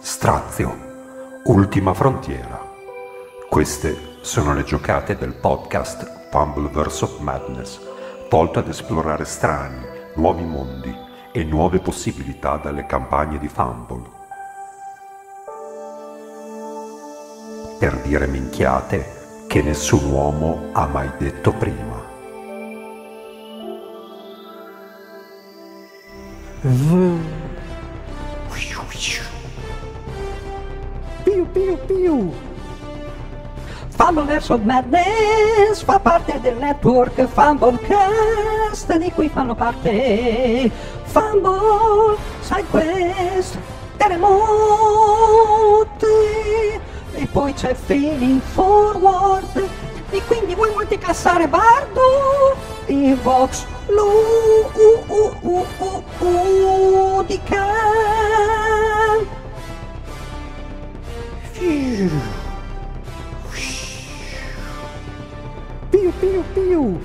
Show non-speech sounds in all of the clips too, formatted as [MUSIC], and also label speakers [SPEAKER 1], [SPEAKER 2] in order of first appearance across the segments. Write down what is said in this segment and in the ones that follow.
[SPEAKER 1] Strazio, ultima frontiera. Queste sono le giocate del podcast Fumbleverse of Madness, volto ad esplorare strani, nuovi mondi e nuove possibilità dalle campagne di Fumble. Per dire minchiate che nessun uomo ha mai detto prima.
[SPEAKER 2] Piu piu piu. Fumbleverse of Madness fa parte del network Fumblecast di cui fanno parte Fumble, SideQuest, Terremote e poi c'è Feeling Forward. E quindi vuoi multiclassare Bardo? E Vox Lu u u u u u di can Piu piu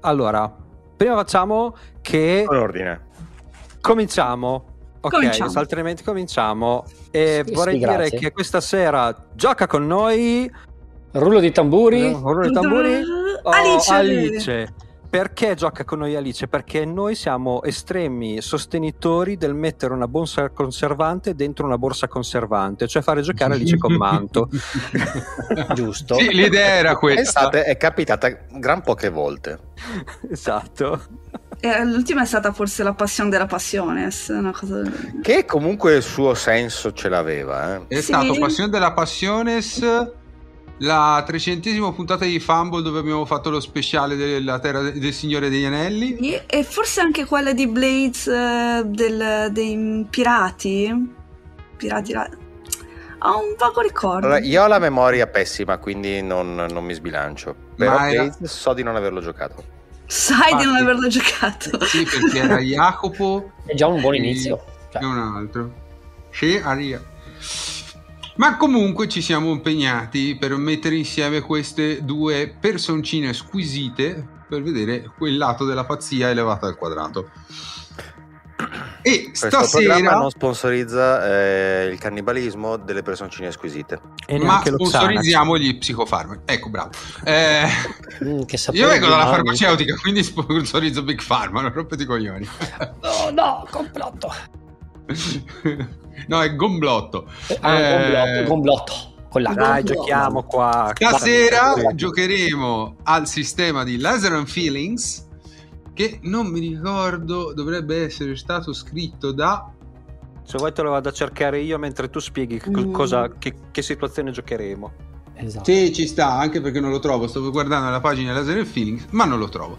[SPEAKER 3] Allora, prima facciamo che
[SPEAKER 4] Con ordine.
[SPEAKER 3] cominciamo. Ok,
[SPEAKER 5] Cominciamo.
[SPEAKER 3] altrimenti cominciamo. E
[SPEAKER 6] Sì,
[SPEAKER 3] vorrei
[SPEAKER 6] sì,
[SPEAKER 3] dire
[SPEAKER 6] grazie.
[SPEAKER 3] che questa sera gioca con noi
[SPEAKER 6] Rullo di tamburi.
[SPEAKER 3] Rullo di tamburi. Oh,
[SPEAKER 5] Alice.
[SPEAKER 3] Alice. Perché gioca con noi Alice? Perché noi siamo estremi sostenitori del mettere una borsa conservante dentro una borsa conservante, cioè fare giocare Alice con manto. [LAUGHS]
[SPEAKER 6] Giusto.
[SPEAKER 7] Sì, l'idea era questa.
[SPEAKER 4] Pensate, è capitata gran poche volte.
[SPEAKER 3] esatto.
[SPEAKER 5] Eh, l'ultima è stata forse la passione della Passiones, una cosa
[SPEAKER 4] Che comunque il suo senso ce l'aveva. Eh.
[SPEAKER 7] È
[SPEAKER 5] Sì.
[SPEAKER 7] stato Passione della Passiones, la trecentesima puntata di Fumble dove abbiamo fatto lo speciale della Terra del Signore degli Anelli.
[SPEAKER 5] E forse anche quella di Blades eh, del- dei pirati. Pirati. ra- Ho un vago ricordo.
[SPEAKER 4] Allora, io ho la memoria pessima, quindi non, non mi sbilancio. Però
[SPEAKER 7] Ma era-
[SPEAKER 4] Blades so di non averlo giocato.
[SPEAKER 5] Sai di non
[SPEAKER 7] Infatti-
[SPEAKER 5] averlo giocato.
[SPEAKER 7] Sì, perché era [LAUGHS] Jacopo
[SPEAKER 6] È già un buon
[SPEAKER 7] e-
[SPEAKER 6] inizio. Cioè,
[SPEAKER 7] e un altro. Sì, Aria. Ma comunque ci siamo impegnati per mettere insieme queste due personcine squisite per vedere quel lato della pazzia elevato al quadrato. E
[SPEAKER 4] Questo programma
[SPEAKER 7] stasera
[SPEAKER 4] non sponsorizza eh, il cannibalismo delle personcine squisite.
[SPEAKER 3] E
[SPEAKER 7] ma
[SPEAKER 3] Xanax.
[SPEAKER 7] sponsorizziamo gli psicofarmaci. Ecco, bravo. Eh,
[SPEAKER 6] mm,
[SPEAKER 7] io vengo dalla farmaceutica, quindi sponsorizzo Big Pharma, non rompete i coglioni.
[SPEAKER 6] No, no, complotto. [LAUGHS]
[SPEAKER 7] no, è gomblotto.
[SPEAKER 6] Ah,
[SPEAKER 7] Eh,
[SPEAKER 6] gomblotto, gomblotto. Con la
[SPEAKER 3] Dai, giochiamo qua.
[SPEAKER 7] Stasera
[SPEAKER 3] Guarda,
[SPEAKER 7] giocheremo al sistema di Laser and Feelings che non mi ricordo dovrebbe essere stato scritto da
[SPEAKER 3] Se vuoi te lo vado a cercare io mentre tu spieghi che,
[SPEAKER 5] Mm.
[SPEAKER 3] cosa, che, che situazione giocheremo.
[SPEAKER 6] Esatto.
[SPEAKER 7] Sì, ci sta, anche perché non lo trovo. Stavo guardando la pagina Laser and Feelings, ma non lo trovo.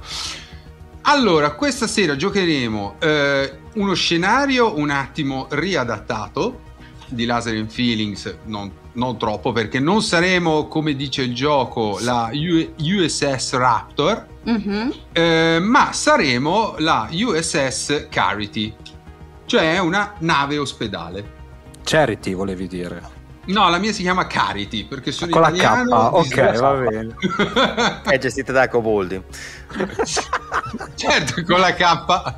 [SPEAKER 7] Allora, questa sera giocheremo eh, uno scenario un attimo riadattato di Laser and Feelings, non, non troppo, perché non saremo, come dice il gioco, la U- USS Raptor,
[SPEAKER 5] Mhm.
[SPEAKER 7] eh, ma saremo la USS Carity, cioè una nave ospedale.
[SPEAKER 3] Charity volevi dire.
[SPEAKER 7] No, la mia si chiama Carity perché sono
[SPEAKER 3] Con la K,
[SPEAKER 7] italiano.
[SPEAKER 3] ok, va bene. [LAUGHS]
[SPEAKER 4] È gestita da Coboldi.
[SPEAKER 7] certo, con la K.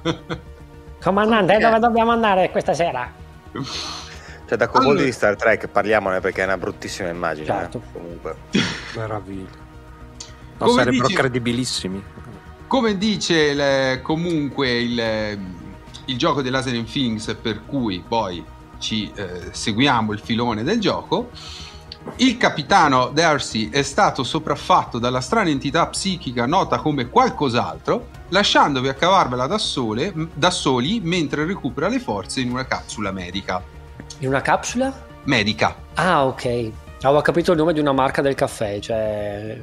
[SPEAKER 6] Comandante,
[SPEAKER 4] Ok.
[SPEAKER 6] dove dobbiamo andare questa sera?
[SPEAKER 4] Cioè, da Coboldi
[SPEAKER 7] Allora-
[SPEAKER 4] di Star Trek parliamone perché è una bruttissima immagine.
[SPEAKER 6] Certo.
[SPEAKER 4] eh, Comunque.
[SPEAKER 3] Meraviglia. No,
[SPEAKER 7] Come
[SPEAKER 3] sarebbero
[SPEAKER 7] dice-
[SPEAKER 3] credibilissimi.
[SPEAKER 7] Come dice il- comunque il, il gioco di Laser and Things, per cui poi ci eh, seguiamo il filone del gioco, il capitano Darcy è stato sopraffatto dalla strana entità psichica nota come qualcos'altro, lasciandovi a cavarvela da, sole, da soli mentre recupera le forze in una capsula medica.
[SPEAKER 6] In una capsula?
[SPEAKER 7] Medica.
[SPEAKER 6] Ah, ok. Avevo capito il nome di una marca del caffè, cioè...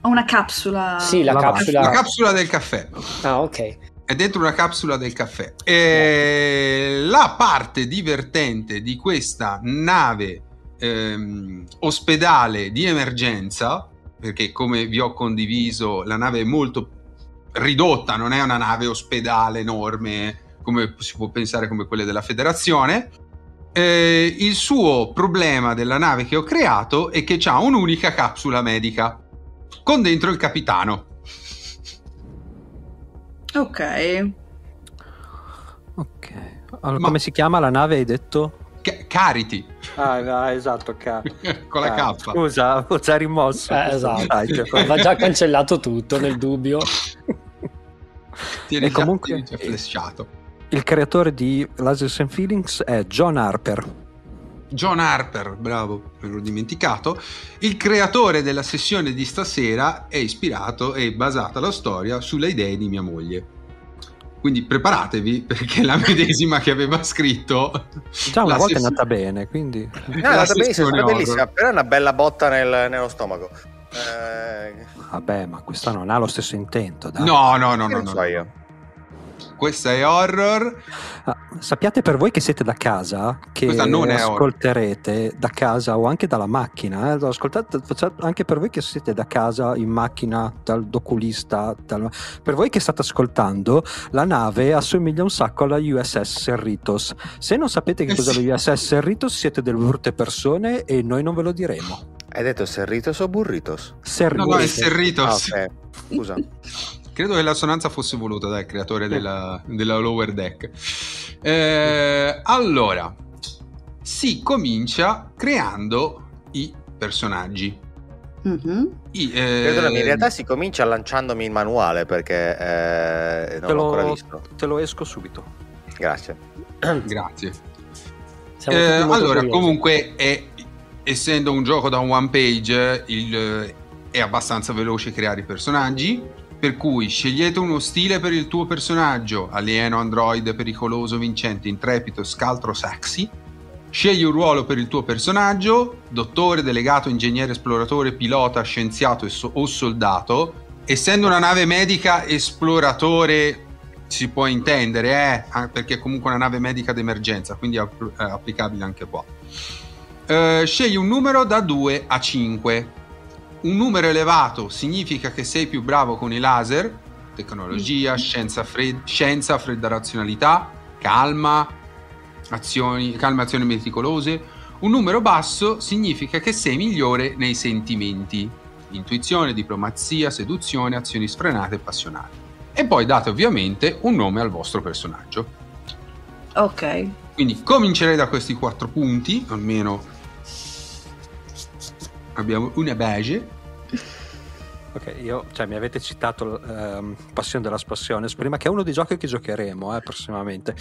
[SPEAKER 5] Una capsula.
[SPEAKER 6] Sì, la,
[SPEAKER 3] La
[SPEAKER 6] capsula...
[SPEAKER 7] La capsula del caffè.
[SPEAKER 6] Ah, ok.
[SPEAKER 7] È dentro una capsula del caffè. E la parte divertente di questa nave ehm, ospedale di emergenza, perché come vi ho condiviso la nave è molto ridotta, non è una nave ospedale enorme come si può pensare come quelle della federazione. Eh, il suo problema della nave che ho creato è che ha un'unica capsula medica con dentro il capitano.
[SPEAKER 5] Ok.
[SPEAKER 3] Ok. Allora,
[SPEAKER 7] Ma-
[SPEAKER 3] Come si chiama la nave, hai detto?
[SPEAKER 7] Ca- cariti
[SPEAKER 3] Ah, ah, esatto, ca- [LAUGHS]
[SPEAKER 7] con la
[SPEAKER 3] ca-
[SPEAKER 7] K.
[SPEAKER 3] Scusa, ho già rimosso.
[SPEAKER 6] Eh, esatto. Aveva [LAUGHS] già cancellato tutto nel dubbio.
[SPEAKER 7] Tieni
[SPEAKER 3] E
[SPEAKER 7] già-
[SPEAKER 3] comunque-
[SPEAKER 7] tieni già flashato.
[SPEAKER 3] Il creatore di Lasers and Feelings è John Harper.
[SPEAKER 7] John Harper, bravo, me l'ho dimenticato. Il creatore della sessione di stasera è ispirato e basata la storia sulle idee di mia moglie. Quindi preparatevi [LAUGHS] perché la medesima che aveva scritto.
[SPEAKER 3] Già una
[SPEAKER 7] la
[SPEAKER 3] volta è
[SPEAKER 7] sess-
[SPEAKER 3] andata bene, quindi...
[SPEAKER 4] No, [LAUGHS] è
[SPEAKER 7] la
[SPEAKER 4] andata benissimo, è
[SPEAKER 7] sessione
[SPEAKER 4] stata
[SPEAKER 7] horror.
[SPEAKER 4] bellissima, però è una bella botta nel- nello stomaco. Eh,
[SPEAKER 3] Vabbè, ma questa non ha lo stesso intento. Dai.
[SPEAKER 7] No, no, no, no, no.
[SPEAKER 4] so io.
[SPEAKER 7] Questa è horror.
[SPEAKER 3] Ah, sappiate per voi che siete da casa, che
[SPEAKER 7] Questa non è
[SPEAKER 3] ascolterete da casa o anche dalla macchina, eh, ascoltate anche per voi che siete da casa in macchina dal doculista, dal- per voi che state ascoltando, la nave assomiglia un sacco alla USS Cerritos. Se non sapete che
[SPEAKER 7] Eh
[SPEAKER 3] cos'è
[SPEAKER 7] sì.
[SPEAKER 3] la USS Cerritos, siete delle brutte persone e noi non ve lo diremo.
[SPEAKER 4] Hai detto Serritos o Burritos?
[SPEAKER 7] No,
[SPEAKER 3] Cerritos.
[SPEAKER 7] no, è Serritos.
[SPEAKER 4] Ah, ok. Scusa. [LAUGHS]
[SPEAKER 7] Credo che l'assonanza fosse voluta dal creatore della, della Lower Deck. Eh, allora, si comincia creando i personaggi.
[SPEAKER 5] Mhm.
[SPEAKER 7] I, eh,
[SPEAKER 4] Perdonami, in realtà si comincia lanciandomi il manuale perché eh, non
[SPEAKER 3] Te
[SPEAKER 4] l'ho
[SPEAKER 3] lo-
[SPEAKER 4] ancora visto.
[SPEAKER 3] Te lo esco subito.
[SPEAKER 4] Grazie. [CLEARS THROAT]
[SPEAKER 7] Grazie.
[SPEAKER 6] Siamo
[SPEAKER 7] Eh, allora,
[SPEAKER 6] curiosi.
[SPEAKER 7] comunque, è- essendo un gioco da one page, il- è abbastanza veloce creare i personaggi. Per cui scegliete uno stile per il tuo personaggio: alieno, android, pericoloso, vincente, intrepido, scaltro, sexy. Scegli un ruolo per il tuo personaggio: dottore, delegato, ingegnere, esploratore, pilota, scienziato so- o soldato. Essendo una nave medica, esploratore si può intendere, eh, ah, perché è comunque una nave medica d'emergenza, quindi è applicabile anche qua. Eh, scegli un numero da 2 a 5. Un numero elevato significa che sei più bravo con i laser, tecnologia, scienza, fred- scienza fredda razionalità, calma, azioni, calma, azioni meticolose. Un numero basso significa che sei migliore nei sentimenti, intuizione, diplomazia, seduzione, azioni sfrenate e passionali. E poi date ovviamente un nome al vostro personaggio.
[SPEAKER 5] Ok.
[SPEAKER 7] Quindi comincerei da questi quattro punti, almeno abbiamo una base.
[SPEAKER 3] Ok, io, cioè, mi avete citato ehm, Passione della Spassione prima, che è uno dei giochi che giocheremo eh, prossimamente.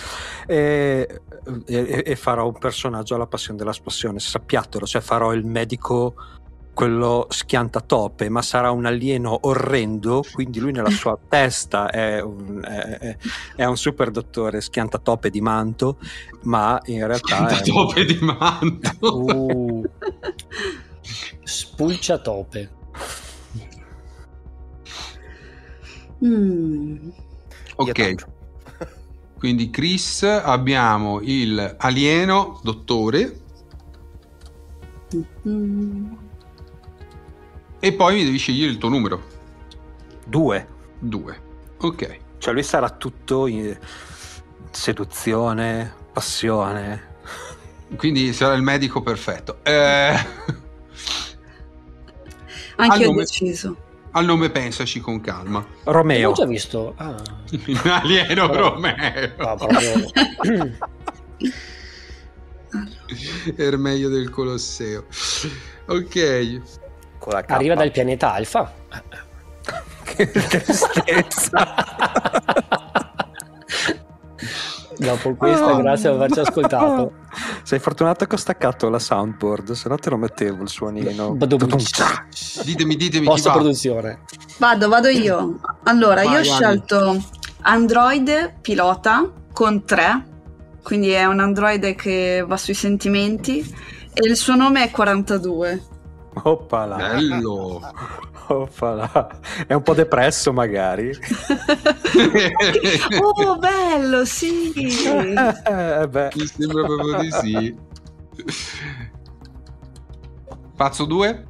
[SPEAKER 3] E, e- e farò un personaggio alla Passione della Spassione, sappiatelo, cioè farò il medico, quello schiantatope, ma sarà un alieno orrendo, quindi lui nella sua [LAUGHS] testa è un, è- è- un super dottore schiantatope di manto, ma in realtà è...
[SPEAKER 7] tope di manto.
[SPEAKER 6] Uh, spulciatope.
[SPEAKER 5] Mm.
[SPEAKER 7] Ok, [LAUGHS] quindi Chris abbiamo il alieno dottore
[SPEAKER 5] Mm.
[SPEAKER 7] e poi mi devi scegliere il tuo numero.
[SPEAKER 3] Due.
[SPEAKER 7] 2. Ok.
[SPEAKER 3] Cioè lui sarà tutto in seduzione, passione.
[SPEAKER 7] Quindi sarà il medico perfetto. Eh, [LAUGHS]
[SPEAKER 5] Anche io ho deciso.
[SPEAKER 7] al nome pensaci con calma.
[SPEAKER 3] Romeo.
[SPEAKER 6] Ho già visto. Ah, [LAUGHS]
[SPEAKER 7] Alieno
[SPEAKER 6] Però-
[SPEAKER 7] Romeo.
[SPEAKER 6] proprio- [LAUGHS]
[SPEAKER 7] Ermeio del Colosseo. Ok.
[SPEAKER 4] Con la K.
[SPEAKER 6] Arriva dal pianeta Alfa. [LAUGHS]
[SPEAKER 3] che tristezza.
[SPEAKER 6] Dopo questa,
[SPEAKER 3] Oh.
[SPEAKER 6] grazie per averci ascoltato. [LAUGHS]
[SPEAKER 3] Sei fortunato che ho staccato la soundboard, se no te lo mettevo il suonino.
[SPEAKER 7] Ditemi, ditemi va.
[SPEAKER 6] produzione.
[SPEAKER 5] Vado, vado io. Allora, io ho
[SPEAKER 7] Vai,
[SPEAKER 5] scelto Android pilota con 3, quindi è un androide che va sui sentimenti e il suo nome è 42.
[SPEAKER 3] Oppala.
[SPEAKER 7] Bello. [LAUGHS]
[SPEAKER 3] Oppala. È un po' depresso magari. [LAUGHS] [LAUGHS]
[SPEAKER 5] oh, bello, sì!
[SPEAKER 3] Eh, beh.
[SPEAKER 7] Mi sembra proprio di sì. Pazzo 2?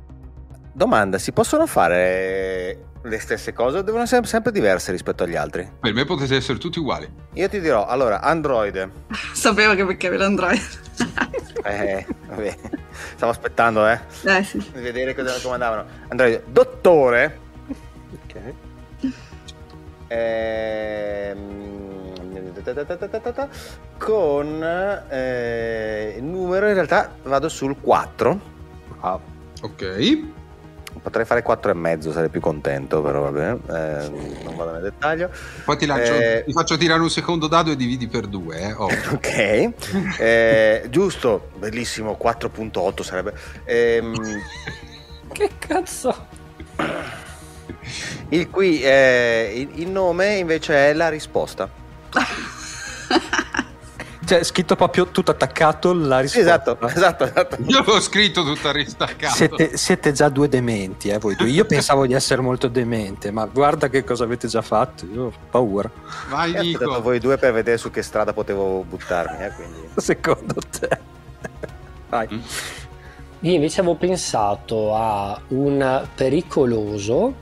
[SPEAKER 4] Domanda, si possono fare le stesse cose o devono essere sempre diverse rispetto agli altri?
[SPEAKER 7] Per me potete essere tutti uguali.
[SPEAKER 4] Io ti dirò, allora, Android. [LAUGHS]
[SPEAKER 5] Sapevo che perché era Android.
[SPEAKER 4] Eh, vabbè. Stavo aspettando, eh,
[SPEAKER 5] eh sì.
[SPEAKER 4] di vedere cosa comandavano. Android, dottore.
[SPEAKER 3] Ok.
[SPEAKER 4] Ehm, con eh, il numero in realtà vado sul 4
[SPEAKER 3] Ah,
[SPEAKER 7] Ok.
[SPEAKER 4] Potrei fare 4 e mezzo sarei più contento però va bene eh, non vado nel dettaglio
[SPEAKER 7] Poi ti, lancio,
[SPEAKER 4] Eh.
[SPEAKER 7] ti faccio tirare un secondo dado e dividi per due. Eh. Oh. [LAUGHS]
[SPEAKER 4] ok Eh, giusto bellissimo 4.8 sarebbe Ehm, [LAUGHS]
[SPEAKER 6] Che cazzo?
[SPEAKER 4] il qui eh, il, il nome invece è la risposta [LAUGHS]
[SPEAKER 3] Cioè, scritto proprio tutto attaccato la risposta.
[SPEAKER 4] esatto esatto esatto
[SPEAKER 7] Io l'ho scritto tutta ristaccato.
[SPEAKER 3] Siete, siete già due dementi, eh, voi due. Io pensavo di essere molto demente, ma guarda che cosa avete già fatto. Io ho paura.
[SPEAKER 7] Vai,
[SPEAKER 4] Io ho
[SPEAKER 7] Nico.
[SPEAKER 4] voi due per vedere su che strada potevo buttarmi eh, quindi [LAUGHS]
[SPEAKER 3] Secondo te? Vai.
[SPEAKER 7] Mm.
[SPEAKER 6] Io invece avevo pensato a un pericoloso,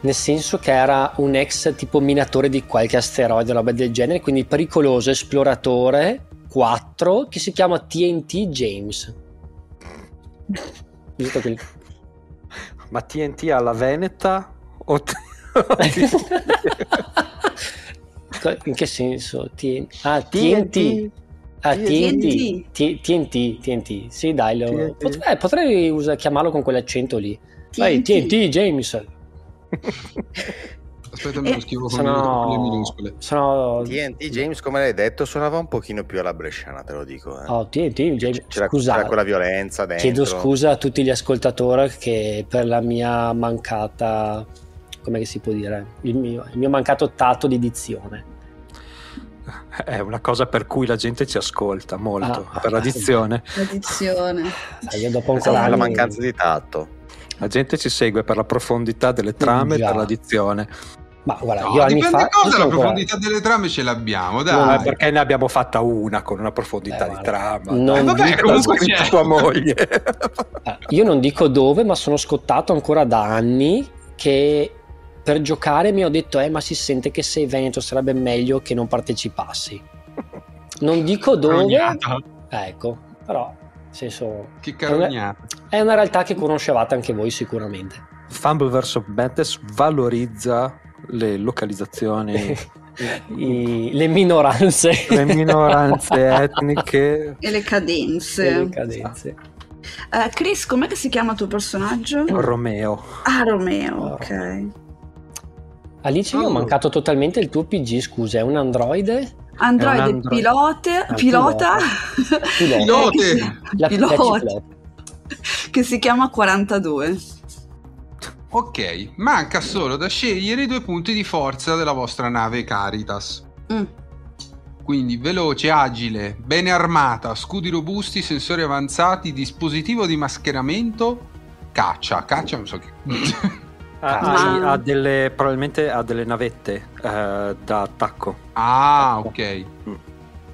[SPEAKER 6] nel senso che era un ex tipo minatore di qualche asteroide o roba del genere, quindi pericoloso esploratore 4 che si chiama TNT James. Giusto che-
[SPEAKER 3] Ma TNT alla Veneta? O t-
[SPEAKER 6] In che senso? T- ah,
[SPEAKER 3] TNT.
[SPEAKER 6] TNT. Ah, TNT.
[SPEAKER 5] TNT.
[SPEAKER 6] TNT, TNT. Sì, dai, lo-
[SPEAKER 3] TNT.
[SPEAKER 6] potrei, potrei usa- chiamarlo con quell'accento lì. Vai,
[SPEAKER 5] TNT.
[SPEAKER 6] TNT James.
[SPEAKER 7] Aspetta, me lo scrivo con, le, con le minuscole.
[SPEAKER 6] Sono...
[SPEAKER 4] TNT James come l'hai detto suonava un pochino più alla bresciana te lo dico eh.
[SPEAKER 6] Oh, TNT James.
[SPEAKER 4] c'era,
[SPEAKER 6] Scusa,
[SPEAKER 4] c'era quella violenza dentro
[SPEAKER 6] chiedo scusa a tutti gli ascoltatori che per la mia mancata... come si può dire? Il mio, il mio mancato tatto di dizione.
[SPEAKER 3] È una cosa per cui la gente ci ascolta molto,
[SPEAKER 6] Ah,
[SPEAKER 3] per
[SPEAKER 6] ah,
[SPEAKER 3] l'addizione.
[SPEAKER 5] Addizione.
[SPEAKER 6] Sai, io dopo un
[SPEAKER 4] Esatto,
[SPEAKER 6] anni-
[SPEAKER 4] la mancanza di tatto
[SPEAKER 3] La gente ci segue per la profondità delle trame e per l'addizione.
[SPEAKER 6] Ma guarda,
[SPEAKER 7] No,
[SPEAKER 6] io anni
[SPEAKER 7] dipende
[SPEAKER 6] fa...
[SPEAKER 7] cosa, la profondità delle trame ce l'abbiamo,
[SPEAKER 3] No,
[SPEAKER 7] dai.
[SPEAKER 3] è perché ne abbiamo fatta una con una profondità
[SPEAKER 6] Eh,
[SPEAKER 3] di
[SPEAKER 6] guarda,
[SPEAKER 3] trama.
[SPEAKER 6] non
[SPEAKER 3] Dai,
[SPEAKER 7] vabbè,
[SPEAKER 6] dico-
[SPEAKER 7] comunque c'è.
[SPEAKER 3] tua moglie.
[SPEAKER 6] Eh, [LAUGHS] Io non dico dove, ma sono scottato ancora da anni che per giocare mi ho detto, eh, ma si sente che sei veneto, sarebbe meglio che non partecipassi. Non dico dove, ecco, però, senso,
[SPEAKER 7] Che carognata.
[SPEAKER 6] è una realtà che conoscevate anche voi sicuramente.
[SPEAKER 3] Fumble vs. Madness valorizza le localizzazioni, [LAUGHS]
[SPEAKER 6] I- le minoranze.
[SPEAKER 3] le minoranze [LAUGHS] etniche.
[SPEAKER 5] E le cadenze.
[SPEAKER 6] Le cadenze.
[SPEAKER 5] Eh, Chris, com'è che si chiama il tuo personaggio?
[SPEAKER 3] Romeo.
[SPEAKER 5] Ah, Romeo, ok.
[SPEAKER 6] Alice, io ho
[SPEAKER 7] Oh.
[SPEAKER 6] mancato totalmente il tuo PG, scusa, è un androide?
[SPEAKER 5] Android,
[SPEAKER 3] android.
[SPEAKER 5] pilote,
[SPEAKER 6] Ah,
[SPEAKER 5] pilota,
[SPEAKER 6] Pilota.
[SPEAKER 7] Pilote.
[SPEAKER 6] La, [LAUGHS]
[SPEAKER 5] Pilota.
[SPEAKER 6] la pilota.
[SPEAKER 5] che si chiama 42.
[SPEAKER 7] Ok, manca solo da scegliere i due punti di forza della vostra nave Caritas.
[SPEAKER 5] Mm.
[SPEAKER 7] Quindi veloce, agile, bene armata, scudi robusti, sensori avanzati, dispositivo di mascheramento, caccia. Caccia non so che... [LAUGHS]
[SPEAKER 3] Ha,
[SPEAKER 5] Ma-
[SPEAKER 3] ha- ha delle, probabilmente ha delle navette eh, da attacco.
[SPEAKER 7] ah, ok.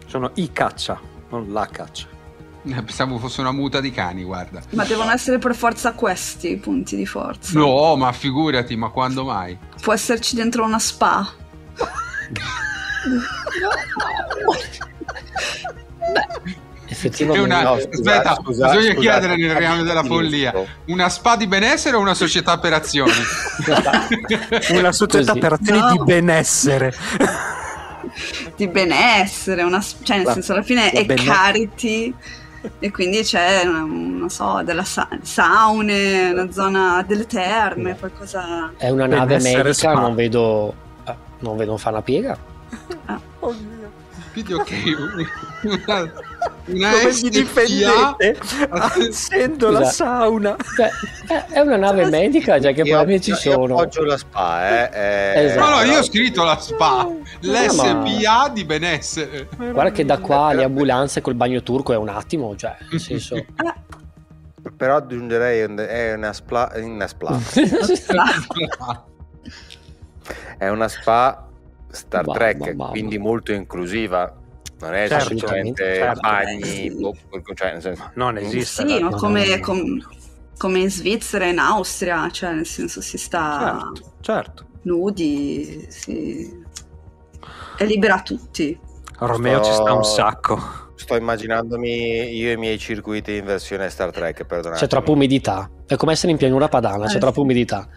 [SPEAKER 3] Sono i caccia, non la caccia.
[SPEAKER 7] Eh, Pensavo fosse una muta di cani, guarda.
[SPEAKER 5] Ma devono essere per forza questi i punti di forza.
[SPEAKER 7] No, ma figurati, ma quando mai?
[SPEAKER 5] Può esserci dentro una spa. [LAUGHS]
[SPEAKER 7] È
[SPEAKER 6] Effettivamente.
[SPEAKER 7] una-
[SPEAKER 4] No,
[SPEAKER 7] aspetta,
[SPEAKER 4] scusa-
[SPEAKER 7] bisogna
[SPEAKER 4] scusate,
[SPEAKER 7] chiedere nel
[SPEAKER 4] scusate,
[SPEAKER 7] reame della follia. Una spa di benessere o una società per azioni? [LAUGHS]
[SPEAKER 3] Una società
[SPEAKER 6] Così.
[SPEAKER 3] per azioni
[SPEAKER 5] No.
[SPEAKER 3] di benessere.
[SPEAKER 5] Di benessere, una, cioè nel
[SPEAKER 3] La-
[SPEAKER 5] senso alla fine è
[SPEAKER 3] bene-
[SPEAKER 5] carity e quindi c'è, non so, della sa- saune, una zona delle terme, qualcosa...
[SPEAKER 6] È una nave
[SPEAKER 3] Benessere
[SPEAKER 6] medica,
[SPEAKER 3] spa.
[SPEAKER 6] non vedo. Non vedo fa una piega.
[SPEAKER 7] Quindi ok, [LAUGHS] una, una
[SPEAKER 3] Come vi difendete? Accendo la sauna.
[SPEAKER 6] Cioè, è, una nave medica, già che
[SPEAKER 4] Io-
[SPEAKER 6] problemi ci
[SPEAKER 4] io- io
[SPEAKER 6] sono.
[SPEAKER 4] appoggio la spa eh, eh,
[SPEAKER 6] Esatto.
[SPEAKER 7] No, no, io ho scritto la SPA, l'SPA di benessere.
[SPEAKER 6] Guarda che da qua alle ambulanze col bagno turco è un attimo, cioè, nel senso. [LAUGHS]
[SPEAKER 4] però aggiungerei un- è una spa, una spa. [LAUGHS] è una spa Star
[SPEAKER 6] Mamma,
[SPEAKER 4] Trek
[SPEAKER 6] mamma.
[SPEAKER 4] quindi molto inclusiva non è
[SPEAKER 3] Certo,
[SPEAKER 4] semplicemente
[SPEAKER 3] certo.
[SPEAKER 4] bagni boh, cioè, nel senso-
[SPEAKER 3] Non esiste.
[SPEAKER 5] Sì, come,
[SPEAKER 6] no, no.
[SPEAKER 5] com- come in Svizzera e in Austria, cioè nel senso si sta
[SPEAKER 3] Certo, certo.
[SPEAKER 5] nudi, si... è libera a tutti.
[SPEAKER 3] Romeo ci sta un sacco.
[SPEAKER 4] Sto immaginandomi io e i miei circuiti in versione Star Trek, perdonate.
[SPEAKER 6] C'è troppa umidità. È come essere in pianura padana, c'è
[SPEAKER 5] Eh,
[SPEAKER 6] troppa
[SPEAKER 5] sì.
[SPEAKER 6] umidità.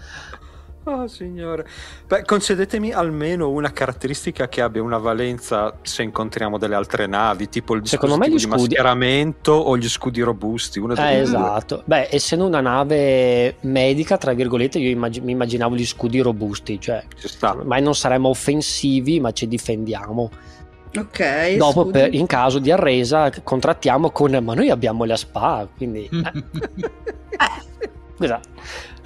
[SPEAKER 3] Oh signore. Beh, concedetemi almeno una caratteristica che abbia una valenza se incontriamo delle altre navi, tipo il
[SPEAKER 6] Secondo me gli
[SPEAKER 3] di
[SPEAKER 6] scudi-
[SPEAKER 3] mascheramento o gli scudi robusti. Una delle
[SPEAKER 6] Eh,
[SPEAKER 3] due.
[SPEAKER 6] esatto. Beh, essendo una nave medica, tra virgolette, io immag- mi immaginavo gli scudi robusti, cioè,
[SPEAKER 3] Ci sta.
[SPEAKER 6] ma non saremmo offensivi, ma ci difendiamo.
[SPEAKER 5] Ok.
[SPEAKER 6] Dopo, per- in caso di arresa, contrattiamo con, ma noi abbiamo la SPA, quindi... eh, [LAUGHS] [LAUGHS] scusa.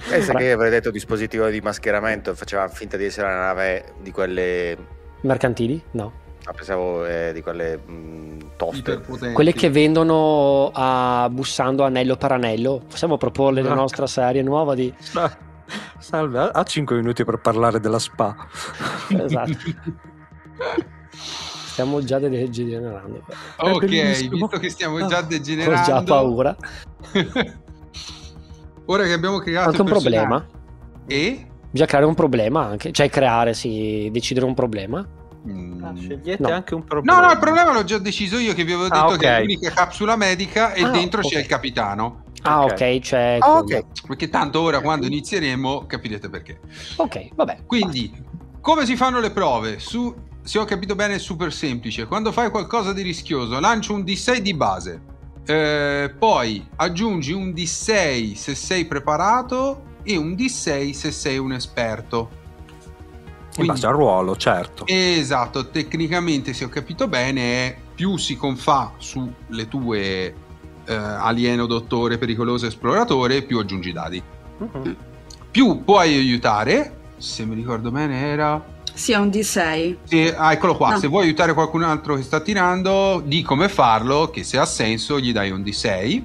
[SPEAKER 4] Pensa che io avrei detto dispositivo di mascheramento, faceva finta di essere una nave di quelle.
[SPEAKER 6] Mercantili? No.
[SPEAKER 4] ah, pensavo eh, di quelle mh, toste.
[SPEAKER 6] Quelle che vendono a, bussando anello per anello. Possiamo proporle la
[SPEAKER 3] Ah.
[SPEAKER 6] nostra serie nuova di...
[SPEAKER 3] Ah, Salve, ha- ha 5 minuti per parlare della spa.
[SPEAKER 6] Esatto. [LAUGHS] Stiamo già degenerando.
[SPEAKER 7] Ok, visto che stiamo già
[SPEAKER 3] Ah,
[SPEAKER 7] degenerando.
[SPEAKER 6] Ho già paura. [LAUGHS]
[SPEAKER 7] Ora che abbiamo creato
[SPEAKER 6] Anche un problema.
[SPEAKER 7] E?
[SPEAKER 6] Bisogna creare un problema anche. Cioè creare, sì, decidere un problema.
[SPEAKER 7] Mm.
[SPEAKER 3] Ah, scegliete
[SPEAKER 6] No.
[SPEAKER 3] anche un problema.
[SPEAKER 7] No, no, il problema l'ho già deciso io che vi avevo detto
[SPEAKER 3] Ah,
[SPEAKER 7] che è l'unica capsula medica e
[SPEAKER 6] Ah,
[SPEAKER 7] dentro
[SPEAKER 6] ok.
[SPEAKER 7] c'è il capitano.
[SPEAKER 6] Ah,
[SPEAKER 3] Ok.
[SPEAKER 6] c'è...
[SPEAKER 4] Ah,
[SPEAKER 6] quello.
[SPEAKER 4] ok.
[SPEAKER 7] Perché tanto ora quando inizieremo capirete perché.
[SPEAKER 6] Ok, vabbè.
[SPEAKER 7] Quindi, come si fanno le prove? Su, se ho capito bene, è super semplice. Quando fai qualcosa di rischioso, lancio un D6 di base. Eh, poi aggiungi un D6 se sei preparato e un D6 se sei un esperto.
[SPEAKER 3] In base al ruolo, certo.
[SPEAKER 7] Esatto, tecnicamente se ho capito bene più si confà sulle tue eh, alieno, dottore, pericoloso, esploratore, più aggiungi dadi.
[SPEAKER 3] Mhm.
[SPEAKER 7] Più puoi aiutare, se mi ricordo bene era...
[SPEAKER 5] Sì, è un D6.
[SPEAKER 7] Se, ah, eccolo qua,
[SPEAKER 5] No.
[SPEAKER 7] se vuoi aiutare qualcun altro che sta tirando, di come farlo, che se ha senso gli dai un D6.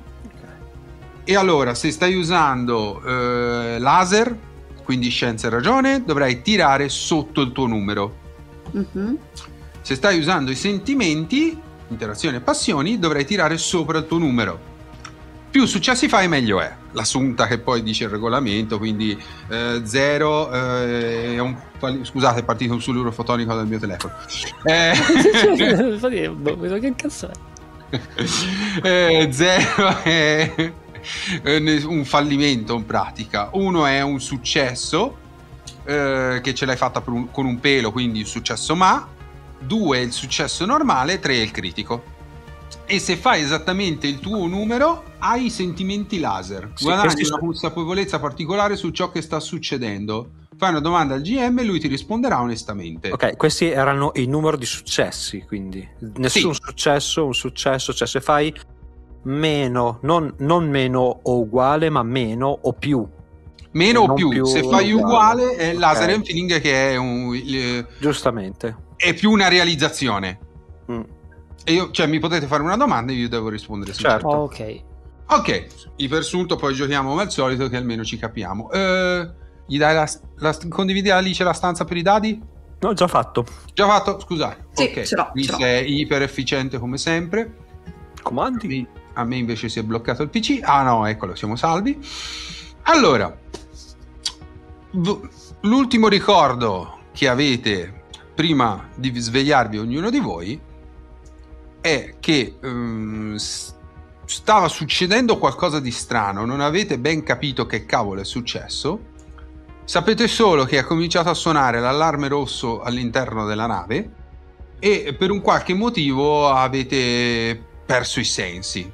[SPEAKER 7] E allora, se stai usando eh, laser, quindi scienza e ragione, dovrai tirare sotto il tuo numero.
[SPEAKER 5] Mhm.
[SPEAKER 7] Se stai usando i sentimenti, interazione e passioni, dovrai tirare sopra il tuo numero. Più successi fai, meglio è. L'assunta che poi dice il regolamento, quindi 0 è un falli- Scusate, è partito un sulluro fotonico dal mio telefono. Eh, [LAUGHS]
[SPEAKER 6] boh, che cazzo è. [LAUGHS]
[SPEAKER 7] 0 è eh, un fallimento in pratica. Uno è un successo, eh, che ce l'hai fatta un- con un pelo, quindi un successo ma. Due è il successo normale, tre è il critico. E se fai esattamente il tuo numero, hai i sentimenti laser.
[SPEAKER 3] Sì,
[SPEAKER 7] Guadagni una consapevolezza particolare su ciò che sta succedendo. Fai una domanda al GM e lui ti risponderà onestamente.
[SPEAKER 3] Ok, questi erano i numeri di successi, quindi nessun successo, un successo, cioè se fai meno, non, non meno o uguale, ma meno o più,
[SPEAKER 7] Meno o più.
[SPEAKER 3] più
[SPEAKER 7] Se fai
[SPEAKER 3] uguale.
[SPEAKER 7] è laser
[SPEAKER 3] Ok.
[SPEAKER 7] and feeling che è, un- il-
[SPEAKER 3] giustamente.
[SPEAKER 7] è più una realizzazione. E io, cioè, mi potete fare una domanda e io devo rispondere
[SPEAKER 3] Certo.
[SPEAKER 6] Oh, ok.
[SPEAKER 7] Ok, ipersunto, poi giochiamo come al solito, che almeno ci capiamo. Eh, gli dai la, la- condividi Alice la stanza per i dadi?
[SPEAKER 3] No, già fatto.
[SPEAKER 7] Già fatto? Scusate.
[SPEAKER 5] Sì,
[SPEAKER 7] ok.
[SPEAKER 5] ce l'ho,
[SPEAKER 7] Alice
[SPEAKER 5] ce l'ho.
[SPEAKER 7] è iper efficiente come sempre.
[SPEAKER 3] Comandi?
[SPEAKER 7] A me invece si è bloccato il PC. Ah no, eccolo, siamo salvi. Allora, v- l'ultimo ricordo che avete prima di svegliarvi ognuno di voi è che s- stava succedendo qualcosa di strano, non avete ben capito che cavolo è successo. Sapete solo che ha cominciato a suonare l'allarme rosso all'interno della nave e per un qualche motivo avete perso i sensi.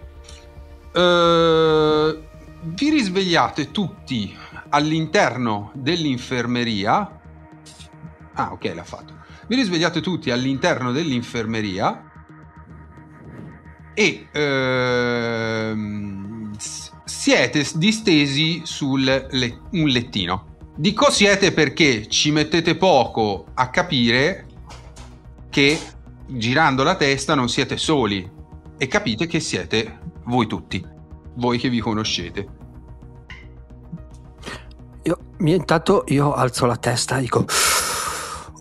[SPEAKER 7] Eh, vi risvegliate tutti all'interno dell'infermeria. Ah, ok, l'ha fatto. Vi risvegliate tutti all'interno dell'infermeria e ehm, siete distesi sul le- un lettino. Dico siete perché ci mettete poco a capire che girando la testa non siete soli e capite che siete voi tutti, voi che vi conoscete.
[SPEAKER 3] Io, mi- intanto io alzo la testa e dico: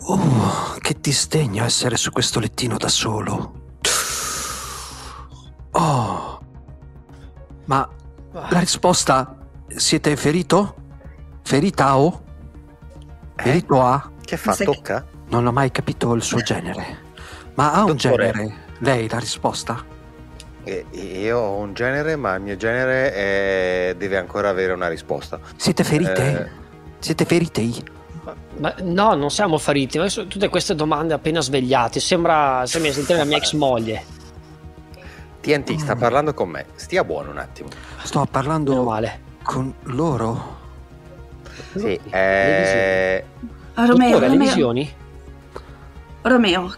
[SPEAKER 3] Oh, che disdegno essere su questo lettino da solo. Oh, ma la risposta siete ferito? Ferita o? Ferito a?
[SPEAKER 4] Che fa? Tocca?
[SPEAKER 3] Non ho mai capito il suo genere. Ma ha un
[SPEAKER 4] Dottore.
[SPEAKER 3] genere? Lei la risposta?
[SPEAKER 4] Eh, io ho un genere, ma il mio genere è- deve ancora avere una risposta.
[SPEAKER 3] Siete ferite?
[SPEAKER 4] Eh.
[SPEAKER 3] Siete feriti?
[SPEAKER 6] Ma no, non siamo feriti. ma sono tutte queste domande appena svegliati. Sembra, sembra sentire la mia ex moglie.
[SPEAKER 4] TNT sta parlando con me. Stia buono un attimo.
[SPEAKER 3] Sto parlando
[SPEAKER 6] male.
[SPEAKER 3] con loro.
[SPEAKER 4] Sì,
[SPEAKER 6] Le
[SPEAKER 4] eh,
[SPEAKER 5] Ah, Romeo, Romeo,
[SPEAKER 6] visioni?
[SPEAKER 5] Romeo,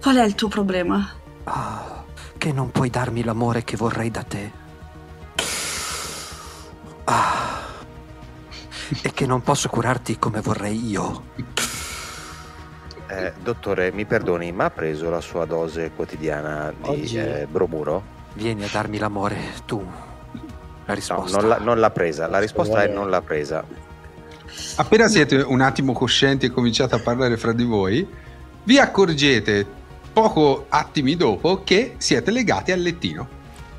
[SPEAKER 5] qual è il tuo problema?
[SPEAKER 3] Ah, che non puoi darmi l'amore che vorrei da te. Ah, e che non posso curarti come vorrei io.
[SPEAKER 4] Eh, dottore, mi perdoni, ma ha preso la sua dose quotidiana di
[SPEAKER 6] Oggi-
[SPEAKER 4] eh, bromuro?
[SPEAKER 3] Vieni a darmi l'amore, tu. La
[SPEAKER 4] No,
[SPEAKER 3] risposta.
[SPEAKER 4] non, l'ha- non l'ha presa. La risposta è non l'ha presa.
[SPEAKER 7] Appena siete un attimo coscienti e cominciate a parlare fra di voi, vi accorgete poco attimi dopo che siete legati al lettino.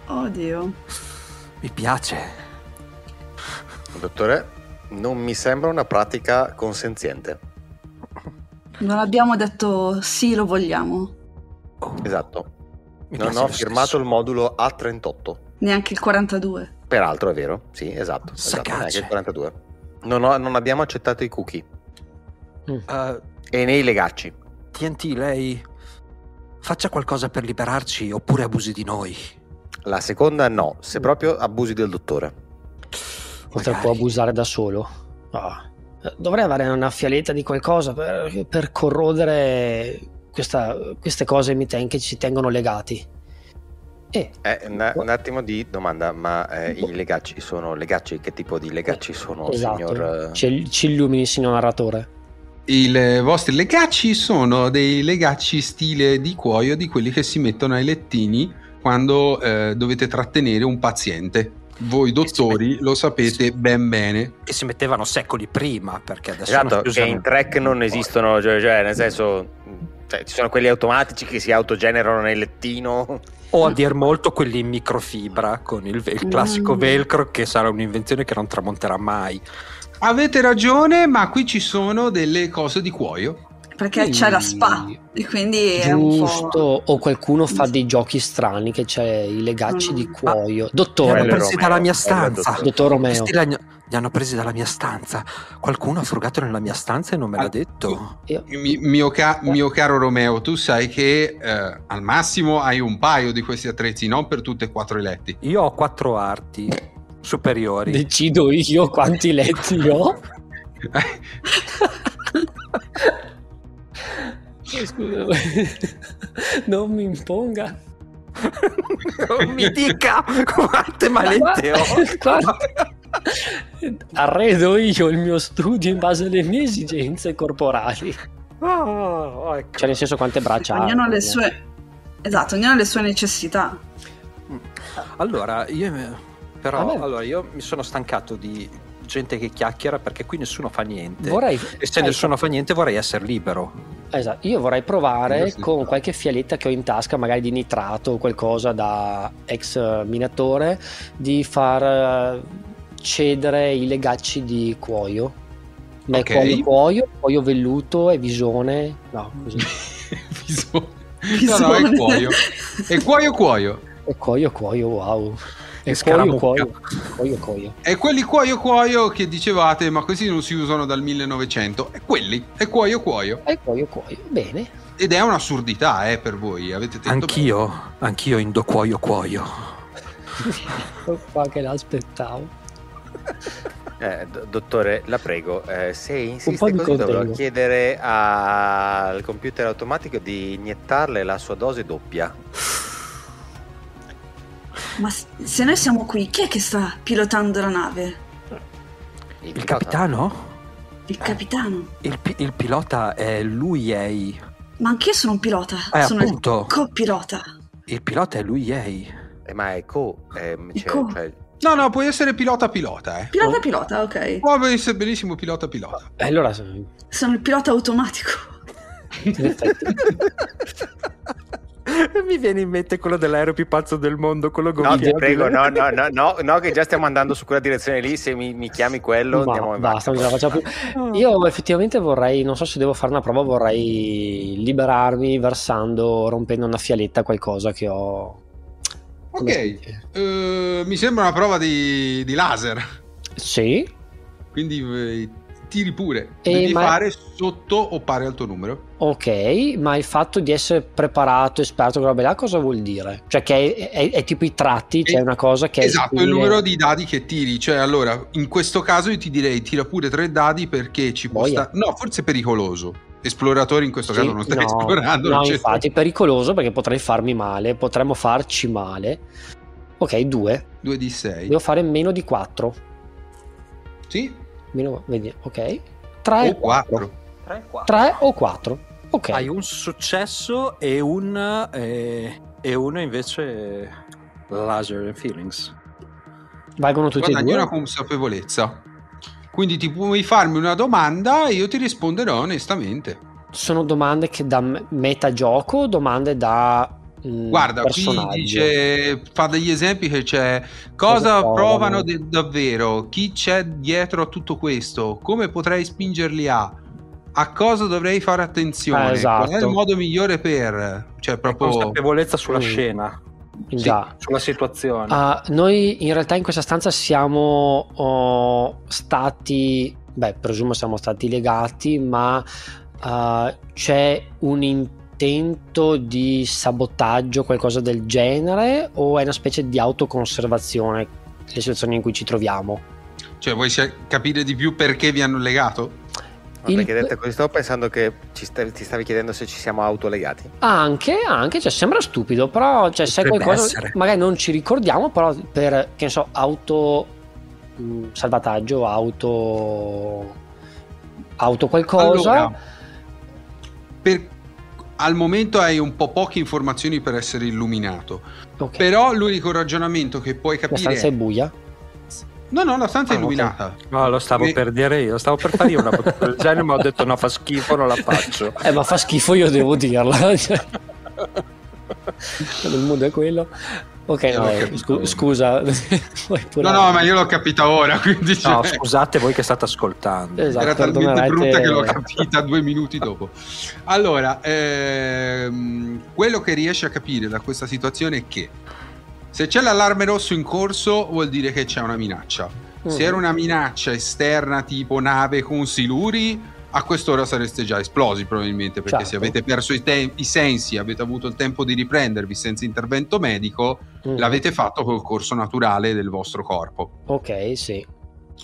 [SPEAKER 5] Oddio.
[SPEAKER 3] Mi piace.
[SPEAKER 4] Dottore, non mi sembra una pratica consenziente.
[SPEAKER 5] Non abbiamo detto sì, lo vogliamo.
[SPEAKER 4] Esatto.
[SPEAKER 3] mi
[SPEAKER 4] Non ho firmato
[SPEAKER 3] stesso.
[SPEAKER 4] il modulo A38.
[SPEAKER 5] Neanche il 42.
[SPEAKER 4] Peraltro è vero, sì, esatto. esatto neanche il 42. Non, ho- non abbiamo accettato i cookie
[SPEAKER 3] Eh,
[SPEAKER 4] e nei legacci.
[SPEAKER 3] TNT, lei faccia qualcosa per liberarci oppure abusi di noi.
[SPEAKER 4] La seconda no, se proprio abusi del dottore.
[SPEAKER 3] Magari.
[SPEAKER 6] può abusare da solo. Ah. Dovrei avere una fialetta di qualcosa per, per corrodere questa- queste cose mi ten- che ci tengono legati. E
[SPEAKER 4] Eh, un, un attimo di domanda, ma eh, i legacci sono legacci? Che tipo di legacci sono,
[SPEAKER 6] esatto,
[SPEAKER 4] signor? eh?
[SPEAKER 6] ci, ci illumini, signor narratore.
[SPEAKER 7] I vostri legacci sono dei legacci stile di cuoio di quelli che si mettono ai lettini quando eh, dovete trattenere un paziente. Voi dottori lo sapete ben bene.
[SPEAKER 3] E si mettevano secoli prima, perché adesso
[SPEAKER 4] Esatto, che in track non
[SPEAKER 3] poi.
[SPEAKER 4] esistono, cioè, cioè, nel senso, cioè, ci sono quelli automatici che si autogenerano nel lettino.
[SPEAKER 3] O a dir molto quelli in microfibra con il, il classico
[SPEAKER 5] Mm.
[SPEAKER 3] velcro che sarà un'invenzione che non tramonterà mai.
[SPEAKER 7] Avete ragione, ma qui ci sono delle cose di cuoio.
[SPEAKER 5] Perché c'è la spa. E quindi è un
[SPEAKER 6] Giusto,
[SPEAKER 5] po'.
[SPEAKER 6] o qualcuno fa dei giochi strani che c'è i legacci
[SPEAKER 5] Mm.
[SPEAKER 6] di cuoio.
[SPEAKER 3] Li hanno
[SPEAKER 6] Dottore,
[SPEAKER 4] Quello è
[SPEAKER 3] presi
[SPEAKER 4] Romeo,
[SPEAKER 3] dalla mia stanza.
[SPEAKER 4] dottore.
[SPEAKER 6] dottor Romeo.
[SPEAKER 3] Questi li hanno- li hanno presi dalla mia stanza. Qualcuno ha frugato nella mia stanza e non me l'ha
[SPEAKER 7] Ah,
[SPEAKER 3] detto.
[SPEAKER 6] Io-
[SPEAKER 7] Mi- mio, ca- mio caro Romeo, tu sai che eh, al massimo hai un paio di questi attrezzi, non per tutte e quattro i letti.
[SPEAKER 3] Io ho quattro arti superiori.
[SPEAKER 6] decido io quanti letti ho. [LAUGHS] [LAUGHS] Scusa, [LAUGHS] non mi imponga.
[SPEAKER 3] non mi dica quante malette ho.
[SPEAKER 6] Guarda, [LAUGHS] Arredo io il mio studio in base alle mie esigenze corporali.
[SPEAKER 3] Oh, ecco.
[SPEAKER 6] Cioè, nel senso, quante braccia ha.
[SPEAKER 5] Ognuno ha le sue. Esatto, ognuno ha le sue necessità.
[SPEAKER 3] Allora, io, però, allora, io mi sono stancato di gente che chiacchiera perché qui nessuno fa niente.
[SPEAKER 6] Vorrei,
[SPEAKER 3] E se
[SPEAKER 6] eh,
[SPEAKER 3] nessuno fa niente vorrei essere libero.
[SPEAKER 6] Esatto, io vorrei provare
[SPEAKER 7] sì.
[SPEAKER 6] con qualche fialetta che ho in tasca, magari di nitrato o qualcosa da ex eh, minatore, di far eh, cedere i legacci di cuoio. Ma
[SPEAKER 7] Ok.
[SPEAKER 6] è cuoio cuoio, cuoio velluto e visone. No, così. [LAUGHS]
[SPEAKER 7] Viso- No, no, è cuoio. È cuoio cuoio.
[SPEAKER 6] È cuoio cuoio, wow. È
[SPEAKER 3] E
[SPEAKER 6] cuoio cuoio. Cuoio cuoio.
[SPEAKER 7] È quelli cuoio cuoio che dicevate, ma questi non si usano dal 1900. È quelli, è cuoio cuoio.
[SPEAKER 6] È cuoio cuoio. Bene.
[SPEAKER 7] Ed è un'assurdità, eh, per voi. Avete detto
[SPEAKER 3] Anch'io, anch'io indo cuoio cuoio. [LAUGHS]
[SPEAKER 6] Qua che l'aspettavo.
[SPEAKER 4] Eh, do- dottore, la prego, eh, se insiste così dovrò chiedere al computer automatico di iniettarle la sua dose doppia.
[SPEAKER 5] Ma se noi siamo qui, chi è che sta pilotando la nave?
[SPEAKER 3] Il
[SPEAKER 4] pilota?
[SPEAKER 3] capitano?
[SPEAKER 5] Il capitano.
[SPEAKER 3] Il, pi- il pilota è lui Ei.
[SPEAKER 5] Ma anch'io sono un pilota.
[SPEAKER 3] Eh,
[SPEAKER 5] sono
[SPEAKER 3] appunto.
[SPEAKER 5] il copilota.
[SPEAKER 3] Il pilota è lui Ei.
[SPEAKER 4] Eh, ma è co, ehm, cioè-
[SPEAKER 5] Co.
[SPEAKER 4] cioè,
[SPEAKER 7] No, no, puoi essere pilota pilota, eh.
[SPEAKER 5] Pilota pilota, ok.
[SPEAKER 7] Può essere benissimo pilota pilota.
[SPEAKER 6] E allora,
[SPEAKER 5] Sono il pilota automatico. [LAUGHS] [LAUGHS]
[SPEAKER 3] Mi viene in mente quello dell'aereo più pazzo del mondo, quello
[SPEAKER 4] No, ti prego, no, no, no, no, no, che già stiamo andando su quella direzione lì. Se mi, mi chiami quello,
[SPEAKER 6] Ma
[SPEAKER 4] andiamo in
[SPEAKER 6] basta, non ce la facciamo più. [LAUGHS] Io effettivamente vorrei, non so se devo fare una prova, vorrei liberarmi versando, rompendo una fialetta qualcosa che ho.
[SPEAKER 7] Ok, eh, mi sembra una prova di, di laser.
[SPEAKER 6] Sì,
[SPEAKER 7] Quindi eh, tiri pure.
[SPEAKER 6] E
[SPEAKER 7] Devi
[SPEAKER 6] ma-
[SPEAKER 7] fare sotto o pari al tuo numero.
[SPEAKER 6] ok, ma il fatto di essere preparato, esperto, quella roba là, cosa vuol dire? Cioè che è, è- è tipo i tratti, c'è
[SPEAKER 7] Eh,
[SPEAKER 6] una cosa che è
[SPEAKER 7] Esatto, il
[SPEAKER 6] simile-
[SPEAKER 7] numero di dadi che tiri. Cioè, allora, in questo caso io ti direi tira pure tre dadi perché ci può stare. No, forse è pericoloso. Esploratori in questo
[SPEAKER 6] Sì,
[SPEAKER 7] caso non stai
[SPEAKER 6] no,
[SPEAKER 7] esplorando.
[SPEAKER 6] No, infatti è pericoloso perché potrei farmi male, potremmo farci male. Ok, due.
[SPEAKER 7] 2 di 6.
[SPEAKER 6] Devo fare meno di 4.
[SPEAKER 7] Sì,
[SPEAKER 6] Meno, vedi, ok. 3
[SPEAKER 7] o 4.
[SPEAKER 6] 3 o 4. Ok.
[SPEAKER 3] Hai un successo e un eh, e uno invece laser and feelings.
[SPEAKER 6] Valgono tutti e
[SPEAKER 7] Guadagni
[SPEAKER 6] due.
[SPEAKER 7] una consapevolezza. Quindi ti puoi farmi una domanda e io ti risponderò onestamente.
[SPEAKER 6] Sono domande che da me- metagioco domande da
[SPEAKER 7] Guarda, qui dice, fa degli esempi che c'è
[SPEAKER 6] Cosa
[SPEAKER 7] cosa
[SPEAKER 6] provano?
[SPEAKER 7] de- davvero, chi c'è dietro a tutto questo, come potrei spingerli a, a cosa dovrei fare attenzione,
[SPEAKER 6] Ah, esatto.
[SPEAKER 7] qual è il modo migliore per, cioè proprio...
[SPEAKER 3] Consapevolezza sulla
[SPEAKER 6] Mm.
[SPEAKER 3] scena,
[SPEAKER 6] Già.
[SPEAKER 3] sulla situazione.
[SPEAKER 6] Ah, noi in realtà in questa stanza siamo oh, stati, beh, presumo siamo stati legati, ma ah, c'è un intento di sabotaggio, qualcosa del genere, o è una specie di autoconservazione le situazioni in cui ci troviamo?
[SPEAKER 7] Cioè vuoi capire di più perché vi hanno legato?
[SPEAKER 6] Il-
[SPEAKER 4] perché detto così stavo pensando che ci stavi- ti stavi chiedendo se ci siamo autolegati.
[SPEAKER 6] Anche, anche, cioè sembra stupido, però cioè, se qualcosa
[SPEAKER 3] essere.
[SPEAKER 6] magari non ci ricordiamo, però per, che ne so, auto mh, salvataggio, auto auto qualcosa.
[SPEAKER 7] Allora, per- al momento hai un po' poche informazioni per essere illuminato,
[SPEAKER 6] ok.
[SPEAKER 7] però l'unico ragionamento che puoi
[SPEAKER 6] La
[SPEAKER 7] capire...
[SPEAKER 6] stanza è buia.
[SPEAKER 7] No, no, la stanza è
[SPEAKER 6] Ah, ok.
[SPEAKER 7] illuminata.
[SPEAKER 3] No, lo stavo
[SPEAKER 7] E-
[SPEAKER 3] per dire io, stavo per fare io una battuta del genere, ma ho detto no, fa schifo, non la faccio.
[SPEAKER 6] Eh, ma fa schifo, io devo dirla. [LAUGHS] Cioè, Il mood è quello. Ok, no, scu- scusa. [LAUGHS]
[SPEAKER 7] No, no, ma io l'ho capita ora, [LAUGHS] quindi
[SPEAKER 3] No,
[SPEAKER 7] cioè,
[SPEAKER 3] scusate voi che state ascoltando.
[SPEAKER 6] Esatto,
[SPEAKER 7] era talmente brutta che l'ho capita due minuti dopo. Allora, ehm, quello che riesci a capire da questa situazione è che se c'è l'allarme rosso in corso vuol dire che c'è una minaccia. Se
[SPEAKER 6] Mm.
[SPEAKER 7] era una minaccia esterna tipo nave con siluri, a quest'ora sareste già esplosi probabilmente, perché
[SPEAKER 6] Certo.
[SPEAKER 7] se avete perso i, te- i sensi, avete avuto il tempo di riprendervi senza intervento medico,
[SPEAKER 6] Mm.
[SPEAKER 7] l'avete fatto col corso naturale del vostro corpo.
[SPEAKER 6] Ok, sì.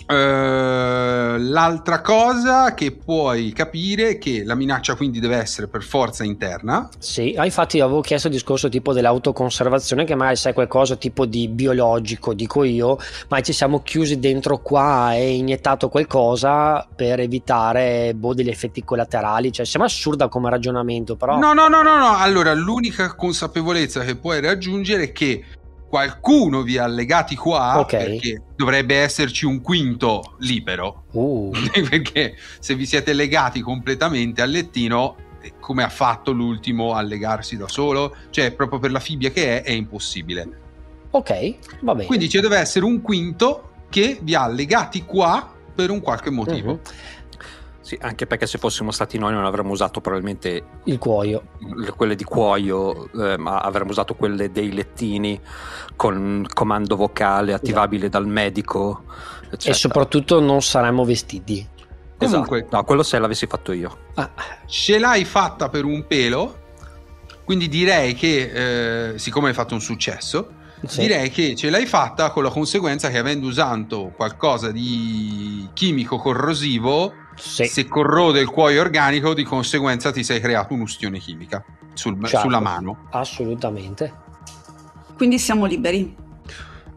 [SPEAKER 7] Eh, l'altra cosa che puoi capire è che la minaccia quindi deve essere per forza interna.
[SPEAKER 6] Sì, ah, infatti avevo chiesto il discorso tipo dell'autoconservazione, che magari sai qualcosa tipo di biologico, dico io, ma ci siamo chiusi dentro qua e iniettato qualcosa per evitare boh, degli effetti collaterali. Cioè, sembra assurda come ragionamento, però...
[SPEAKER 7] No, no, no, no, no. Allora, l'unica consapevolezza che puoi raggiungere è che qualcuno vi ha legati qua
[SPEAKER 6] Ok.
[SPEAKER 7] perché dovrebbe esserci un quinto libero.
[SPEAKER 6] Uh, [LAUGHS]
[SPEAKER 7] perché se vi siete legati completamente al lettino, eh, come ha fatto l'ultimo a legarsi da solo, cioè proprio per la fibbia che è, è impossibile.
[SPEAKER 6] ok, va bene.
[SPEAKER 7] Quindi ci deve essere un quinto che vi ha legati qua per un qualche motivo.
[SPEAKER 6] Mhm.
[SPEAKER 3] Sì, anche perché se fossimo stati noi non avremmo usato probabilmente
[SPEAKER 6] Il cuoio.
[SPEAKER 3] le- quelle di cuoio, eh, ma avremmo usato quelle dei lettini con comando vocale attivabile dal medico.
[SPEAKER 6] E
[SPEAKER 3] eccetera.
[SPEAKER 6] soprattutto non saremmo vestiti.
[SPEAKER 7] Comunque,
[SPEAKER 3] Esatto. No, quello se l'avessi fatto io.
[SPEAKER 6] Ah,
[SPEAKER 7] ce l'hai fatta per un pelo, quindi direi che, eh, siccome hai fatto un successo,
[SPEAKER 6] sì.
[SPEAKER 7] direi che ce l'hai fatta con la conseguenza che avendo usato qualcosa di chimico corrosivo,
[SPEAKER 6] Sì.
[SPEAKER 7] se corrode il cuoio organico, di conseguenza ti sei creato un'ustione chimica sul-
[SPEAKER 6] Certo.
[SPEAKER 7] sulla mano.
[SPEAKER 6] Assolutamente.
[SPEAKER 5] Quindi siamo liberi.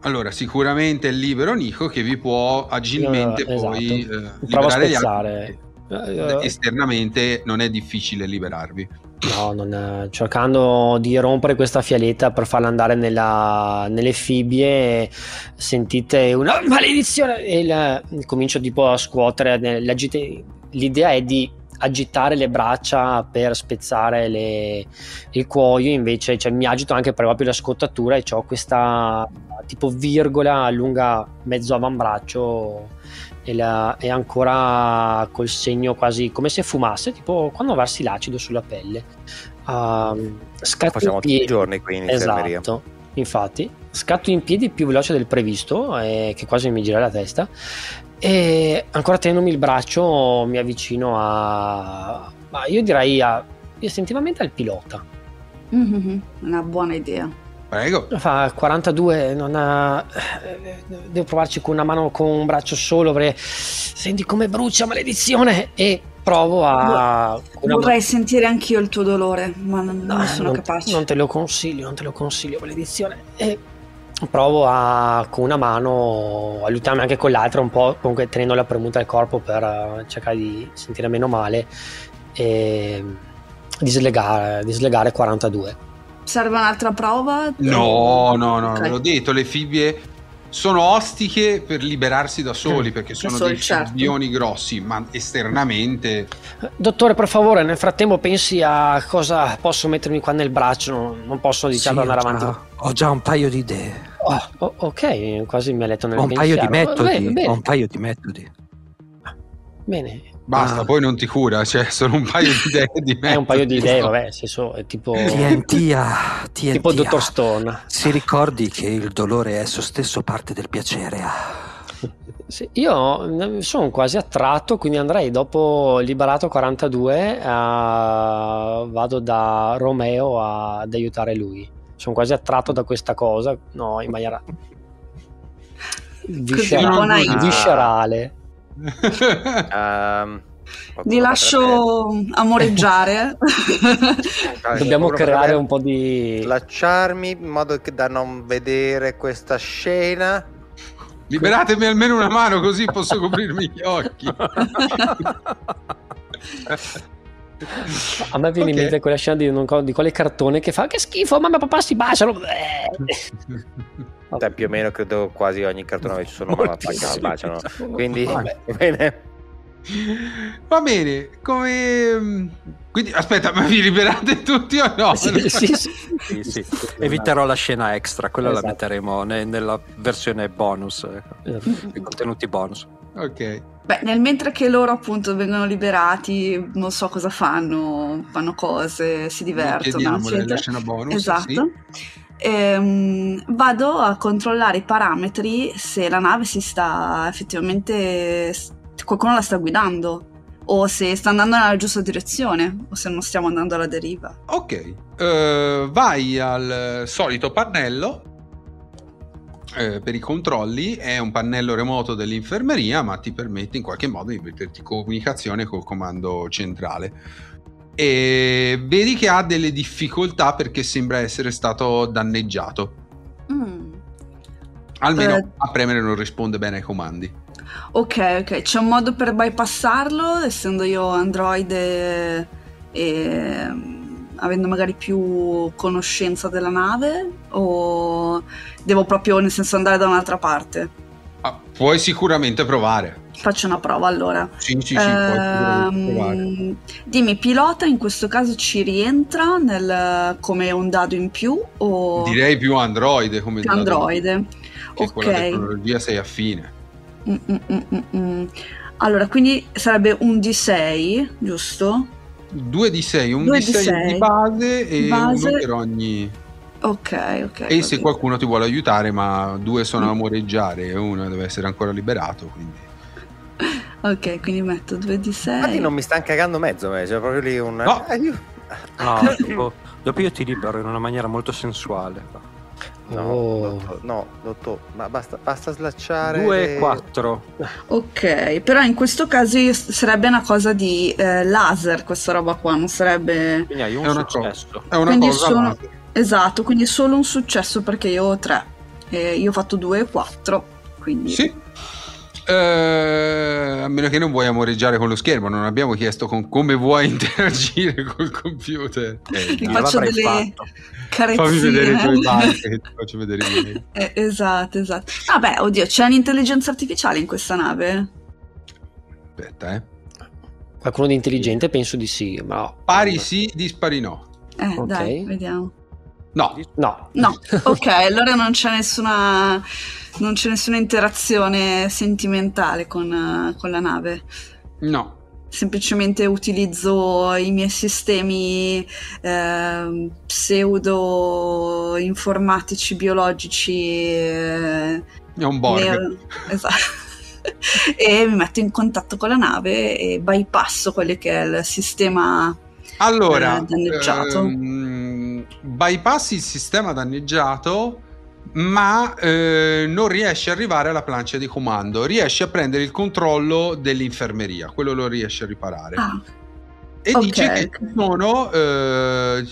[SPEAKER 7] Allora, sicuramente è libero Nico che vi può agilmente
[SPEAKER 6] Eh, esatto.
[SPEAKER 7] poi eh,
[SPEAKER 6] Provo a
[SPEAKER 7] liberare gli altri.
[SPEAKER 6] Eh,
[SPEAKER 7] Esternamente non è difficile liberarvi.
[SPEAKER 6] No, non, eh, cercando di rompere questa fialetta per farla andare nella- nelle fibbie, sentite una maledizione e il- comincio tipo a scuotere. l'agite- L'idea è di agitare le braccia per spezzare le- il cuoio, invece cioè, mi agito anche proprio la scottatura e ho questa tipo virgola lunga mezzo avambraccio e, la- e ancora col segno quasi come se fumasse, tipo quando versi l'acido sulla pelle. Um, scatto
[SPEAKER 4] Facciamo
[SPEAKER 6] in
[SPEAKER 4] tutti i giorni qui in infermeria.
[SPEAKER 6] Esatto, infatti, scatto in piedi più veloce del previsto, eh, che quasi mi gira la testa, e ancora tenendomi il braccio mi avvicino a... ma io direi a, istintivamente al pilota.
[SPEAKER 5] Mhm, Una buona idea.
[SPEAKER 7] Prego.
[SPEAKER 6] Fa 42, non ha... eh, devo provarci con una mano, con un braccio solo, perché senti come brucia, maledizione, e provo a...
[SPEAKER 5] Vorrei sentire anch'io il tuo dolore, ma non, non
[SPEAKER 6] No,
[SPEAKER 5] ne sono
[SPEAKER 6] non,
[SPEAKER 5] capace.
[SPEAKER 6] non te lo consiglio, non te lo consiglio, maledizione. E provo a con una mano aiutarmi anche con l'altra un po', comunque tenendo la premuta al corpo per eh, cercare di sentire meno male e dislegare, dislegare 42.
[SPEAKER 5] Serve un'altra prova?
[SPEAKER 7] No, no, no,
[SPEAKER 5] Ok.
[SPEAKER 7] ve l'ho detto, le fibbie sono ostiche per liberarsi da soli perché sono
[SPEAKER 5] soli,
[SPEAKER 7] dei
[SPEAKER 5] certo.
[SPEAKER 7] grossi, ma esternamente
[SPEAKER 6] Dottore, per favore, nel frattempo pensi a cosa posso mettermi qua nel braccio, non, posso diciamo
[SPEAKER 3] Sì,
[SPEAKER 6] andare avanti.
[SPEAKER 3] già, ho già un paio di idee.
[SPEAKER 6] Oh, oh, ok, quasi mi ha letto nel
[SPEAKER 3] Ho un paio di
[SPEAKER 6] pensiero.
[SPEAKER 3] metodi.
[SPEAKER 6] Bene, bene,
[SPEAKER 3] Ho un paio di metodi.
[SPEAKER 6] bene.
[SPEAKER 7] Basta,
[SPEAKER 3] Ah.
[SPEAKER 7] poi non ti cura, cioè sono un paio di idee di [LAUGHS]
[SPEAKER 6] È un paio di idee, vabbè, senso, è tipo,
[SPEAKER 3] TNT, TNT.
[SPEAKER 6] tipo Dottor Stone.
[SPEAKER 3] Si ricordi che il dolore è esso stesso parte del piacere. ah.
[SPEAKER 6] Sì, io sono quasi attratto, quindi andrei dopo liberato 42, eh, vado da Romeo a- ad aiutare lui. Sono quasi attratto da questa cosa, no, in maniera viscera-
[SPEAKER 5] buona
[SPEAKER 7] idea.
[SPEAKER 6] viscerale. [LAUGHS]
[SPEAKER 4] Ehm,
[SPEAKER 5] Vi lascio amoreggiare. [LAUGHS]
[SPEAKER 4] potrebbe-
[SPEAKER 6] Dobbiamo
[SPEAKER 4] qualcuno
[SPEAKER 6] creare un po' di...
[SPEAKER 4] Slacciarmi in modo che da non vedere questa scena.
[SPEAKER 7] Liberatemi almeno una mano così posso coprirmi gli occhi.
[SPEAKER 6] A me viene in
[SPEAKER 7] Ok.
[SPEAKER 6] mente quella scena di, non di quale cartone che fa che schifo, mamma e papà si baciano. [LAUGHS]
[SPEAKER 4] Cioè, più o meno credo quasi ogni cartone ci sono che si baciano. Quindi,
[SPEAKER 6] Vabbè. [LAUGHS]
[SPEAKER 4] bene.
[SPEAKER 7] Va bene, come... Quindi aspetta, ma vi liberate tutti o no?
[SPEAKER 6] Sì, sì, sì. [LAUGHS]
[SPEAKER 3] Sì, sì. Eviterò la scena extra, quella
[SPEAKER 6] Esatto.
[SPEAKER 3] la metteremo ne- nella versione bonus, eh, i contenuti bonus.
[SPEAKER 7] Ok.
[SPEAKER 5] Beh, nel mentre che loro appunto vengono liberati, non so cosa fanno, fanno cose, si divertono.
[SPEAKER 7] Chiediamole la scena bonus.
[SPEAKER 5] Esatto. Ehm, vado a controllare i parametri se la nave si sta effettivamente. qualcuno la sta guidando o se sta andando nella giusta direzione o se non stiamo andando alla deriva.
[SPEAKER 7] Ok, Eh, vai al solito pannello eh, per i controlli. È un pannello remoto dell'infermeria, ma ti permette in qualche modo di metterti in comunicazione col comando centrale. E vedi che ha delle difficoltà perché sembra essere stato danneggiato.
[SPEAKER 5] Mm.
[SPEAKER 7] Almeno
[SPEAKER 5] Eh.
[SPEAKER 7] a premere non risponde bene ai comandi.
[SPEAKER 5] Ok, ok, c'è un modo per bypassarlo, essendo io Android e, e, mm, avendo magari più conoscenza della nave o devo proprio nel senso andare da un'altra parte?
[SPEAKER 7] Ah, puoi sicuramente provare.
[SPEAKER 5] Faccio una prova allora.
[SPEAKER 7] Sì, sì, sì.
[SPEAKER 5] Ehm, dimmi, pilota in questo caso ci rientra nel, come un dado in più o
[SPEAKER 7] Direi più Android come
[SPEAKER 5] più
[SPEAKER 7] dato
[SPEAKER 5] Android?
[SPEAKER 7] Che con la
[SPEAKER 5] Ok.
[SPEAKER 7] tecnologia sei affine.
[SPEAKER 5] Mm, mm, mm, mm, mm. Allora, quindi sarebbe un D6, giusto?
[SPEAKER 7] 2 di 6, un
[SPEAKER 5] Due
[SPEAKER 7] di
[SPEAKER 5] di
[SPEAKER 7] 6
[SPEAKER 5] sei.
[SPEAKER 7] di base e
[SPEAKER 5] Base.
[SPEAKER 7] uno per ogni.
[SPEAKER 5] Ok, ok.
[SPEAKER 7] e se qualcuno ti vuole aiutare, ma due sono
[SPEAKER 5] Mm.
[SPEAKER 7] a moreggiare e uno deve essere ancora liberato. Quindi. [LAUGHS]
[SPEAKER 5] Ok, quindi metto 2 D6.
[SPEAKER 4] Infatti non mi stanno cagando mezzo, me. c'è proprio lì un...
[SPEAKER 7] No.
[SPEAKER 4] Eh, io-
[SPEAKER 3] No, [LAUGHS] dopo, dopo io ti libero in una maniera molto sensuale.
[SPEAKER 4] No,
[SPEAKER 6] Oh.
[SPEAKER 4] dottor, no, dottor, ma basta, basta slacciare.
[SPEAKER 3] 2
[SPEAKER 4] le-
[SPEAKER 3] e 4.
[SPEAKER 5] Ok, però in questo caso io- sarebbe una cosa di eh, laser questa roba qua, non sarebbe...
[SPEAKER 3] Quindi hai un
[SPEAKER 7] È una
[SPEAKER 3] successo.
[SPEAKER 7] È una
[SPEAKER 5] Quindi
[SPEAKER 7] cosa
[SPEAKER 5] sono-. Esatto, quindi solo un successo perché io ho 3. E io ho fatto 2 e 4, quindi...
[SPEAKER 7] Sì. Eh, a meno che non vuoi amoreggiare con lo schermo, non abbiamo chiesto con come vuoi [LAUGHS] interagire col computer. Eh, dai,
[SPEAKER 5] faccio delle
[SPEAKER 7] fammi vedere i tuoi banchi [LAUGHS] ti faccio vedere i miei.
[SPEAKER 5] Eh, esatto, esatto. Vabbè, oddio, c'è un'intelligenza artificiale in questa nave?
[SPEAKER 7] Aspetta, eh.
[SPEAKER 6] Qualcuno di intelligente penso di sì, ma no.
[SPEAKER 7] Pari sì, dispari no.
[SPEAKER 5] Eh,
[SPEAKER 6] Ok.
[SPEAKER 5] dai, vediamo.
[SPEAKER 7] No,
[SPEAKER 6] No,
[SPEAKER 5] No, ok, allora non c'è nessuna, non c'è nessuna interazione sentimentale con, eh, con la nave.
[SPEAKER 7] no.
[SPEAKER 5] Semplicemente utilizzo i miei sistemi ehm, pseudo informatici biologici eh,
[SPEAKER 7] È un Borg.
[SPEAKER 5] ne- esatto. [LAUGHS] e mi metto in contatto con la nave e bypasso quello che è il sistema
[SPEAKER 7] Allora,
[SPEAKER 5] eh, danneggiato.
[SPEAKER 7] ehm, bypassi il sistema danneggiato, ma eh, non riesci ad arrivare alla plancia di comando. Riesci a prendere il controllo dell'infermeria, quello lo riesci a riparare.
[SPEAKER 5] Ah,
[SPEAKER 7] e
[SPEAKER 5] ok.
[SPEAKER 7] dice che ci sono eh,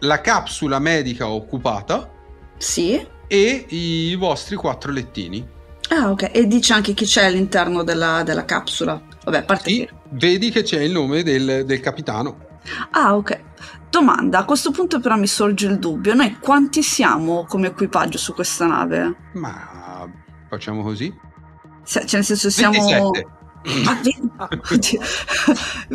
[SPEAKER 7] la capsula medica occupata
[SPEAKER 5] sì.
[SPEAKER 7] e i vostri quattro lettini.
[SPEAKER 5] Ah, ok. E dice anche chi c'è all'interno della, della capsula. Vabbè, a parte
[SPEAKER 7] Sì, vedi che c'è il nome del, del capitano.
[SPEAKER 5] Ah, ok. Domanda, a questo punto però mi sorge il dubbio. Noi quanti siamo come equipaggio su questa nave?
[SPEAKER 7] Ma facciamo così?
[SPEAKER 5] Se- cioè, nel senso, siamo...
[SPEAKER 7] 27.
[SPEAKER 5] Ah, [CLEARS THROAT] ah, oddio.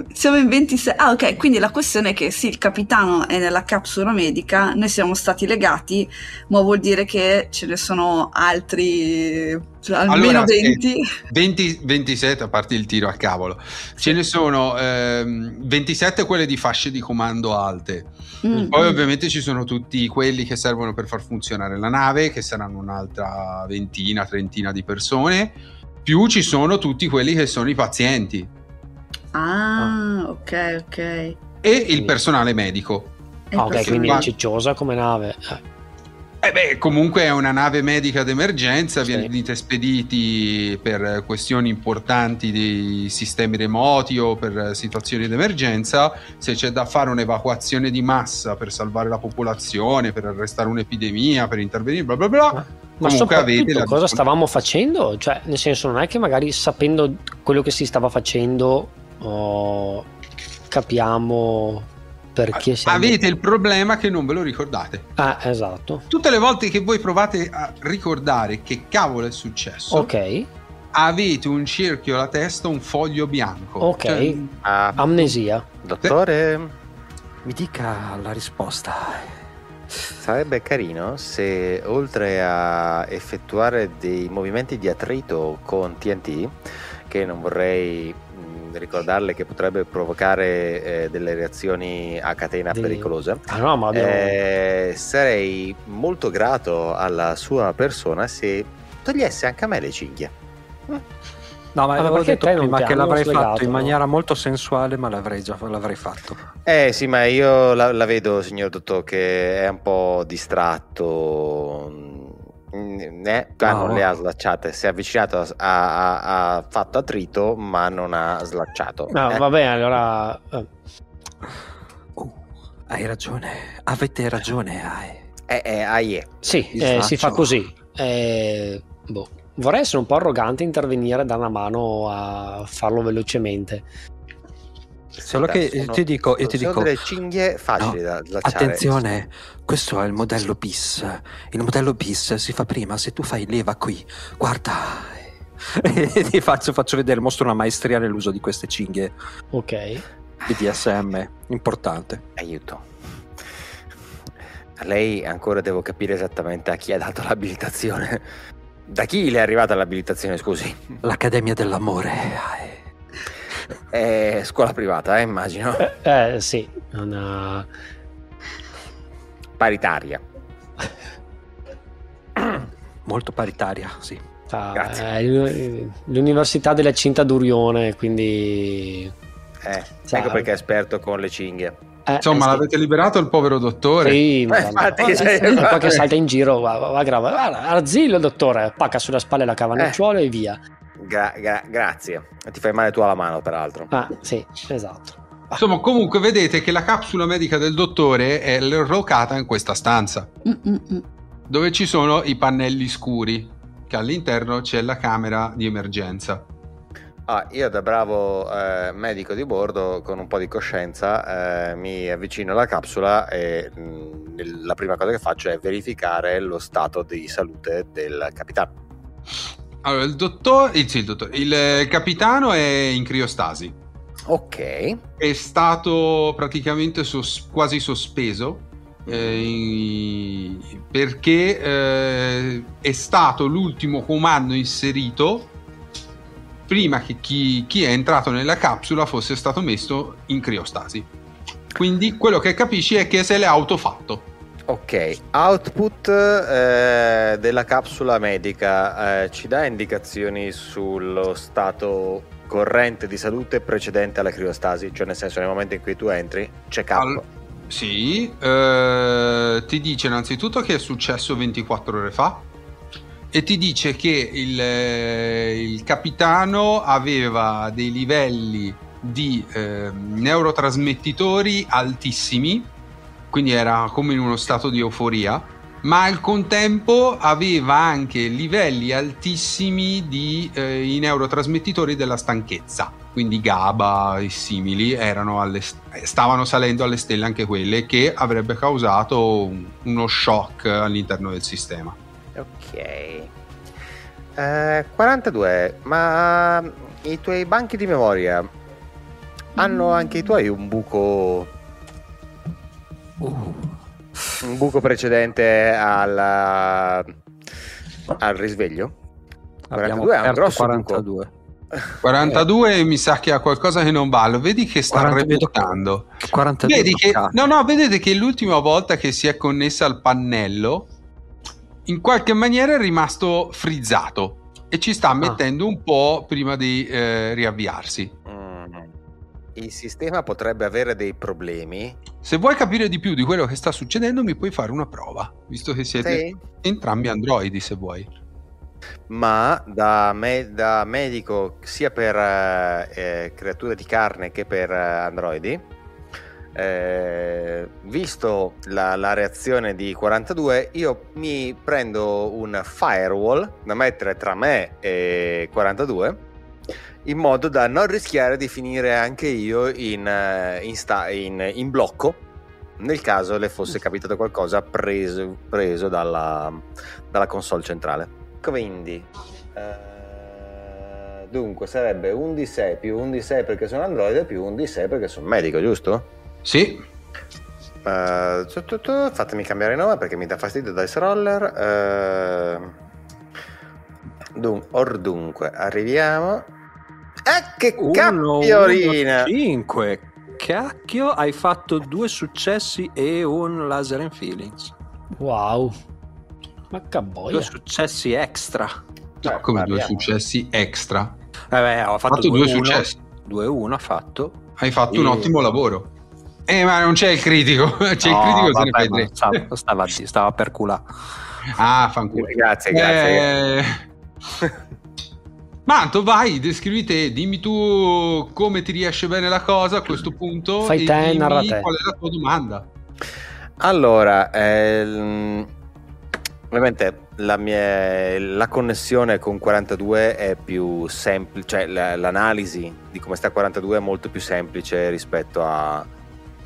[SPEAKER 5] [LAUGHS] siamo in 26. Ah, ok. Quindi la questione è che sì, il capitano è nella capsula medica, noi siamo stati legati, ma vuol dire che ce ne sono altri, cioè, almeno
[SPEAKER 7] Allora,
[SPEAKER 5] 20.
[SPEAKER 7] 20, 27 a parte il tiro a cavolo. Ce ne sono ehm, 27 quelle di fasce di comando alte.
[SPEAKER 5] Mm,
[SPEAKER 7] Poi
[SPEAKER 5] mm.
[SPEAKER 7] ovviamente ci sono tutti quelli che servono per far funzionare la nave, che saranno un'altra ventina, trentina di persone. Più ci sono tutti quelli che sono i pazienti
[SPEAKER 5] Ah, ok, ok.
[SPEAKER 7] e
[SPEAKER 6] Sì.
[SPEAKER 7] il personale medico.
[SPEAKER 6] Ah, ok, quindi
[SPEAKER 7] qua-
[SPEAKER 6] è cicciosa come nave. Eh,
[SPEAKER 7] Eh beh, comunque è una nave medica d'emergenza,
[SPEAKER 6] Sì.
[SPEAKER 7] venite spediti per questioni importanti di sistemi remoti o per situazioni d'emergenza. Se c'è da fare un'evacuazione di massa per salvare la popolazione, per arrestare un'epidemia, per intervenire, bla bla bla.
[SPEAKER 6] Ma
[SPEAKER 7] Comunque avete
[SPEAKER 6] soprattutto
[SPEAKER 7] la
[SPEAKER 6] cosa stavamo facendo? Cioè, nel senso, non è che magari sapendo quello che si stava facendo oh, capiamo perché siamo...
[SPEAKER 7] Avete il problema che non ve lo ricordate.
[SPEAKER 6] Ah, esatto.
[SPEAKER 7] Tutte le volte che voi provate a ricordare che cavolo è successo,
[SPEAKER 6] Ok,
[SPEAKER 7] avete un cerchio alla testa, un foglio bianco.
[SPEAKER 6] Ok.
[SPEAKER 7] Cioè,
[SPEAKER 4] Ah,
[SPEAKER 6] amnesia.
[SPEAKER 4] dottore,
[SPEAKER 3] Mi dica la risposta.
[SPEAKER 4] Sarebbe carino se oltre a effettuare dei movimenti di attrito con TNT, che non vorrei mh, ricordarle che potrebbe provocare eh, delle reazioni a catena
[SPEAKER 6] Di-
[SPEAKER 4] pericolose,
[SPEAKER 6] Ah no, ma
[SPEAKER 4] eh, sarei molto grato alla sua persona se togliesse anche a me le cinghie.
[SPEAKER 3] No, ma
[SPEAKER 6] Ah,
[SPEAKER 3] avevo detto prima che l'avrei
[SPEAKER 6] slegato,
[SPEAKER 3] fatto in
[SPEAKER 6] no?
[SPEAKER 3] maniera molto sensuale, ma l'avrei già l'avrei fatto.
[SPEAKER 4] Eh sì, ma io la, la vedo, signor dottor, che è un po' distratto. Mm, eh,
[SPEAKER 3] No.
[SPEAKER 4] non le ha slacciate, si è avvicinato, a- ha, ha- ha fatto attrito, ma non ha slacciato.
[SPEAKER 6] No,
[SPEAKER 4] Eh,
[SPEAKER 6] va bene, allora... eh,
[SPEAKER 3] Uh, hai ragione, avete ragione. Hai.
[SPEAKER 4] eh, eh, ahie.
[SPEAKER 6] Sì,
[SPEAKER 3] Il
[SPEAKER 6] eh, si fa così. Eh, boh. Vorrei essere un po' arrogante e intervenire e dare una mano a farlo velocemente.
[SPEAKER 3] Solo che
[SPEAKER 4] Sono-
[SPEAKER 3] ti dico, io ti
[SPEAKER 4] sono
[SPEAKER 3] dico,
[SPEAKER 4] delle cinghie facili da slacciare.
[SPEAKER 3] attenzione, questo è il modello bis. Il modello bis si fa prima se tu fai leva qui. Guarda. E [LAUGHS] ti faccio, faccio vedere, mostro una maestria nell'uso di queste cinghie
[SPEAKER 6] Ok.
[SPEAKER 3] BDSM, importante.
[SPEAKER 4] Aiuto. A lei ancora devo capire esattamente a chi ha dato l'abilitazione. Da chi le è arrivata l'abilitazione, scusi?
[SPEAKER 3] L'Accademia dell'Amore.
[SPEAKER 4] È scuola privata, eh, immagino.
[SPEAKER 6] Eh, eh, sì, una...
[SPEAKER 4] Paritaria.
[SPEAKER 3] Molto paritaria, sì.
[SPEAKER 6] ah,
[SPEAKER 4] Grazie.
[SPEAKER 6] l'u- l'università della Cinta d'Urione, quindi...
[SPEAKER 4] Eh, ecco perché è esperto con le cinghie.
[SPEAKER 6] Eh,
[SPEAKER 7] Insomma,
[SPEAKER 6] eh, sì.
[SPEAKER 7] l'avete liberato il povero dottore.
[SPEAKER 6] Sì,
[SPEAKER 4] Eh, infatti,
[SPEAKER 6] Eh,
[SPEAKER 4] cioè,
[SPEAKER 6] sì, poi che salta in giro, va, va, va grave. Arzillo, dottore, pacca sulle spalle la cavannucciuola e via.
[SPEAKER 4] Gra- gra- grazie. Ti fai male tu alla mano, peraltro.
[SPEAKER 6] Ah, sì, esatto.
[SPEAKER 7] Insomma, comunque vedete che la capsula medica del dottore è locata in questa stanza,
[SPEAKER 5] Mm, mm, mm.
[SPEAKER 7] dove ci sono i pannelli scuri, che all'interno c'è la camera di emergenza.
[SPEAKER 4] Ah, io da bravo eh, medico di bordo, con un po' di coscienza, eh, mi avvicino alla capsula e mh, il- la prima cosa che faccio è verificare lo stato di salute del capitano.
[SPEAKER 7] Allora, il dottore, il, sì, il dottore, il eh, capitano è in criostasi.
[SPEAKER 4] Ok.
[SPEAKER 7] è stato praticamente sos- quasi sospeso eh, perché eh, è stato l'ultimo comando inserito prima che chi, chi è entrato nella capsula fosse stato messo in criostasi. Quindi quello che capisci è che se l'è autofatto.
[SPEAKER 4] Ok, output eh, della capsula medica eh, ci dà indicazioni sullo stato corrente di salute precedente alla criostasi, cioè nel senso nel momento in cui tu entri, check up.
[SPEAKER 7] Al- Sì, eh, ti dice innanzitutto che è successo 24 ore fa e ti dice che il, eh, il capitano aveva dei livelli di eh, neurotrasmettitori altissimi, quindi era come in uno stato di euforia, ma al contempo aveva anche livelli altissimi di eh, neurotrasmettitori della stanchezza, quindi GABA e simili alle, stavano salendo alle stelle anche quelle che avrebbe causato un- uno shock all'interno del sistema.
[SPEAKER 4] Ok. Eh, 42, ma i tuoi banchi di memoria hanno anche i tuoi un buco un buco precedente alla- al risveglio?
[SPEAKER 3] Abbiamo
[SPEAKER 4] 42 è un grosso
[SPEAKER 3] 42.
[SPEAKER 7] 42 [LAUGHS] mi sa che ha qualcosa che non va, lo vedi che sta
[SPEAKER 3] 40 vedo-
[SPEAKER 7] rebootando.
[SPEAKER 3] 42
[SPEAKER 7] Vedi che, no, no, vedete che l'ultima volta che si è connessa al pannello, in qualche maniera è rimasto frizzato e ci
[SPEAKER 3] Ah.
[SPEAKER 7] sta mettendo un po' prima di eh, riavviarsi.
[SPEAKER 4] Mm. Il sistema potrebbe avere dei problemi.
[SPEAKER 7] Se vuoi capire di più di quello che sta succedendo, mi puoi fare una prova, visto che siete
[SPEAKER 4] Sì.
[SPEAKER 7] entrambi androidi, se vuoi.
[SPEAKER 4] Ma da, me- da medico sia per eh, eh, creature di carne che per eh, androidi, eh, visto la, la reazione di 42, io mi prendo un firewall da mettere tra me e 42 in modo da non rischiare di finire anche io in, eh, in sta- in- in blocco nel caso le fosse capitato qualcosa preso, preso dalla, dalla console centrale. Quindi, eh, dunque, sarebbe un di 6 più un di 6 perché sono androide più un di 6 perché sono medico, giusto?
[SPEAKER 7] Sì,
[SPEAKER 4] tu, tu, tu, fatemi cambiare nome perché mi dà fastidio Dice Roller. Eh, dun- or dunque, arriviamo. Eh, che cacchiolina!
[SPEAKER 3] 5. Cacchio, hai fatto due successi e un laser and feelings.
[SPEAKER 6] Wow. Ma
[SPEAKER 3] Due
[SPEAKER 6] caboia.
[SPEAKER 3] successi extra.
[SPEAKER 4] Cioè,
[SPEAKER 7] come due
[SPEAKER 4] parliamo.
[SPEAKER 7] successi extra.
[SPEAKER 3] Eh beh, ho
[SPEAKER 7] Hai
[SPEAKER 3] fatto,
[SPEAKER 7] fatto due
[SPEAKER 3] 2-1.
[SPEAKER 7] successi.
[SPEAKER 3] 2-1 ha fatto.
[SPEAKER 7] Hai fatto un
[SPEAKER 3] E-
[SPEAKER 7] ottimo lavoro. Eh, ma non c'è il critico. [LAUGHS] C'è
[SPEAKER 3] No,
[SPEAKER 7] il critico, se ne
[SPEAKER 3] vabbè,
[SPEAKER 7] fai
[SPEAKER 3] ma stava, stava, stava per culà.
[SPEAKER 7] Ah, fanculo.
[SPEAKER 4] Grazie, grazie.
[SPEAKER 7] Eh... [LAUGHS] Manto, vai, descrivi te, dimmi tu come ti riesce bene la cosa a questo punto.
[SPEAKER 6] Fai
[SPEAKER 7] e
[SPEAKER 6] te,
[SPEAKER 7] dimmi
[SPEAKER 6] narra te.
[SPEAKER 7] Qual è la tua domanda?
[SPEAKER 4] Allora, ehm, ovviamente la, mia, la connessione con 42 è più semplice, cioè la- l'analisi di come sta 42 è molto più semplice rispetto a,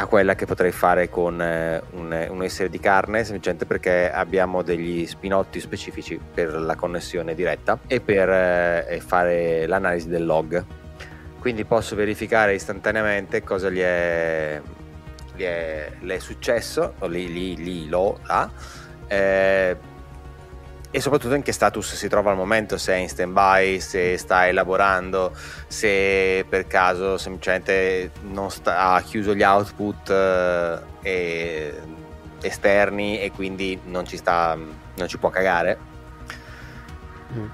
[SPEAKER 4] a quella che potrei fare con eh, un, un essere di carne, semplicemente perché abbiamo degli spinotti specifici per la connessione diretta e per eh, fare l'analisi del log. Quindi posso verificare istantaneamente cosa gli è, gli è, le è successo, o lì, lì, lì, lo, là, eh, e soprattutto in che status si trova al momento, se è in stand by, se sta elaborando, se per caso semplicemente non sta, ha chiuso gli output eh, esterni e quindi non ci sta, non ci può cagare.
[SPEAKER 6] Mm.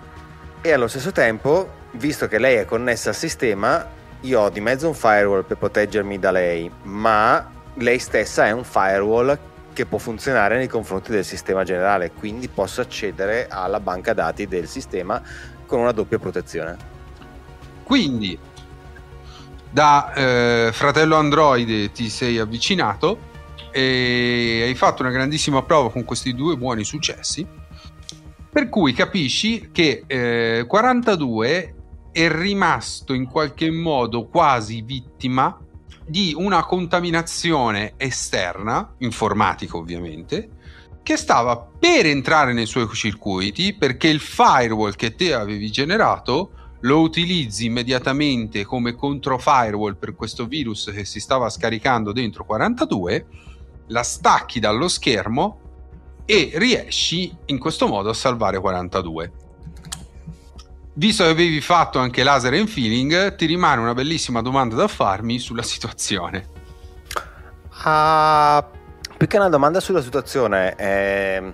[SPEAKER 4] E allo stesso tempo, visto che lei è connessa al sistema, io ho di mezzo un firewall per proteggermi da lei, ma lei stessa è un firewall che può funzionare nei confronti del sistema generale, quindi posso accedere alla banca dati del sistema con una doppia protezione.
[SPEAKER 7] Quindi, da eh, fratello androide ti sei avvicinato e hai fatto una grandissima prova con questi due buoni successi. Per cui capisci che eh, 42 è rimasto in qualche modo quasi vittima di una contaminazione esterna, informatica ovviamente, che stava per entrare nei suoi circuiti perché il firewall che te avevi generato lo utilizzi immediatamente come contro firewall per questo virus che si stava scaricando dentro 42, la stacchi dallo schermo e riesci in questo modo a salvare 42. Visto che avevi fatto anche laser and feeling, ti rimane una bellissima domanda da farmi sulla situazione.
[SPEAKER 4] Ah, più che una domanda sulla situazione, eh,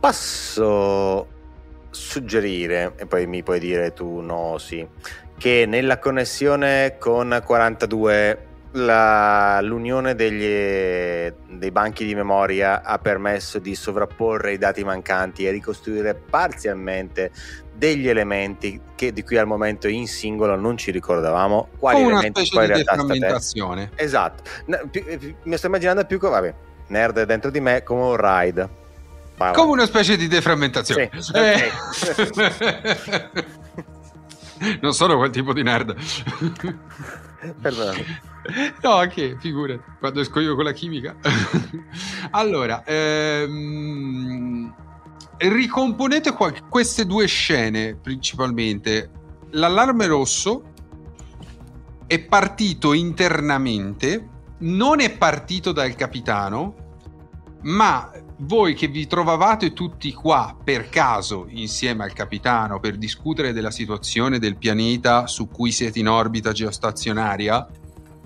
[SPEAKER 4] posso suggerire, e poi mi puoi dire tu no sì, che nella connessione con 42 la- l'unione degli, dei banchi di memoria ha permesso di sovrapporre i dati mancanti e ricostruire parzialmente degli elementi che, di cui al momento in singolo non ci ricordavamo quali
[SPEAKER 7] una
[SPEAKER 4] elementi poi in realtà state. Esatto, più- mi sto immaginando più come, vabbè, nerd dentro di me come un ride. Vai.
[SPEAKER 7] Come una specie di deframmentazione.
[SPEAKER 4] Sì,
[SPEAKER 7] Eh. [LAUGHS] non sono quel tipo di nerd.
[SPEAKER 4] Perdonami. [LAUGHS]
[SPEAKER 7] No, che figurati, quando esco io con la chimica. [LAUGHS] allora, ehm, ricomponete qua- queste due scene principalmente. L'allarme rosso è partito internamente, non è partito dal capitano, ma voi che vi trovavate tutti qua per caso insieme al capitano per discutere della situazione del pianeta su cui siete in orbita geostazionaria,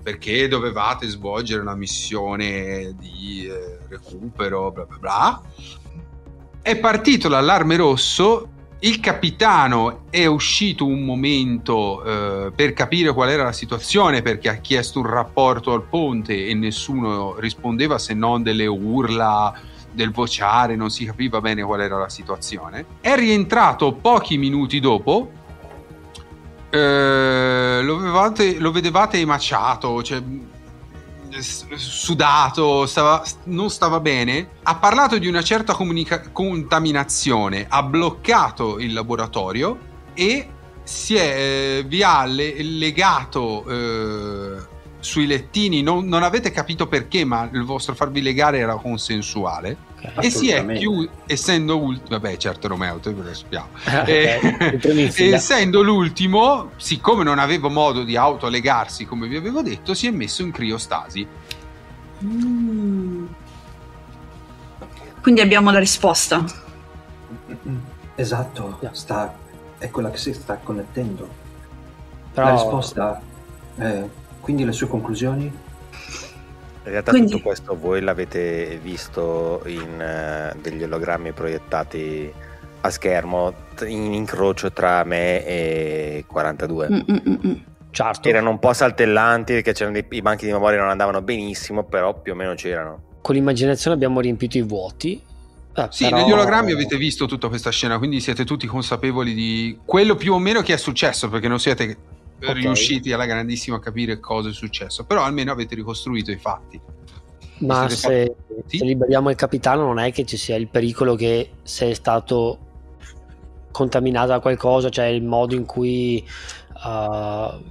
[SPEAKER 7] perché dovevate svolgere una missione di eh, recupero, bla bla bla, è partito l'allarme rosso. Il capitano è uscito un momento eh, per capire qual era la situazione perché ha chiesto un rapporto al ponte e nessuno rispondeva se non delle urla del vociare, non si capiva bene qual era la situazione. È rientrato pochi minuti dopo. Eh, lo, vedevate, lo vedevate emaciato, cioè sudato, stava- non stava bene. Ha parlato di una certa comunica- contaminazione, ha bloccato il laboratorio e si è, eh, vi ha le- legato eh, sui lettini. Non, non avete capito perché, ma il vostro farvi legare era consensuale. E si è chiuso, essendo ultimo, vabbè, certo, Romeo, te lo sappiamo. [LAUGHS] Eh,
[SPEAKER 6] primo in fila.
[SPEAKER 7] essendo l'ultimo, siccome non avevo modo di autolegarsi, come vi avevo detto, si è messo in criostasi.
[SPEAKER 5] Mm. Quindi abbiamo la risposta.
[SPEAKER 8] Esatto, sta, è quella che si sta connettendo.
[SPEAKER 6] Però-
[SPEAKER 8] La risposta, eh, quindi le sue conclusioni?
[SPEAKER 4] In realtà
[SPEAKER 5] Quindi-
[SPEAKER 4] tutto questo voi l'avete visto in eh, degli ologrammi proiettati a schermo t- in incrocio tra me e 42.
[SPEAKER 5] Mm, mm, mm, mm.
[SPEAKER 6] Certo.
[SPEAKER 4] Erano un po' saltellanti perché c'erano dei- i banchi di memoria non andavano benissimo, però più o meno c'erano.
[SPEAKER 6] Con l'immaginazione abbiamo riempito i vuoti. Eh,
[SPEAKER 7] Sì,
[SPEAKER 6] però-
[SPEAKER 7] negli ologrammi avete visto tutta questa scena, quindi siete tutti consapevoli di quello più o meno che è successo, perché non siete
[SPEAKER 6] Ok.
[SPEAKER 7] riusciti alla grandissima a capire cosa è successo, però almeno avete ricostruito i fatti.
[SPEAKER 6] Ma se,
[SPEAKER 7] Sì.
[SPEAKER 6] se liberiamo il capitano non è che ci sia il pericolo che se è stato contaminato da qualcosa, cioè il modo in cui uh,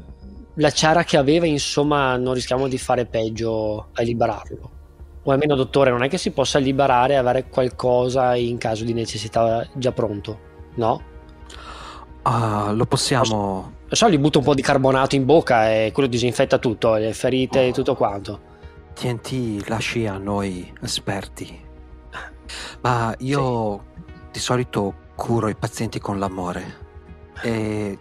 [SPEAKER 6] la ciara che aveva, insomma, non rischiamo di fare peggio a liberarlo. O almeno, dottore, non è che si possa liberare e avere qualcosa in caso di necessità già pronto, no?
[SPEAKER 3] Ah, lo possiamo.
[SPEAKER 6] Non so, gli butto un po' di carbonato in bocca e quello disinfetta tutto, le ferite e tutto quanto.
[SPEAKER 3] TNT lasci a noi esperti. Ma io di solito curo i pazienti con l'amore. E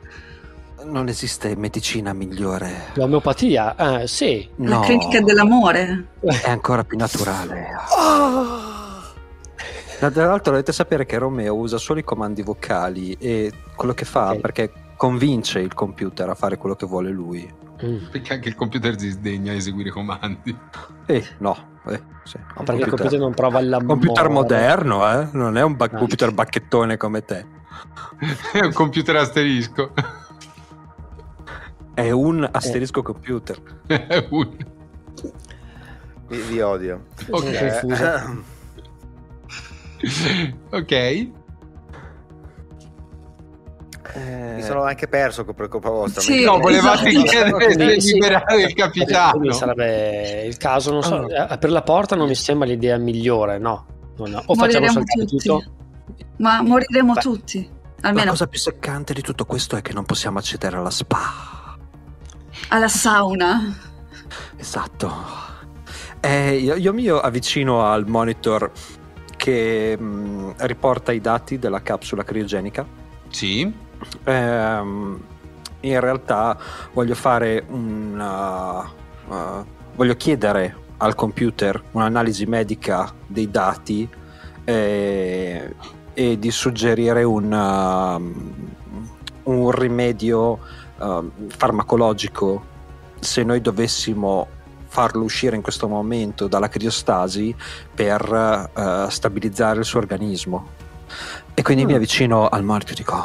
[SPEAKER 3] non esiste medicina migliore.
[SPEAKER 6] L'omeopatia? Ah, sì.
[SPEAKER 5] La
[SPEAKER 3] No,
[SPEAKER 5] clinica dell'amore.
[SPEAKER 3] è ancora più naturale. Tra l'altro dovete sapere che Romeo usa solo i comandi vocali e quello che fa
[SPEAKER 6] Ok.
[SPEAKER 3] perché convince il computer a fare quello che vuole lui.
[SPEAKER 6] Mm.
[SPEAKER 7] Perché anche il computer si sdegna a eseguire i comandi.
[SPEAKER 3] Eh, no, eh, sì, un
[SPEAKER 6] Perché il computer non prova l'amore.
[SPEAKER 3] computer moderno, eh? Non è un ba-
[SPEAKER 6] Ah.
[SPEAKER 3] computer bacchettone come te. [LAUGHS]
[SPEAKER 7] È un computer asterisco.
[SPEAKER 3] È un asterisco computer. [LAUGHS]
[SPEAKER 7] È un-
[SPEAKER 4] Vi, vi odio.
[SPEAKER 7] Ok. [LAUGHS] Ok.
[SPEAKER 3] Eh,
[SPEAKER 4] Mi sono anche perso per colpa vostra.
[SPEAKER 5] Sì,
[SPEAKER 7] No, volevate
[SPEAKER 5] esatto.
[SPEAKER 7] chiedere di
[SPEAKER 6] sì.
[SPEAKER 7] liberare il capitano.
[SPEAKER 6] Quindi sarebbe il caso, non so,
[SPEAKER 3] Allora.
[SPEAKER 6] eh, per la porta non mi sembra l'idea migliore, no? No, no. O facciamo saltare
[SPEAKER 5] tutti.
[SPEAKER 6] tutto?
[SPEAKER 5] Ma moriremo tutti.
[SPEAKER 3] La
[SPEAKER 5] Almeno
[SPEAKER 3] cosa più seccante di tutto questo è che non possiamo accedere alla spa.
[SPEAKER 5] alla sauna.
[SPEAKER 3] Esatto. Eh, io, io mi avvicino al monitor che mh, riporta i dati della capsula criogenica.
[SPEAKER 7] Sì.
[SPEAKER 3] Ehm, in realtà voglio fare una. uh, voglio chiedere al computer un'analisi medica dei dati eh, e di suggerire un, um, un rimedio um, farmacologico se noi dovessimo farlo uscire in questo momento dalla criostasi per uh, stabilizzare il suo organismo. E quindi mi
[SPEAKER 6] Mm.
[SPEAKER 3] avvicino al monitor e dico: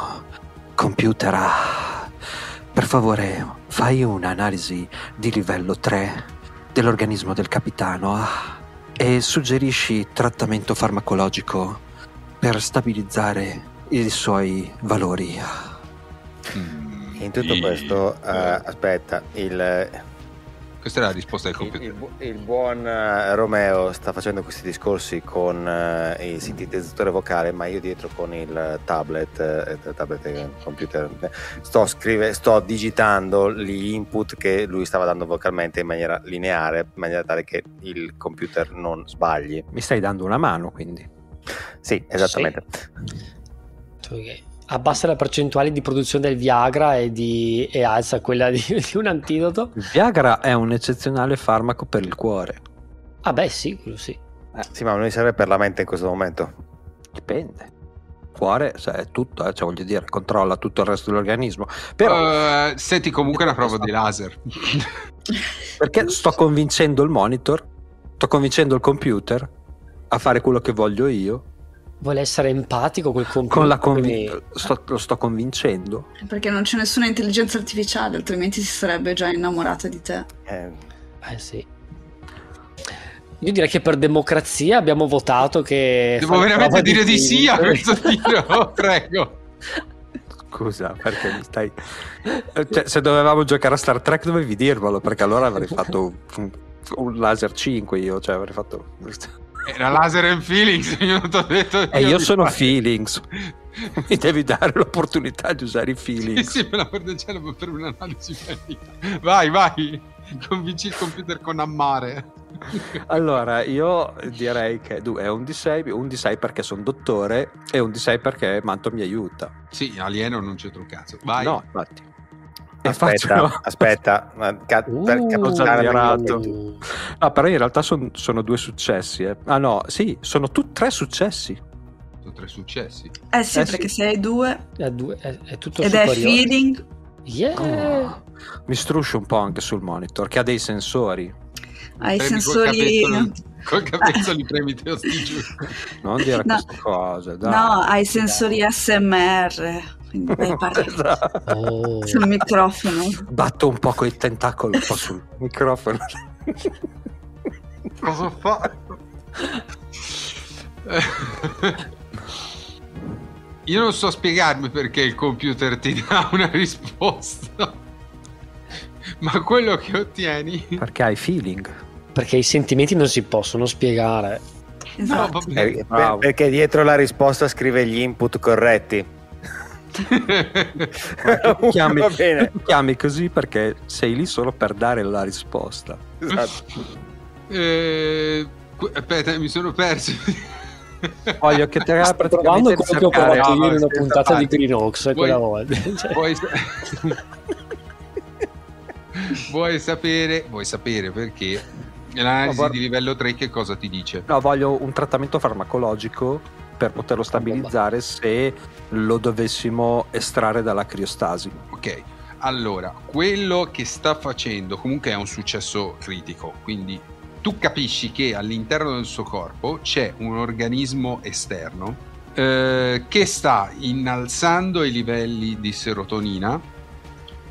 [SPEAKER 3] Computer, ah, per favore, fai un'analisi di livello 3 dell'organismo del capitano ah, e suggerisci trattamento farmacologico per stabilizzare i suoi valori.
[SPEAKER 7] Mm,
[SPEAKER 4] In tutto questo, eh, aspetta, il,
[SPEAKER 7] Questa è la risposta del
[SPEAKER 4] il,
[SPEAKER 7] computer.
[SPEAKER 4] il bu- il buon eh, Romeo sta facendo questi discorsi con eh, il sintetizzatore vocale, ma io dietro con il tablet, eh, tablet e computer, eh, sto, scrive, sto digitando gli input che lui stava dando vocalmente in maniera lineare, in maniera tale che il computer non sbagli.
[SPEAKER 3] Mi stai dando una mano, quindi.
[SPEAKER 4] Sì, esattamente.
[SPEAKER 6] Ok. Abbassa la percentuale di produzione del Viagra e, di- e alza quella di, [LAUGHS] di un antidoto.
[SPEAKER 3] Il Viagra è un eccezionale farmaco per il cuore.
[SPEAKER 6] Ah beh sì, quello sì.
[SPEAKER 4] Sì, ma non mi serve per la mente in questo momento.
[SPEAKER 3] Dipende. Il cuore cioè, è tutto, eh, cioè, voglio dire, controlla tutto il resto dell'organismo. Però
[SPEAKER 7] Eh, senti comunque una prova di laser. [LAUGHS]
[SPEAKER 3] perché sto convincendo il monitor, sto convincendo il computer a fare quello che voglio io.
[SPEAKER 6] Vuole essere empatico col computer.
[SPEAKER 3] Con la convi-
[SPEAKER 6] quindi-
[SPEAKER 3] sto- lo sto convincendo.
[SPEAKER 5] Perché non c'è nessuna intelligenza artificiale, altrimenti si sarebbe già innamorata di te.
[SPEAKER 4] Eh,
[SPEAKER 6] Eh sì. Io direi che per democrazia abbiamo votato che...
[SPEAKER 7] Devo veramente dire di sì a questo tiro, [LAUGHS] prego.
[SPEAKER 3] Scusa, perché mi stai. Eh, Cioè, se dovevamo giocare a Star Trek dovevi dirmelo, perché allora avrei fatto un, un laser 5 io, cioè avrei fatto.
[SPEAKER 7] Era laser and feelings, [LAUGHS] io non ti ho detto.
[SPEAKER 3] E io
[SPEAKER 7] di
[SPEAKER 3] sono
[SPEAKER 7] fare.
[SPEAKER 3] feelings. Mi devi dare l'opportunità di usare i
[SPEAKER 7] Sì,
[SPEAKER 3] feelings.
[SPEAKER 7] sì, me la per del cielo, per un'analisi. Vai, vai. Convinci il computer con ammare.
[SPEAKER 3] Allora, io direi che è un D6, un D6 perché sono dottore e un D6 perché Manto mi aiuta.
[SPEAKER 7] Sì, alieno non c'entra un cazzo. Vai.
[SPEAKER 3] No, infatti.
[SPEAKER 4] Aspetta,
[SPEAKER 3] faccio-
[SPEAKER 4] aspetta, ma ca- per
[SPEAKER 6] Uh,
[SPEAKER 4] momento-
[SPEAKER 3] No, però in realtà son- sono due successi. eh. Ah no, sì, sono tu- tre successi.
[SPEAKER 7] Sono tre successi.
[SPEAKER 5] Eh sì,
[SPEAKER 3] Eh
[SPEAKER 5] perché
[SPEAKER 3] sì.
[SPEAKER 5] se hai due
[SPEAKER 6] È, due- è- è tutto
[SPEAKER 5] ed è
[SPEAKER 6] superiore.
[SPEAKER 5] feeling,
[SPEAKER 6] Yeah.
[SPEAKER 3] Oh, mi struscio un po' anche sul monitor che ha dei sensori.
[SPEAKER 5] hai i sensori...
[SPEAKER 7] Col capezzolo li premi te.
[SPEAKER 3] Non dire
[SPEAKER 5] No.
[SPEAKER 3] queste cose, dai.
[SPEAKER 5] No, hai i sensori SMR, quindi parlare. [LAUGHS]
[SPEAKER 6] Oh. [LAUGHS]
[SPEAKER 5] sul microfono.
[SPEAKER 3] Batto un po' coi tentacoli un po' sul [LAUGHS] microfono.
[SPEAKER 7] Cosa ho fatto? Io non so spiegarmi perché il computer ti dà una risposta. Ma quello che ottieni...
[SPEAKER 3] Perché hai feeling.
[SPEAKER 6] Perché i sentimenti non si possono spiegare.
[SPEAKER 7] No,
[SPEAKER 5] Esatto.
[SPEAKER 4] Eh, per- perché dietro la risposta scrive gli input corretti.
[SPEAKER 3] Tu [LAUGHS] chiami,
[SPEAKER 4] Va bene.
[SPEAKER 3] tu [LAUGHS] chiami così perché sei lì solo per dare la risposta.
[SPEAKER 4] Esatto.
[SPEAKER 7] Eh, aspetta, mi sono perso.
[SPEAKER 3] Voglio che te
[SPEAKER 6] Sto
[SPEAKER 3] praticamente
[SPEAKER 6] quello che ho provato
[SPEAKER 7] No,
[SPEAKER 6] io in una puntata di
[SPEAKER 7] parte.
[SPEAKER 6] Green Oaks
[SPEAKER 7] Vuoi-
[SPEAKER 6] quella volta. [LAUGHS] Cioè,
[SPEAKER 7] vuoi, sa- vuoi sapere, vuoi sapere perché l'analisi
[SPEAKER 3] No,
[SPEAKER 7] di livello 3 che cosa ti dice?
[SPEAKER 3] No, voglio un trattamento farmacologico per poterlo stabilizzare se lo dovessimo estrarre dalla criostasi.
[SPEAKER 7] Ok, allora, quello che sta facendo comunque è un successo critico, quindi tu capisci che all'interno del suo corpo c'è un organismo esterno eh, che sta innalzando i livelli di serotonina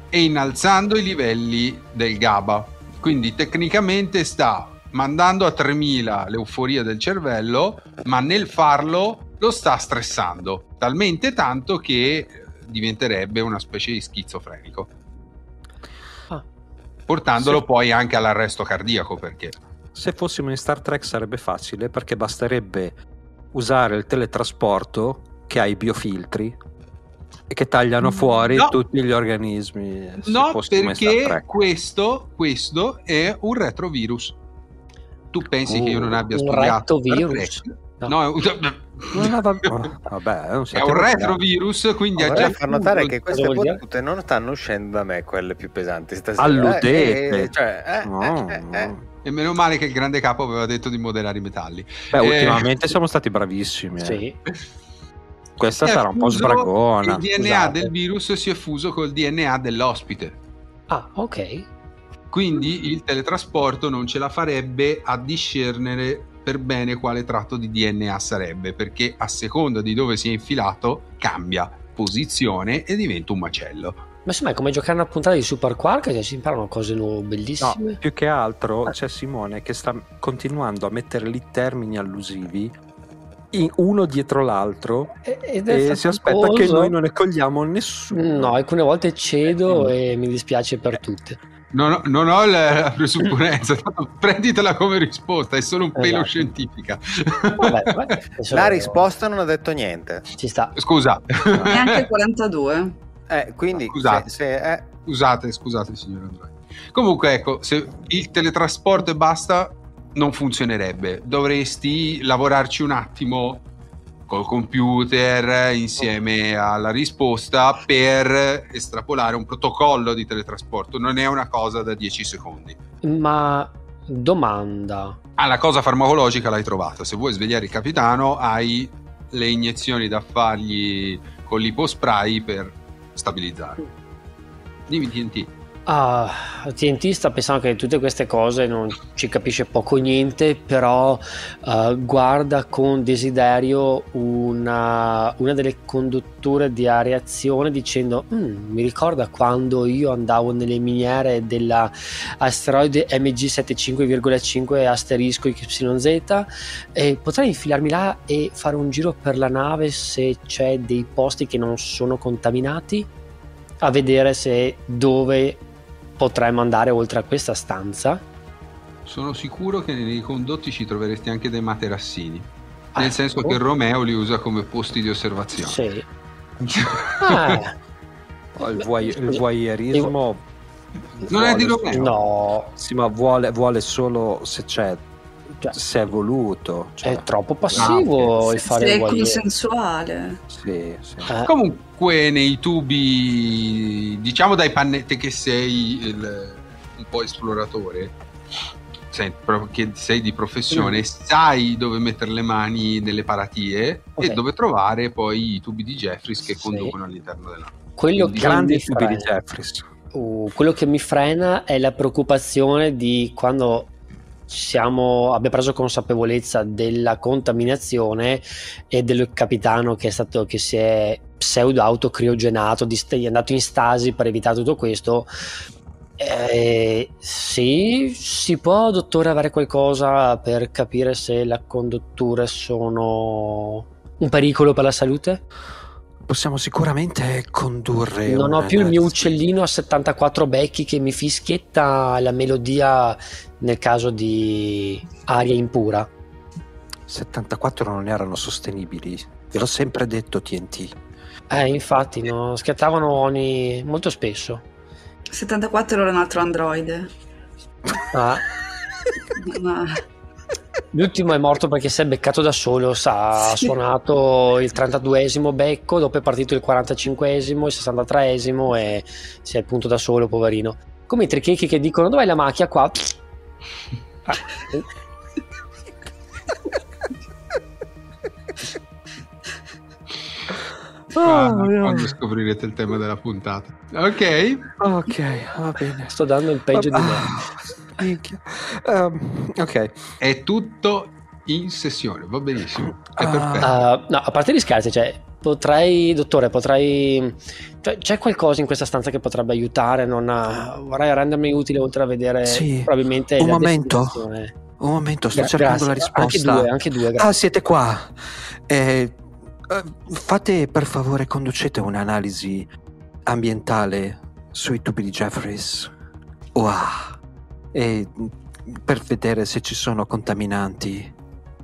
[SPEAKER 7] e innalzando i livelli del GABA. Quindi tecnicamente sta mandando a 3000 l'euforia del cervello, ma nel farlo lo sta stressando talmente tanto che eh, diventerebbe una specie di schizofrenico.
[SPEAKER 6] Ah.
[SPEAKER 7] Portandolo
[SPEAKER 3] Sì.
[SPEAKER 7] poi anche all'arresto cardiaco perché
[SPEAKER 3] Se fossimo in Star Trek sarebbe facile perché basterebbe usare il teletrasporto che ha i biofiltri E che tagliano fuori
[SPEAKER 7] No.
[SPEAKER 3] tutti gli organismi. se
[SPEAKER 7] No, perché questo, questo è un retrovirus. Tu pensi che io non abbia
[SPEAKER 6] Un
[SPEAKER 7] studiato Star
[SPEAKER 6] rettovirus? No.
[SPEAKER 7] No, è un,
[SPEAKER 3] oh, vabbè, non
[SPEAKER 7] è [LAUGHS] un retrovirus, quindi ha già
[SPEAKER 4] far notare che queste battute non stanno uscendo da me, quelle più pesanti stasera.
[SPEAKER 3] Alludete.
[SPEAKER 4] Eh, eh, cioè, eh,
[SPEAKER 3] No,
[SPEAKER 4] eh, eh, eh.
[SPEAKER 3] no.
[SPEAKER 7] E meno male che il grande capo aveva detto di moderare i metalli.
[SPEAKER 3] Beh,
[SPEAKER 7] Eh,
[SPEAKER 3] ultimamente siamo stati bravissimi. eh.
[SPEAKER 6] Sì.
[SPEAKER 3] Questa sarà un po' sbragona.
[SPEAKER 7] Il DNA
[SPEAKER 6] scusate.
[SPEAKER 7] del virus si è fuso col DNA dell'ospite.
[SPEAKER 6] Ah, ok.
[SPEAKER 7] Quindi il teletrasporto non ce la farebbe a discernere per bene quale tratto di DNA sarebbe, perché a seconda di dove si è infilato cambia posizione e diventa un macello.
[SPEAKER 6] Ma insomma è come giocare una puntata di Super Quark, che si imparano cose nuove,
[SPEAKER 3] No,
[SPEAKER 6] bellissime.
[SPEAKER 3] più che altro c'è Simone che sta continuando a mettere lì termini allusivi in- uno dietro l'altro
[SPEAKER 6] E- Ed è
[SPEAKER 3] e si aspetta che noi non ne cogliamo nessuno.
[SPEAKER 6] No, alcune volte cedo e mi dispiace per tutte.
[SPEAKER 7] Non ho, non ho la [LAUGHS] presupponenza, prenditela come risposta, è solo un pelo
[SPEAKER 6] Esatto.
[SPEAKER 7] scientifica.
[SPEAKER 6] Vabbè, [LAUGHS] vabbè,
[SPEAKER 4] La risposta non ha detto niente.
[SPEAKER 6] ci sta.
[SPEAKER 7] Scusa,
[SPEAKER 5] Neanche 42.
[SPEAKER 4] Eh, quindi,
[SPEAKER 7] Scusate.
[SPEAKER 4] se, se- eh,
[SPEAKER 7] scusate, scusate signor Andrea. Comunque ecco, se il teletrasporto e basta non funzionerebbe, dovresti lavorarci un attimo col computer insieme alla risposta per estrapolare un protocollo di teletrasporto, non è una cosa da 10 secondi.
[SPEAKER 6] Ma domanda.
[SPEAKER 7] Ah, la cosa farmacologica l'hai trovata. Se vuoi svegliare il capitano, hai le iniezioni da fargli con l'ipospray per stabilizzare. Dimmi TNT.
[SPEAKER 6] Ah, TNT sta pensando che tutte queste cose non ci capisce poco niente, però eh, guarda con desiderio una, una delle condutture di areazione dicendo "Mm, mi ricorda quando io andavo nelle miniere della asteroide MG75,5 asterisco YZ e potrei infilarmi là e fare un giro per la nave se c'è dei posti che non sono contaminati? A vedere se dove potremmo andare oltre a questa stanza.
[SPEAKER 7] Sono sicuro che nei condotti ci troveresti anche dei materassini.
[SPEAKER 6] Ah,
[SPEAKER 7] Nel senso
[SPEAKER 6] ecco.
[SPEAKER 7] che Romeo li usa come posti di osservazione.
[SPEAKER 6] Sì. [LAUGHS] Ah,
[SPEAKER 3] Oh, Il, voy- il voyeurismo
[SPEAKER 7] Non è di Romeo.
[SPEAKER 6] no,
[SPEAKER 3] Sì, ma vuole, vuole solo se c'è,
[SPEAKER 6] Cioè,
[SPEAKER 3] se è voluto. Cioè,
[SPEAKER 6] è troppo passivo
[SPEAKER 7] Ah,
[SPEAKER 6] il fare
[SPEAKER 5] Se
[SPEAKER 6] il
[SPEAKER 5] è
[SPEAKER 6] voyeur.
[SPEAKER 5] consensuale.
[SPEAKER 3] sì, sì.
[SPEAKER 6] Eh,
[SPEAKER 7] Comunque nei tubi, diciamo dai pannetti che sei il- un po' esploratore, sei, che sei di professione, sai dove mettere le mani nelle paratie
[SPEAKER 6] Ok.
[SPEAKER 7] e dove trovare poi i tubi di Jeffries che
[SPEAKER 6] Sì.
[SPEAKER 7] conducono all'interno della...
[SPEAKER 6] quello, che
[SPEAKER 3] Grandi tubi di
[SPEAKER 6] frena,
[SPEAKER 3] Jeffries.
[SPEAKER 6] uh, quello che mi frena è la preoccupazione di quando siamo, abbiamo preso consapevolezza della contaminazione e del capitano che è stato che si è pseudo autocriogenato è andato in stasi per evitare tutto questo eh, sì, si può, dottore, avere qualcosa per capire se le condutture sono un pericolo per la salute?
[SPEAKER 3] Possiamo sicuramente condurre.
[SPEAKER 6] Non ho più il mio uccellino a 74 becchi che mi fischietta la melodia nel caso di aria impura.
[SPEAKER 3] 74 non erano sostenibili. Ve l'ho sempre detto TNT.
[SPEAKER 6] Eh, infatti, no, schiattavano ogni... molto spesso.
[SPEAKER 5] 74 era un altro androide.
[SPEAKER 6] Ah, [LAUGHS]
[SPEAKER 5] Ma-
[SPEAKER 6] l'ultimo è morto perché si è beccato da solo, sa, ha
[SPEAKER 5] Sì.
[SPEAKER 6] suonato il 32esimo becco, dopo è partito il 45esimo, il 63esimo e si è appunto da solo, poverino. Come i trichechi che dicono dov'è la macchia qua? Ah,
[SPEAKER 7] Ah, quando scoprirete il tema della puntata. Ok,
[SPEAKER 3] Ok, va bene.
[SPEAKER 6] Sto dando il peggio di me.
[SPEAKER 3] Ehm, ok.
[SPEAKER 7] è tutto in sessione, va benissimo. È
[SPEAKER 3] Ah.
[SPEAKER 7] perfetto.
[SPEAKER 6] Uh, no, a parte gli scherzi, cioè, potrei, dottore, potrei. Cioè, c'è qualcosa in questa stanza che potrebbe aiutare? Non ha- vorrei rendermi utile oltre a vedere
[SPEAKER 3] Sì,
[SPEAKER 6] probabilmente.
[SPEAKER 3] un momento. Un momento, sto
[SPEAKER 6] Gra-
[SPEAKER 3] cercando
[SPEAKER 6] grazie.
[SPEAKER 3] la
[SPEAKER 6] Anche
[SPEAKER 3] risposta.
[SPEAKER 6] due, anche due, grazie.
[SPEAKER 3] Ah, siete qua. Eh, eh, fate per favore, conducete un'analisi ambientale sui tubi di Jeffries. Wow. E per vedere se ci sono contaminanti,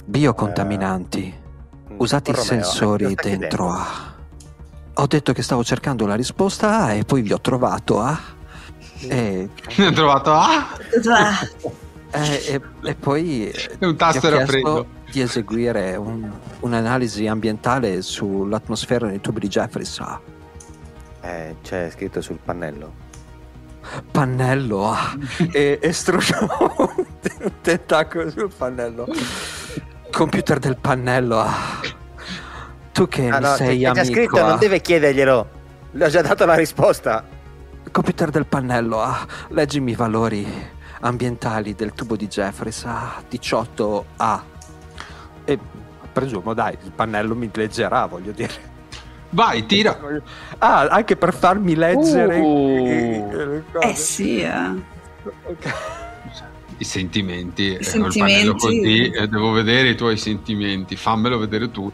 [SPEAKER 3] biocontaminanti. Usate i
[SPEAKER 4] Romeo,
[SPEAKER 3] sensori dentro a ho detto che stavo cercando la risposta A e poi vi ho trovato A. E, [LAUGHS]
[SPEAKER 7] Ho trovato ah, [LAUGHS]
[SPEAKER 3] e- e- e poi [LAUGHS]
[SPEAKER 7] e un tasto
[SPEAKER 3] ti ho
[SPEAKER 7] era
[SPEAKER 3] chiesto
[SPEAKER 7] freddo.
[SPEAKER 3] di eseguire un- un'analisi ambientale sull'atmosfera nei tubi di Jeffries A.
[SPEAKER 4] Eh, c'è scritto sul pannello.
[SPEAKER 3] Pannello A. e estruso un tentacolo sul pannello. Computer del pannello A. Tu che
[SPEAKER 4] Ah
[SPEAKER 3] mi
[SPEAKER 4] no,
[SPEAKER 3] sei
[SPEAKER 4] c'è
[SPEAKER 3] amico
[SPEAKER 4] scritto,
[SPEAKER 3] A.
[SPEAKER 4] non deve chiederglielo. Le ho già dato la risposta.
[SPEAKER 3] Computer del pannello A. Leggimi i valori ambientali del tubo di Jeffries A 18A. E presumo, dai, il pannello mi leggerà, voglio dire.
[SPEAKER 7] Vai, tira.
[SPEAKER 3] Ah, anche per farmi leggere
[SPEAKER 6] Uh.
[SPEAKER 3] le cose.
[SPEAKER 5] Eh sì, eh.
[SPEAKER 3] Ok.
[SPEAKER 7] I sentimenti.
[SPEAKER 5] I
[SPEAKER 7] eh,
[SPEAKER 5] sentimenti.
[SPEAKER 7] così, eh, devo vedere i tuoi sentimenti. Fammelo vedere tu.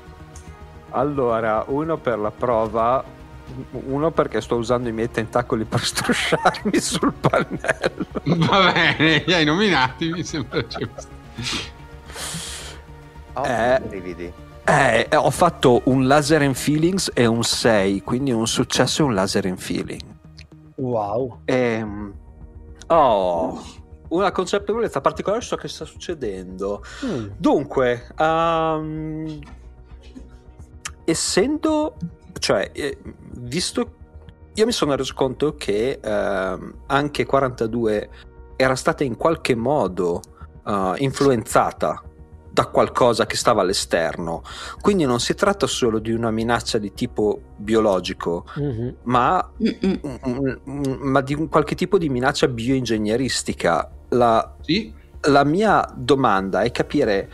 [SPEAKER 3] Allora, uno per la prova, uno perché sto usando i miei tentacoli per [LAUGHS] strusciarmi sul pannello.
[SPEAKER 7] Va bene, li hai nominati, mi sembra giusto.
[SPEAKER 4] Oh,
[SPEAKER 3] Eh.
[SPEAKER 4] brividi.
[SPEAKER 3] Eh, ho fatto un laser in feelings e un 6, quindi un successo e un laser in feeling.
[SPEAKER 6] Wow.
[SPEAKER 3] Ehm, oh, una consapevolezza particolare su ciò che sta succedendo.
[SPEAKER 6] Mm.
[SPEAKER 3] Dunque, ehm, essendo, cioè, eh, visto, io mi sono reso conto che ehm, anche 42 era stata in qualche modo eh, influenzata da qualcosa che stava all'esterno. Quindi non si tratta solo di una minaccia di tipo biologico,
[SPEAKER 6] Mhm.
[SPEAKER 3] ma
[SPEAKER 5] Mm-mm.
[SPEAKER 3] un- un- ma di un qualche tipo di minaccia bioingegneristica. La,
[SPEAKER 7] Sì,
[SPEAKER 3] la mia domanda è capire,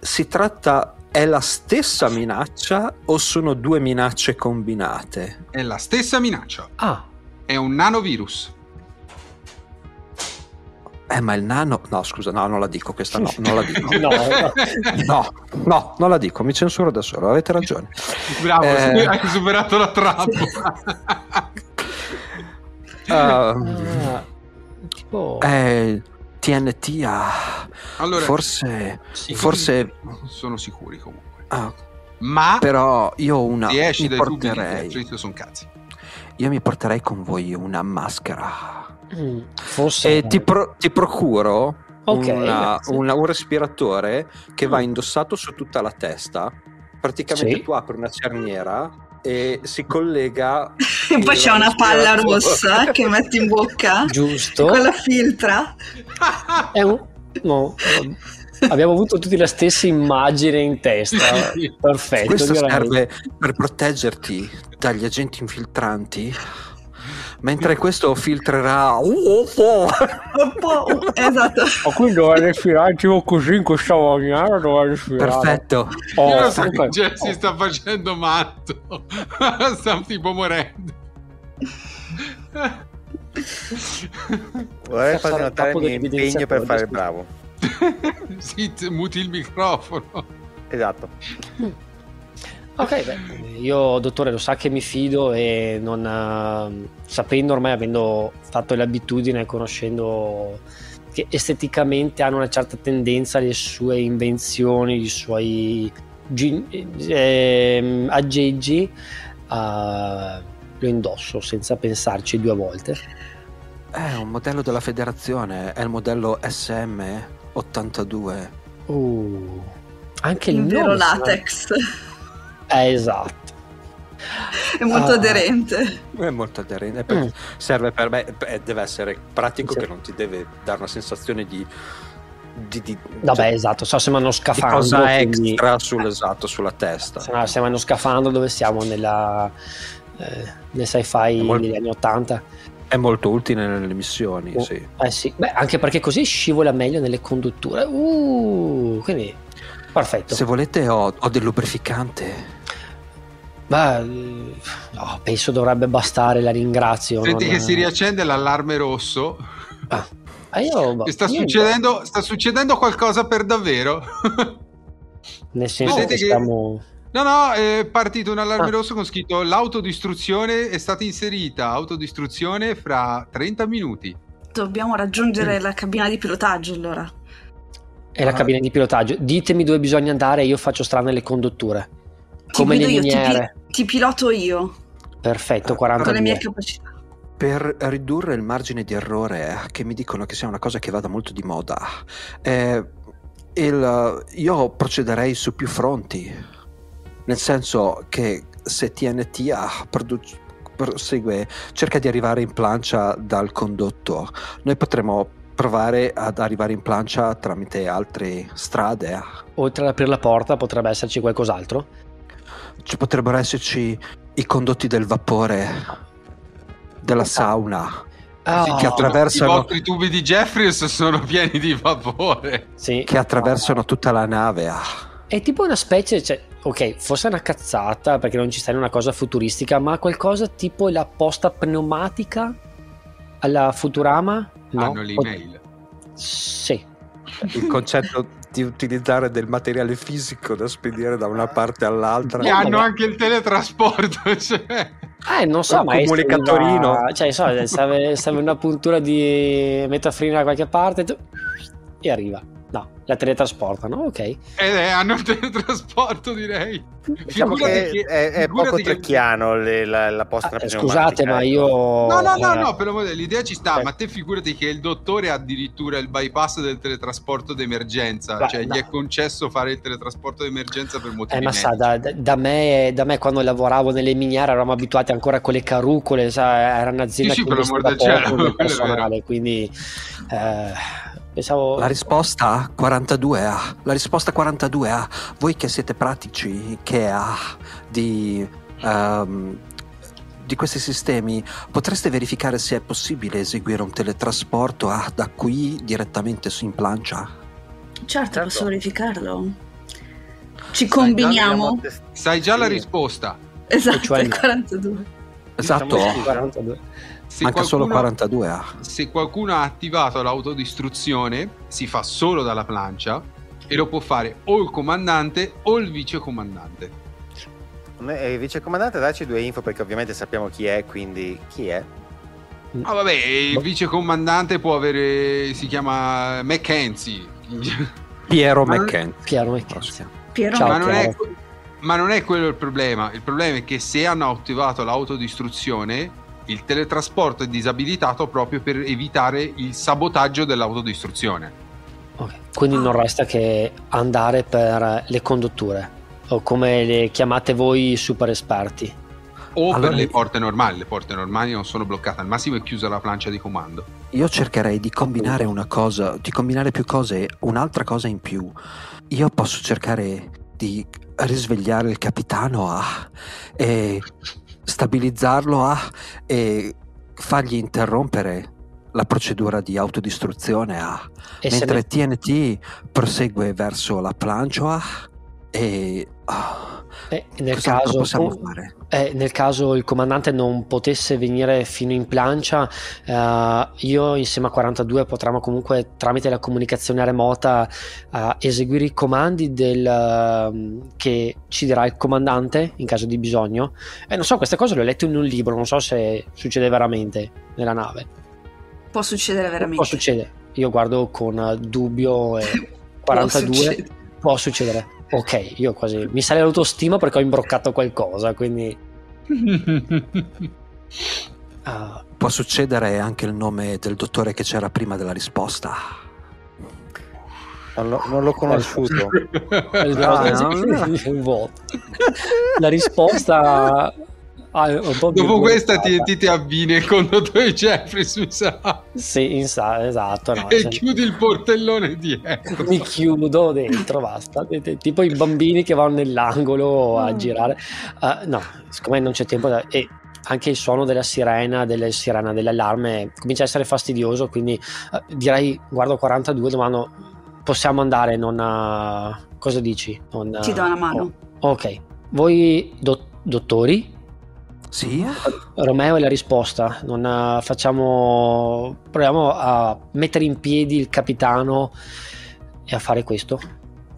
[SPEAKER 3] si tratta, è la stessa minaccia o sono due minacce combinate?
[SPEAKER 7] è la stessa minaccia.
[SPEAKER 6] Ah,
[SPEAKER 7] È un nanovirus.
[SPEAKER 3] Eh, ma il nano... No, scusa, no, non la dico questa, no, non la dico. [LAUGHS]
[SPEAKER 6] no, no.
[SPEAKER 3] No, no, non la dico, mi censuro da solo, avete ragione.
[SPEAKER 7] Bravo,
[SPEAKER 3] Eh. [LAUGHS]
[SPEAKER 7] hai superato la trappola. [LAUGHS]
[SPEAKER 6] Ah, tipo...
[SPEAKER 3] eh, TNT ah,
[SPEAKER 7] allora,
[SPEAKER 3] forse...
[SPEAKER 6] sì.
[SPEAKER 3] Forse...
[SPEAKER 7] sono sicuri comunque.
[SPEAKER 3] ah,
[SPEAKER 7] Ma
[SPEAKER 3] però io una...
[SPEAKER 7] se esci tubi di
[SPEAKER 3] porterei...
[SPEAKER 7] Sono cazzi.
[SPEAKER 3] Io mi porterei con voi una maschera.
[SPEAKER 6] Mm, Forse...
[SPEAKER 3] E ti, pro- ti procuro
[SPEAKER 6] Ok,
[SPEAKER 3] una- una- un respiratore che va indossato su tutta la testa. Praticamente
[SPEAKER 6] Sì.
[SPEAKER 3] tu apri una cerniera e si collega.
[SPEAKER 5] E [LAUGHS] poi c'è una palla rossa che metti in bocca.
[SPEAKER 6] Giusto.
[SPEAKER 5] Quella filtra.
[SPEAKER 6] È un... no, abbiamo avuto tutti la stessa immagine in testa. [LAUGHS] Perfetto.
[SPEAKER 3] Questo serve per proteggerti dagli agenti infiltranti. Mentre questo filtrerà. [LAUGHS]
[SPEAKER 5] Un po'. Esatto.
[SPEAKER 6] Ma quindi doveva respirare tipo così in questa maniera doveva respirare.
[SPEAKER 3] Perfetto.
[SPEAKER 6] Oh,
[SPEAKER 7] Io lo so
[SPEAKER 6] ok.
[SPEAKER 7] che Jesse sta facendo matto. [LAUGHS] sta tipo morendo.
[SPEAKER 4] Vorrei
[SPEAKER 6] il
[SPEAKER 4] notare il mio impegno per fare il bravo. [LAUGHS]
[SPEAKER 7] sì, muti il microfono.
[SPEAKER 4] Esatto.
[SPEAKER 6] Ok, beh, io dottore lo sa che mi fido e non eh, sapendo ormai, avendo fatto l'abitudine e conoscendo che esteticamente hanno una certa tendenza le sue invenzioni, i suoi gi- ehm, aggeggi, eh, lo indosso senza pensarci due volte.
[SPEAKER 3] È un modello della federazione. È il modello SM82.
[SPEAKER 6] Uh, anche il
[SPEAKER 5] vero
[SPEAKER 6] nome sa-
[SPEAKER 5] latex.
[SPEAKER 6] Eh, esatto.
[SPEAKER 5] È molto
[SPEAKER 6] Ah.
[SPEAKER 5] aderente.
[SPEAKER 3] È molto aderente.
[SPEAKER 6] Mm.
[SPEAKER 3] Serve per me, deve essere pratico
[SPEAKER 6] Sì.
[SPEAKER 3] che non ti deve dare una sensazione di. di, di
[SPEAKER 6] Vabbè,
[SPEAKER 3] cioè,
[SPEAKER 6] esatto, so sembra uno
[SPEAKER 3] di
[SPEAKER 6] scafandro.
[SPEAKER 3] cosa
[SPEAKER 6] quindi-
[SPEAKER 3] extra sull'esatto sulla testa.
[SPEAKER 6] Sembra, sembra uno scafandro dove siamo nella, eh, nel sci-fi
[SPEAKER 3] molto-
[SPEAKER 6] degli anni 80.
[SPEAKER 3] È molto utile nelle missioni,
[SPEAKER 6] Oh.
[SPEAKER 3] sì.
[SPEAKER 6] Eh sì, Beh, anche perché così scivola meglio nelle condutture. Uh, quindi perfetto.
[SPEAKER 3] Se volete, ho, ho del lubrificante.
[SPEAKER 6] Ma eh, no, penso dovrebbe bastare, la ringrazio.
[SPEAKER 7] Senti
[SPEAKER 6] non-
[SPEAKER 7] che si riaccende l'allarme rosso.
[SPEAKER 6] Ah, io,
[SPEAKER 7] E sta
[SPEAKER 6] io-
[SPEAKER 7] succedendo, sta succedendo qualcosa per davvero. [LAUGHS]
[SPEAKER 6] Nel senso
[SPEAKER 7] Vedete
[SPEAKER 6] che
[SPEAKER 7] che-
[SPEAKER 6] stiamo.
[SPEAKER 7] No, no, è partito un allarme
[SPEAKER 6] Ah.
[SPEAKER 7] rosso con scritto l'autodistruzione è stata inserita, autodistruzione fra 30 minuti.
[SPEAKER 5] Dobbiamo raggiungere la cabina di pilotaggio allora.
[SPEAKER 6] È la
[SPEAKER 3] Ah.
[SPEAKER 6] cabina di pilotaggio. Ditemi dove bisogna andare e io faccio strane le condutture.
[SPEAKER 5] Ti
[SPEAKER 6] Come le
[SPEAKER 5] ti,
[SPEAKER 6] miniere.
[SPEAKER 5] pi- ti piloto io.
[SPEAKER 6] Perfetto,
[SPEAKER 5] con le mie
[SPEAKER 6] 42.
[SPEAKER 5] capacità.
[SPEAKER 3] Per ridurre il margine di errore, che mi dicono che sia una cosa che vada molto di moda, eh, il- io procederei su più fronti. Nel senso che se TNT ah, produce- prosegue, cerca di arrivare in plancia dal condotto, noi potremo provare ad arrivare in plancia tramite altre strade.
[SPEAKER 6] Oltre ad aprire la porta potrebbe esserci qualcos'altro?
[SPEAKER 3] Ci potrebbero esserci i condotti del vapore, della sauna.
[SPEAKER 6] Ah,
[SPEAKER 3] che attraversano-
[SPEAKER 7] I vostri tubi di Jeffries sono pieni di vapore.
[SPEAKER 6] sì.
[SPEAKER 3] che attraversano tutta la nave. ah.
[SPEAKER 6] È tipo una specie, cioè, ok, forse è una cazzata perché non ci sta in una cosa futuristica, ma qualcosa tipo la posta pneumatica alla Futurama? No?
[SPEAKER 7] Hanno le
[SPEAKER 6] Pot-
[SPEAKER 7] email.
[SPEAKER 6] Sì.
[SPEAKER 3] Il concetto di utilizzare del materiale fisico da spedire da una parte all'altra.
[SPEAKER 7] E hanno anche il teletrasporto. [LAUGHS] Cioè.
[SPEAKER 6] Eh, non so,
[SPEAKER 3] Un
[SPEAKER 6] ma
[SPEAKER 3] comunicatorino.
[SPEAKER 6] serviva- Cioè, so, serve, serve una puntura di metafrina da qualche parte tu- e arriva. No, la teletrasportano, ok.
[SPEAKER 7] Ed è, hanno il teletrasporto, direi.
[SPEAKER 4] Diciamo
[SPEAKER 7] Figurati
[SPEAKER 4] che è, è poco
[SPEAKER 7] che-
[SPEAKER 4] trecchiano le- la, la posta
[SPEAKER 6] Ah, scusate, ma
[SPEAKER 4] ecco.
[SPEAKER 6] io...
[SPEAKER 7] No, no, no,
[SPEAKER 6] eh,
[SPEAKER 7] no, per l'amore- l'idea ci sta,
[SPEAKER 6] Eh.
[SPEAKER 7] ma te figurati che il dottore ha addirittura il bypass del teletrasporto d'emergenza,
[SPEAKER 6] Beh,
[SPEAKER 7] cioè
[SPEAKER 6] no.
[SPEAKER 7] gli è concesso fare il teletrasporto d'emergenza per motivi
[SPEAKER 6] Eh, ma sa,
[SPEAKER 7] medici.
[SPEAKER 6] da, da- da me, da me quando lavoravo nelle miniere eravamo abituati ancora con le carrucole, sa, era un'azienda
[SPEAKER 7] Sì, sì,
[SPEAKER 6] che
[SPEAKER 7] per l'amor
[SPEAKER 6] investiva
[SPEAKER 7] del cielo, [LAUGHS]
[SPEAKER 6] poco personale, quindi eh, pensavo...
[SPEAKER 3] La risposta 42A. La risposta 42A. Voi che siete pratici, che ha di, ehm, di questi sistemi, potreste verificare se è possibile eseguire un teletrasporto ah, da qui direttamente su in plancia?
[SPEAKER 5] Certo,
[SPEAKER 4] Certo.
[SPEAKER 5] posso verificarlo. Ci
[SPEAKER 7] Sai,
[SPEAKER 5] combiniamo.
[SPEAKER 4] Test-
[SPEAKER 7] Sai già la risposta.
[SPEAKER 5] Esatto,
[SPEAKER 6] Cioè-
[SPEAKER 5] il 42.
[SPEAKER 3] Esatto,
[SPEAKER 4] Diciamo sì.
[SPEAKER 6] 42.
[SPEAKER 7] Se
[SPEAKER 3] anche solo
[SPEAKER 7] qualcuno-
[SPEAKER 3] 42A.
[SPEAKER 7] Se qualcuno ha attivato l'autodistruzione, si fa solo dalla plancia e lo può fare o il comandante o il vicecomandante.
[SPEAKER 4] Eh, Il vicecomandante dacci due info perché ovviamente sappiamo chi è, quindi chi è?
[SPEAKER 7] Ah, vabbè, il vicecomandante può avere. si chiama Mackenzie. [LAUGHS]
[SPEAKER 3] Piero McKenzie.
[SPEAKER 6] Piero McKenzie.
[SPEAKER 5] Piero,
[SPEAKER 6] Ciao.
[SPEAKER 7] ma, non è, ma non è quello il problema. Il problema è che se hanno attivato l'autodistruzione, il teletrasporto è disabilitato proprio per evitare il sabotaggio dell'autodistruzione.
[SPEAKER 6] Ok, Quindi non resta che andare per le condutture, o come le chiamate voi super esperti.
[SPEAKER 7] O
[SPEAKER 3] Allora-
[SPEAKER 7] per le porte normali. Le porte normali non sono bloccate, al massimo è chiusa la plancia di comando.
[SPEAKER 3] Io cercherei di combinare una cosa, di combinare più cose, un'altra cosa in più. Io posso cercare di risvegliare il capitano a e stabilizzarlo a e fargli interrompere la procedura di autodistruzione a
[SPEAKER 6] se
[SPEAKER 3] mentre
[SPEAKER 6] ne-
[SPEAKER 3] TNT prosegue verso la plancia a e ah,
[SPEAKER 6] eh, nel, caso,
[SPEAKER 3] possiamo
[SPEAKER 6] oh,
[SPEAKER 3] fare?
[SPEAKER 6] eh, nel caso il comandante non potesse venire fino in plancia, eh, io insieme a 42 potremmo comunque tramite la comunicazione remota eh, eseguire i comandi del, ehm, che ci dirà il comandante in caso di bisogno. E non so, queste cose le ho lette in un libro, non so se succede veramente nella nave.
[SPEAKER 5] può succedere veramente.
[SPEAKER 6] Può succedere. Io guardo con dubbio e [LAUGHS]
[SPEAKER 5] Può
[SPEAKER 6] 42
[SPEAKER 5] succedere.
[SPEAKER 6] può succedere. Ok, io quasi mi sale l'autostima perché ho imbroccato qualcosa, quindi [LAUGHS] ah,
[SPEAKER 3] Può succedere anche il nome del dottore che c'era prima della risposta.
[SPEAKER 4] Non, lo- non l'ho conosciuto.
[SPEAKER 6] risposta- [LAUGHS]
[SPEAKER 3] no, [LAUGHS]
[SPEAKER 6] voto. La risposta ah, è un po'
[SPEAKER 7] Dopo questa
[SPEAKER 6] virgolettata.
[SPEAKER 7] TNT ti abbini [LAUGHS] il condotore Jeffries, mi sa.
[SPEAKER 6] Sì, in sa- esatto, no,
[SPEAKER 7] e
[SPEAKER 6] cioè,
[SPEAKER 7] chiudi il portellone dietro.
[SPEAKER 6] mi chiudo dentro, basta. Tipo i bambini che vanno nell'angolo a girare. Ah, no, siccome non c'è tempo, da- e anche il suono della sirena, della sirena dell'allarme comincia a essere fastidioso. Quindi eh, direi, guardo 42, domando, possiamo andare? Non a... Cosa dici? Non,
[SPEAKER 5] Ti do una mano.
[SPEAKER 6] oh, ok, voi do- dottori?
[SPEAKER 3] Sì?
[SPEAKER 6] Romeo è la risposta. Non eh, facciamo. Proviamo a mettere in piedi il capitano e a fare questo.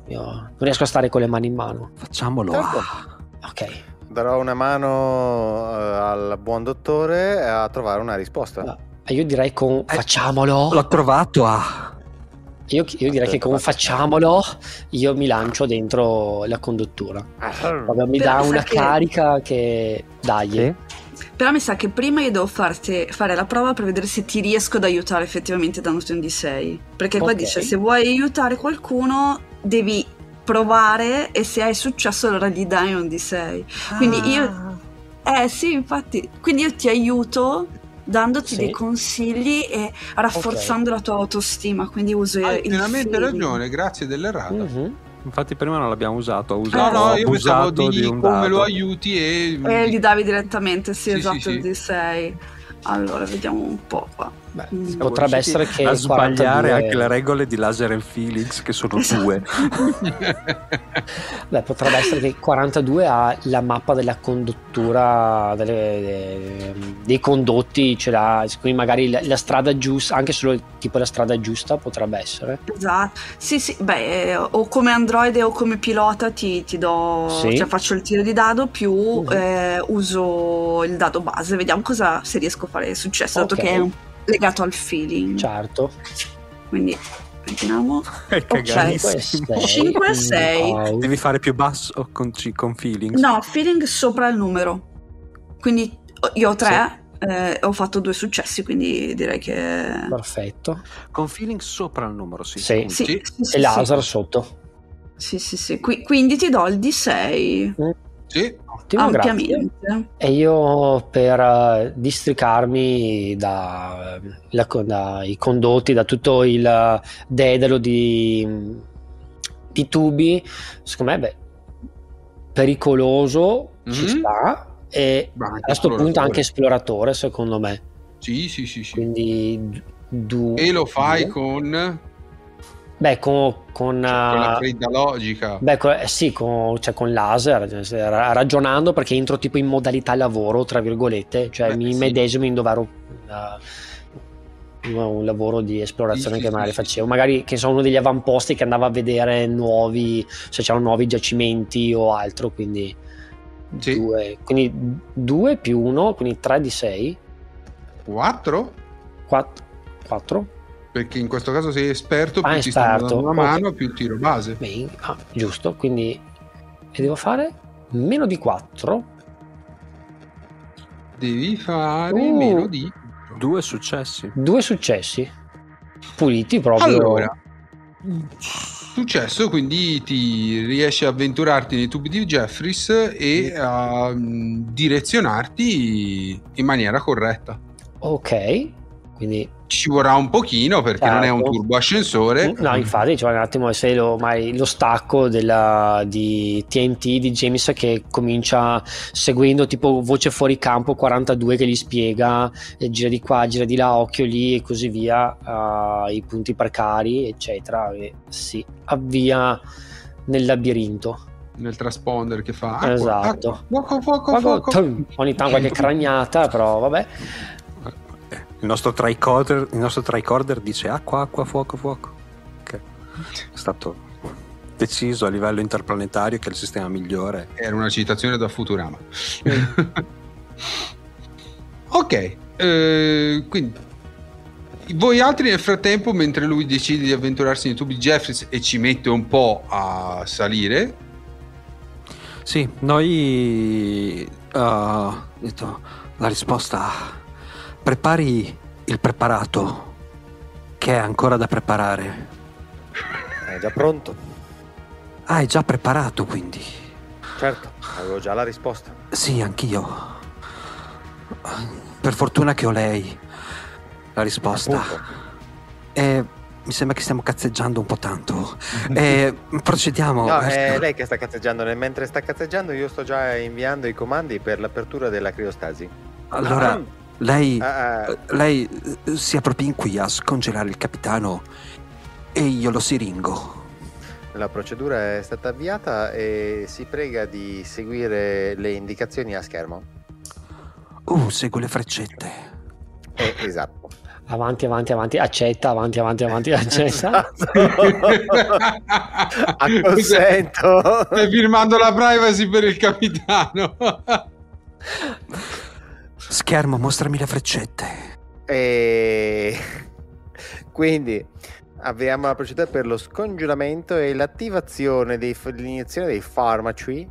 [SPEAKER 6] Io non riesco a stare con le mani in mano.
[SPEAKER 3] Facciamolo.
[SPEAKER 4] Certo.
[SPEAKER 3] ah.
[SPEAKER 6] Ok.
[SPEAKER 4] Darò una mano eh, al buon dottore a trovare una risposta.
[SPEAKER 6] E Io direi con
[SPEAKER 3] Eh,
[SPEAKER 6] facciamolo.
[SPEAKER 3] L'ho trovato. ah.
[SPEAKER 6] Io, io direi che con facciamolo io mi lancio dentro la conduttura. Proprio mi
[SPEAKER 5] Però
[SPEAKER 6] dà una
[SPEAKER 5] che-
[SPEAKER 6] carica che dai.
[SPEAKER 4] Sì?
[SPEAKER 5] Però mi sa che prima io devo farti, fare la prova per vedere se ti riesco ad aiutare effettivamente dandoti un D6. Perché qua
[SPEAKER 6] Ok.
[SPEAKER 5] dice se vuoi aiutare qualcuno devi provare e se hai successo allora gli dai un D6. Quindi
[SPEAKER 3] Ah.
[SPEAKER 5] io... Eh sì, infatti. Quindi io ti aiuto dandoti
[SPEAKER 6] Sì.
[SPEAKER 5] dei consigli e rafforzando la tua autostima. Quindi uso
[SPEAKER 7] Hai
[SPEAKER 5] il
[SPEAKER 7] pienamente
[SPEAKER 5] feeling.
[SPEAKER 7] ragione, grazie dell'errata.
[SPEAKER 6] Mhm.
[SPEAKER 3] Infatti prima non l'abbiamo usato, ho
[SPEAKER 7] No,
[SPEAKER 3] usato,
[SPEAKER 7] no,
[SPEAKER 3] ho
[SPEAKER 7] io pensavo di
[SPEAKER 3] di un
[SPEAKER 7] come lo aiuti e...
[SPEAKER 5] E gli davi direttamente, sì,
[SPEAKER 7] Sì,
[SPEAKER 5] esatto,
[SPEAKER 7] sì,
[SPEAKER 5] il
[SPEAKER 7] sì.
[SPEAKER 5] D6. Allora, vediamo un po' qua.
[SPEAKER 6] Beh,
[SPEAKER 5] Mm.
[SPEAKER 6] Potrebbe essere che
[SPEAKER 3] a sbagliare
[SPEAKER 6] 42
[SPEAKER 3] anche le regole di Laser and Felix che sono
[SPEAKER 5] Esatto.
[SPEAKER 3] due
[SPEAKER 6] Beh, potrebbe essere che il 42 ha la mappa della conduttura delle- de- dei condotti, ce l'ha, quindi magari la, la strada giusta, anche solo tipo la strada giusta potrebbe essere.
[SPEAKER 5] Esatto. Sì, sì, beh, eh, o come androide o come pilota ti, ti do,
[SPEAKER 6] Sì.
[SPEAKER 5] cioè faccio il tiro di dado più
[SPEAKER 6] Mhm.
[SPEAKER 5] eh, uso il dado base, vediamo cosa se riesco a fare successo, dato
[SPEAKER 6] Ok.
[SPEAKER 5] che è un- legato al feeling.
[SPEAKER 6] Certo.
[SPEAKER 5] Quindi, vediamo.
[SPEAKER 3] è cagarissimo
[SPEAKER 5] 5 e 6.
[SPEAKER 6] Wow.
[SPEAKER 3] devi fare più basso con, ci- con Feelings
[SPEAKER 5] No, feeling sopra il numero. Quindi io ho tre, eh, ho fatto due successi, quindi direi che...
[SPEAKER 6] Perfetto.
[SPEAKER 3] con Feelings sopra il numero sì,
[SPEAKER 6] Sì.
[SPEAKER 5] Sì,
[SPEAKER 7] Sì.
[SPEAKER 5] sì, sì,
[SPEAKER 6] E laser
[SPEAKER 5] sì.
[SPEAKER 6] sotto.
[SPEAKER 5] Sì, sì, sì. Qui- quindi ti do il D6
[SPEAKER 7] Sì,
[SPEAKER 6] Ottimo, grazie.
[SPEAKER 5] ampiamente.
[SPEAKER 6] E io per eh, districarmi da, dai condotti, da tutto il eh, dedalo di, di tubi, secondo me, beh, pericoloso ci
[SPEAKER 7] Mhm.
[SPEAKER 6] sta. E
[SPEAKER 7] anche
[SPEAKER 6] a questo punto anche esploratore, secondo me.
[SPEAKER 7] sì, sì, sì. sì.
[SPEAKER 6] Quindi due.
[SPEAKER 7] E lo fai
[SPEAKER 6] due.
[SPEAKER 7] con,
[SPEAKER 6] Beh, con, con,
[SPEAKER 7] con la
[SPEAKER 6] eh,
[SPEAKER 7] fredda logica.
[SPEAKER 6] Beh, co- eh, sì, con, cioè con laser, cioè, se- ra- ragionando perché entro tipo in modalità lavoro, tra virgolette, cioè
[SPEAKER 7] Beh,
[SPEAKER 6] mi
[SPEAKER 7] sì.
[SPEAKER 6] medesimo in dove ero uh, un lavoro di esplorazione
[SPEAKER 7] Sì,
[SPEAKER 6] che magari
[SPEAKER 7] sì,
[SPEAKER 6] facevo, magari che sono uno degli avamposti che andava a vedere nuovi, se c'erano nuovi giacimenti o altro, quindi
[SPEAKER 7] Sì.
[SPEAKER 6] due, quindi due più uno, quindi 3 di 6,
[SPEAKER 7] 4?
[SPEAKER 6] 4,
[SPEAKER 7] Perché in questo caso sei esperto, più
[SPEAKER 6] Ah,
[SPEAKER 7] ti stanno
[SPEAKER 6] esperto,
[SPEAKER 7] dando una mano, più tiro base.
[SPEAKER 6] Ah, giusto, quindi e devo fare meno di 4.
[SPEAKER 7] Devi fare
[SPEAKER 6] Uh.
[SPEAKER 7] meno di...
[SPEAKER 3] due successi
[SPEAKER 6] Due successi puliti proprio.
[SPEAKER 7] Allora, successo, quindi ti riesci a avventurarti nei tubi di Jeffries e a mm, direzionarti in maniera corretta.
[SPEAKER 6] Ok, quindi
[SPEAKER 7] Ci vorrà un pochino perché non è un
[SPEAKER 6] Certo.
[SPEAKER 7] turbo ascensore.
[SPEAKER 6] no, infatti ci vuole un attimo se lo, lo stacco della, di TNT di James che comincia seguendo tipo voce fuori campo 42 che gli spiega eh, gira di qua, gira di là, occhio lì e così via, eh, i punti precari eccetera e si avvia nel labirinto.
[SPEAKER 7] Nel transponder che fa acqua,
[SPEAKER 6] Esatto.
[SPEAKER 7] acqua, fuoco, fuoco, fuoco.
[SPEAKER 6] tum, ogni tanto qualche [LAUGHS] cragnata però vabbè.
[SPEAKER 3] Il nostro tricorder, il nostro tricorder dice acqua acqua fuoco fuoco Ok. è stato deciso a livello interplanetario che è il sistema migliore
[SPEAKER 7] Era una citazione da Futurama. [LAUGHS] ok, eh, quindi voi altri nel frattempo, mentre lui decide di avventurarsi nei tubi Jeffries e ci mette un po' a salire,
[SPEAKER 3] Sì, noi uh, detto la risposta prepari il preparato che è ancora da preparare.
[SPEAKER 4] È già pronto?
[SPEAKER 3] Ah, è già preparato quindi.
[SPEAKER 4] Certo, avevo già la risposta.
[SPEAKER 3] Sì, anch'io. Per fortuna che ho lei la risposta. E mi sembra che stiamo cazzeggiando un po' tanto. [LAUGHS] E procediamo.
[SPEAKER 4] No, è lei che sta cazzeggiando. Mentre sta cazzeggiando, io sto già inviando i comandi per l'apertura della criostasi.
[SPEAKER 3] Allora, lei,
[SPEAKER 4] Ah, ah,
[SPEAKER 3] lei eh, si appropri qui a scongelare il capitano e io lo siringo.
[SPEAKER 4] la procedura è stata avviata e si prega di seguire le indicazioni a schermo.
[SPEAKER 3] Uh, seguo le freccette.
[SPEAKER 4] Eh, esatto.
[SPEAKER 6] Avanti, avanti, avanti, accetta, avanti, avanti, avanti, accetta. [LAUGHS]
[SPEAKER 4] Acconsento.
[SPEAKER 7] stai firmando la privacy per il capitano. [LAUGHS]
[SPEAKER 3] Schermo, mostrami le freccette.
[SPEAKER 4] E [LAUGHS] quindi abbiamo la procedura per lo scongelamento e l'attivazione dei, l'iniezione dei farmaci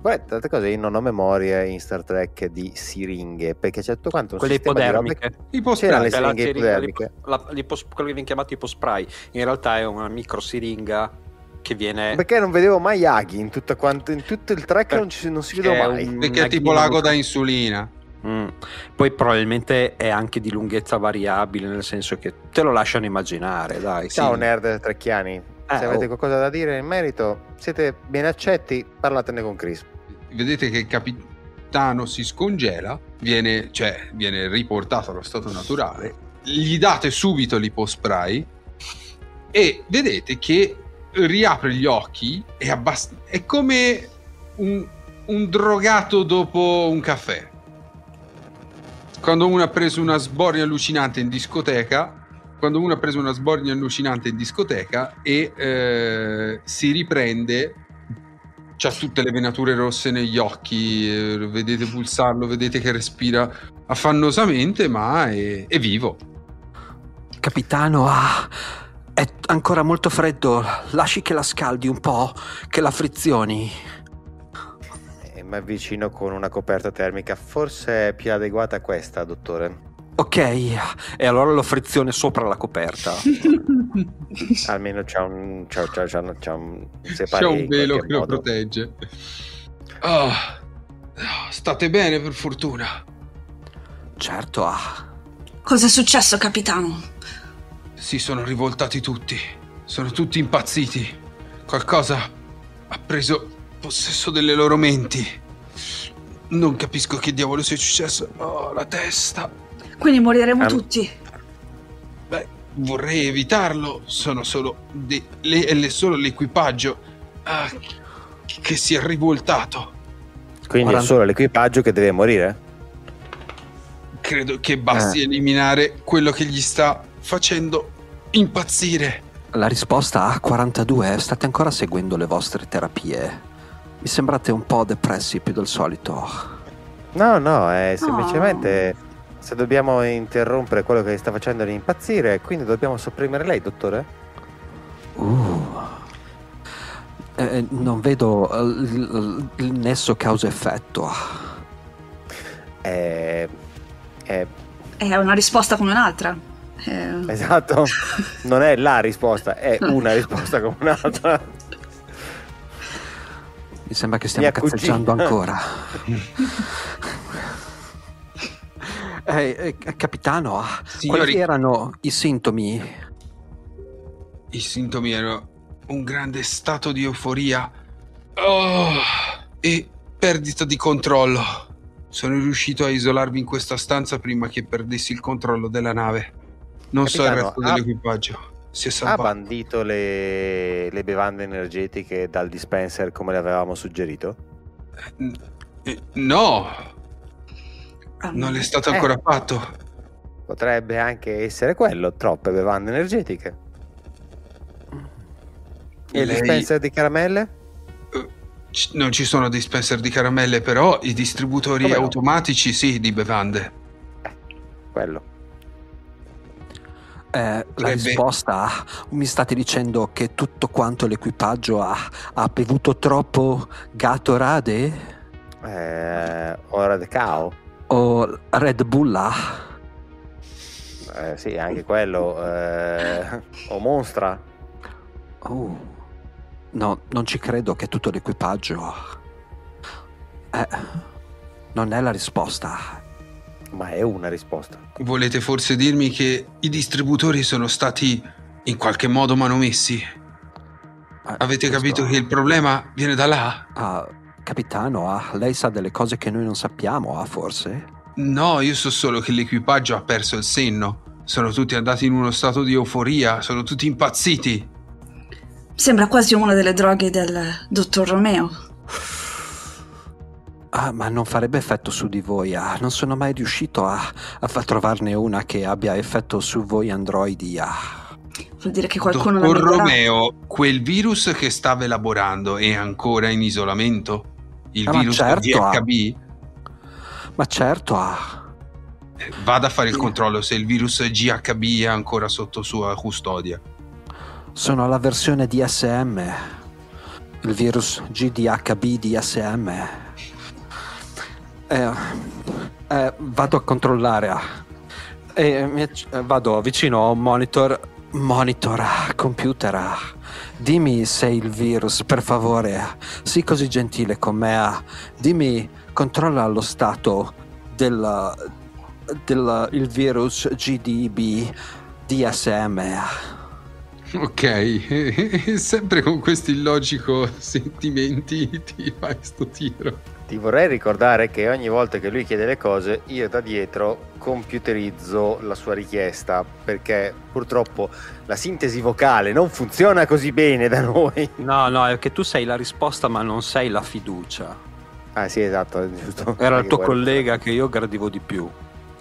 [SPEAKER 4] Poi, tante cose, io non ho memoria in Star Trek di siringhe, perché c'è tutto quanto un
[SPEAKER 3] Quelle
[SPEAKER 4] di
[SPEAKER 3] ipodermiche.
[SPEAKER 7] Ipospray.
[SPEAKER 4] C'era le
[SPEAKER 3] la
[SPEAKER 4] siringhe
[SPEAKER 3] siringa
[SPEAKER 4] ipodermiche.
[SPEAKER 3] la- l'ipos- quello che viene chiamato ipospray in realtà è una microsiringa che viene
[SPEAKER 4] Perché non vedevo mai Aghi in, tutta quanto- in tutto il track non, ci, non si vedono
[SPEAKER 3] è
[SPEAKER 4] mai.
[SPEAKER 3] un-
[SPEAKER 7] Perché è tipo lago da insulina.
[SPEAKER 3] Mm. Poi probabilmente è anche di lunghezza variabile, nel senso che te lo lasciano immaginare, dai.
[SPEAKER 4] Ciao
[SPEAKER 3] sì.
[SPEAKER 4] nerd trecchiani, se
[SPEAKER 3] Eh,
[SPEAKER 4] avete
[SPEAKER 3] oh.
[SPEAKER 4] qualcosa da dire in merito, siete ben accetti, parlatene con Chris.
[SPEAKER 7] Vedete che il capitano si scongela, viene, cioè, viene riportato allo stato naturale, gli date subito l'ipospray e vedete che riapre gli occhi, è, abbast- è come un, un drogato dopo un caffè. Quando uno ha preso una sbornia allucinante in discoteca, quando uno ha preso una sbornia allucinante in discoteca e eh, si riprende, c'ha tutte le venature rosse negli occhi, eh, vedete pulsarlo, vedete che respira affannosamente, ma è, è vivo.
[SPEAKER 3] Capitano, ah, è ancora molto freddo. Lasci che la scaldi un po', che la frizioni.
[SPEAKER 4] Mi avvicino con una coperta termica, forse è più adeguata a questa, dottore.
[SPEAKER 3] Ok, e allora lo frizione sopra la coperta. [LAUGHS]
[SPEAKER 4] Almeno c'è un, c'è, c'è, c'è un, c'è un
[SPEAKER 7] C'è un velo che lo
[SPEAKER 4] modo.
[SPEAKER 7] protegge. Ah, state bene per fortuna.
[SPEAKER 3] certo, ah.
[SPEAKER 5] Cosa è successo, capitano?
[SPEAKER 7] Si sono rivoltati tutti. Sono tutti impazziti. Qualcosa ha preso possesso delle loro menti. Non capisco che diavolo sia successo. Oh, la testa.
[SPEAKER 5] Quindi moriremo
[SPEAKER 4] Ah.
[SPEAKER 5] tutti.
[SPEAKER 7] Beh, vorrei evitarlo. Sono solo, de- le- è le- solo l'equipaggio ah, che si è rivoltato.
[SPEAKER 4] Quindi è
[SPEAKER 3] 40
[SPEAKER 4] solo l'equipaggio che deve morire?
[SPEAKER 7] Credo che basti eliminare quello che gli sta facendo impazzire.
[SPEAKER 3] La risposta A42 è state ancora seguendo le vostre terapie. Mi sembrate un po' depressi più del solito.
[SPEAKER 4] No, no, è semplicemente se dobbiamo interrompere quello che sta facendo impazzire, quindi dobbiamo sopprimere lei, dottore?
[SPEAKER 3] Uh. Eh, non vedo eh, il, il nesso causa-effetto.
[SPEAKER 4] Eh, eh,
[SPEAKER 5] È una risposta come un'altra. Eh,
[SPEAKER 4] esatto, non è la risposta, è [LAUGHS] una risposta come un'altra.
[SPEAKER 3] Mi sembra che stiamo
[SPEAKER 4] cugina.
[SPEAKER 3] cazzeggiando ancora. [LAUGHS] Eh, eh, capitano,
[SPEAKER 7] Signori-
[SPEAKER 3] quali erano i sintomi?
[SPEAKER 7] I sintomi erano un grande stato di euforia oh, e perdita di controllo. Sono riuscito a isolarvi in questa stanza prima che perdessi il controllo della nave. Non so il
[SPEAKER 4] Capitano,
[SPEAKER 7] resto dell'equipaggio. Si è
[SPEAKER 4] Ha bandito le, le bevande energetiche dal dispenser come le avevamo suggerito?
[SPEAKER 7] Eh, No,
[SPEAKER 5] ehm,
[SPEAKER 7] non è stato
[SPEAKER 4] Eh.
[SPEAKER 7] ancora fatto.
[SPEAKER 4] Potrebbe anche essere quello, troppe bevande energetiche. E il
[SPEAKER 7] Lei-
[SPEAKER 4] dispenser di caramelle?
[SPEAKER 7] C- Non ci sono dispenser di caramelle, però i distributori
[SPEAKER 4] Come no?
[SPEAKER 7] automatici sì, di bevande.
[SPEAKER 4] Quello.
[SPEAKER 3] Eh, la risposta mi state dicendo che tutto quanto l'equipaggio ha, ha bevuto troppo Gatorade
[SPEAKER 4] Eh, ora the cow?
[SPEAKER 3] o Red Bull ah?
[SPEAKER 4] Eh, sì, anche quello. eh, o mostra.
[SPEAKER 3] Oh. No, non ci credo che tutto l'equipaggio. Eh, non è la risposta.
[SPEAKER 4] Ma è una risposta.
[SPEAKER 7] Volete forse dirmi che i distributori sono stati in qualche modo manomessi?
[SPEAKER 3] Eh,
[SPEAKER 7] Avete
[SPEAKER 3] questo-
[SPEAKER 7] capito che il problema viene da là?
[SPEAKER 3] Ah, capitano, ah, lei sa delle cose che noi non sappiamo, ah, forse?
[SPEAKER 7] No, io so solo che l'equipaggio ha perso il senno. Sono tutti andati in uno stato di euforia, sono tutti impazziti.
[SPEAKER 5] Sembra quasi una delle droghe del dottor Romeo.
[SPEAKER 3] Ah, ma non farebbe effetto su di voi. Ah, non sono mai riuscito a, a far trovarne una che abbia effetto su voi androidi. Ah.
[SPEAKER 5] Vuol dire che qualcuno l'ha
[SPEAKER 7] Dottor
[SPEAKER 5] migliorato.
[SPEAKER 7] Romeo, quel virus che stava elaborando è ancora in isolamento? Il
[SPEAKER 3] Ah,
[SPEAKER 7] virus
[SPEAKER 3] certo, ah.
[SPEAKER 7] VHB?
[SPEAKER 3] Ma certo, ah.
[SPEAKER 7] Eh, Vada a fare il controllo se il virus GHB è ancora sotto sua custodia.
[SPEAKER 3] sono alla versione DSM. il virus GDHB-DSM. Eh, eh, vado a controllare. ah. Eh, vado vicino a un monitor. Monitor, ah, computer. ah. Dimmi se il virus, per favore. Sii così gentile con me. Dimmi, controlla lo stato del, del il virus GDB DSM.
[SPEAKER 7] Ok, [LAUGHS] sempre con questo illogico sentimenti ti fai sto tiro.
[SPEAKER 4] Ti vorrei ricordare che ogni volta che lui chiede le cose, io da dietro computerizzo la sua richiesta, perché purtroppo la sintesi vocale non funziona così bene da noi.
[SPEAKER 3] No, no, è che tu sei la risposta, ma non sei la fiducia.
[SPEAKER 4] Ah sì, esatto, giusto.
[SPEAKER 3] Era il tuo collega che io gradivo di più.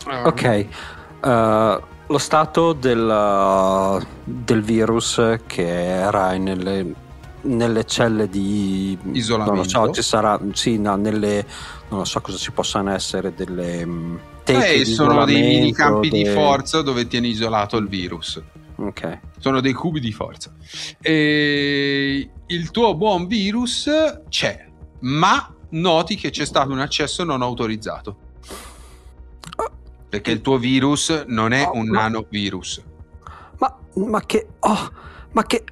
[SPEAKER 7] Ah,
[SPEAKER 3] Ok, eh, lo stato del, del virus che era nelle, nelle celle di
[SPEAKER 7] Isolamento.
[SPEAKER 3] Non lo so, ci sarà, sì, no, nelle, non lo so cosa ci possano essere delle mm, teche
[SPEAKER 7] Eh,
[SPEAKER 3] di
[SPEAKER 7] sono dei mini campi di
[SPEAKER 3] dei-
[SPEAKER 7] forza dove tieni isolato il virus.
[SPEAKER 3] Ok.
[SPEAKER 7] Sono dei cubi di forza. E il tuo buon virus c'è, ma noti che c'è stato un accesso non autorizzato. Perché il tuo virus non è
[SPEAKER 3] Oh,
[SPEAKER 7] un
[SPEAKER 3] ma-
[SPEAKER 7] nanovirus.
[SPEAKER 3] Ma, ma che, oh, ma che,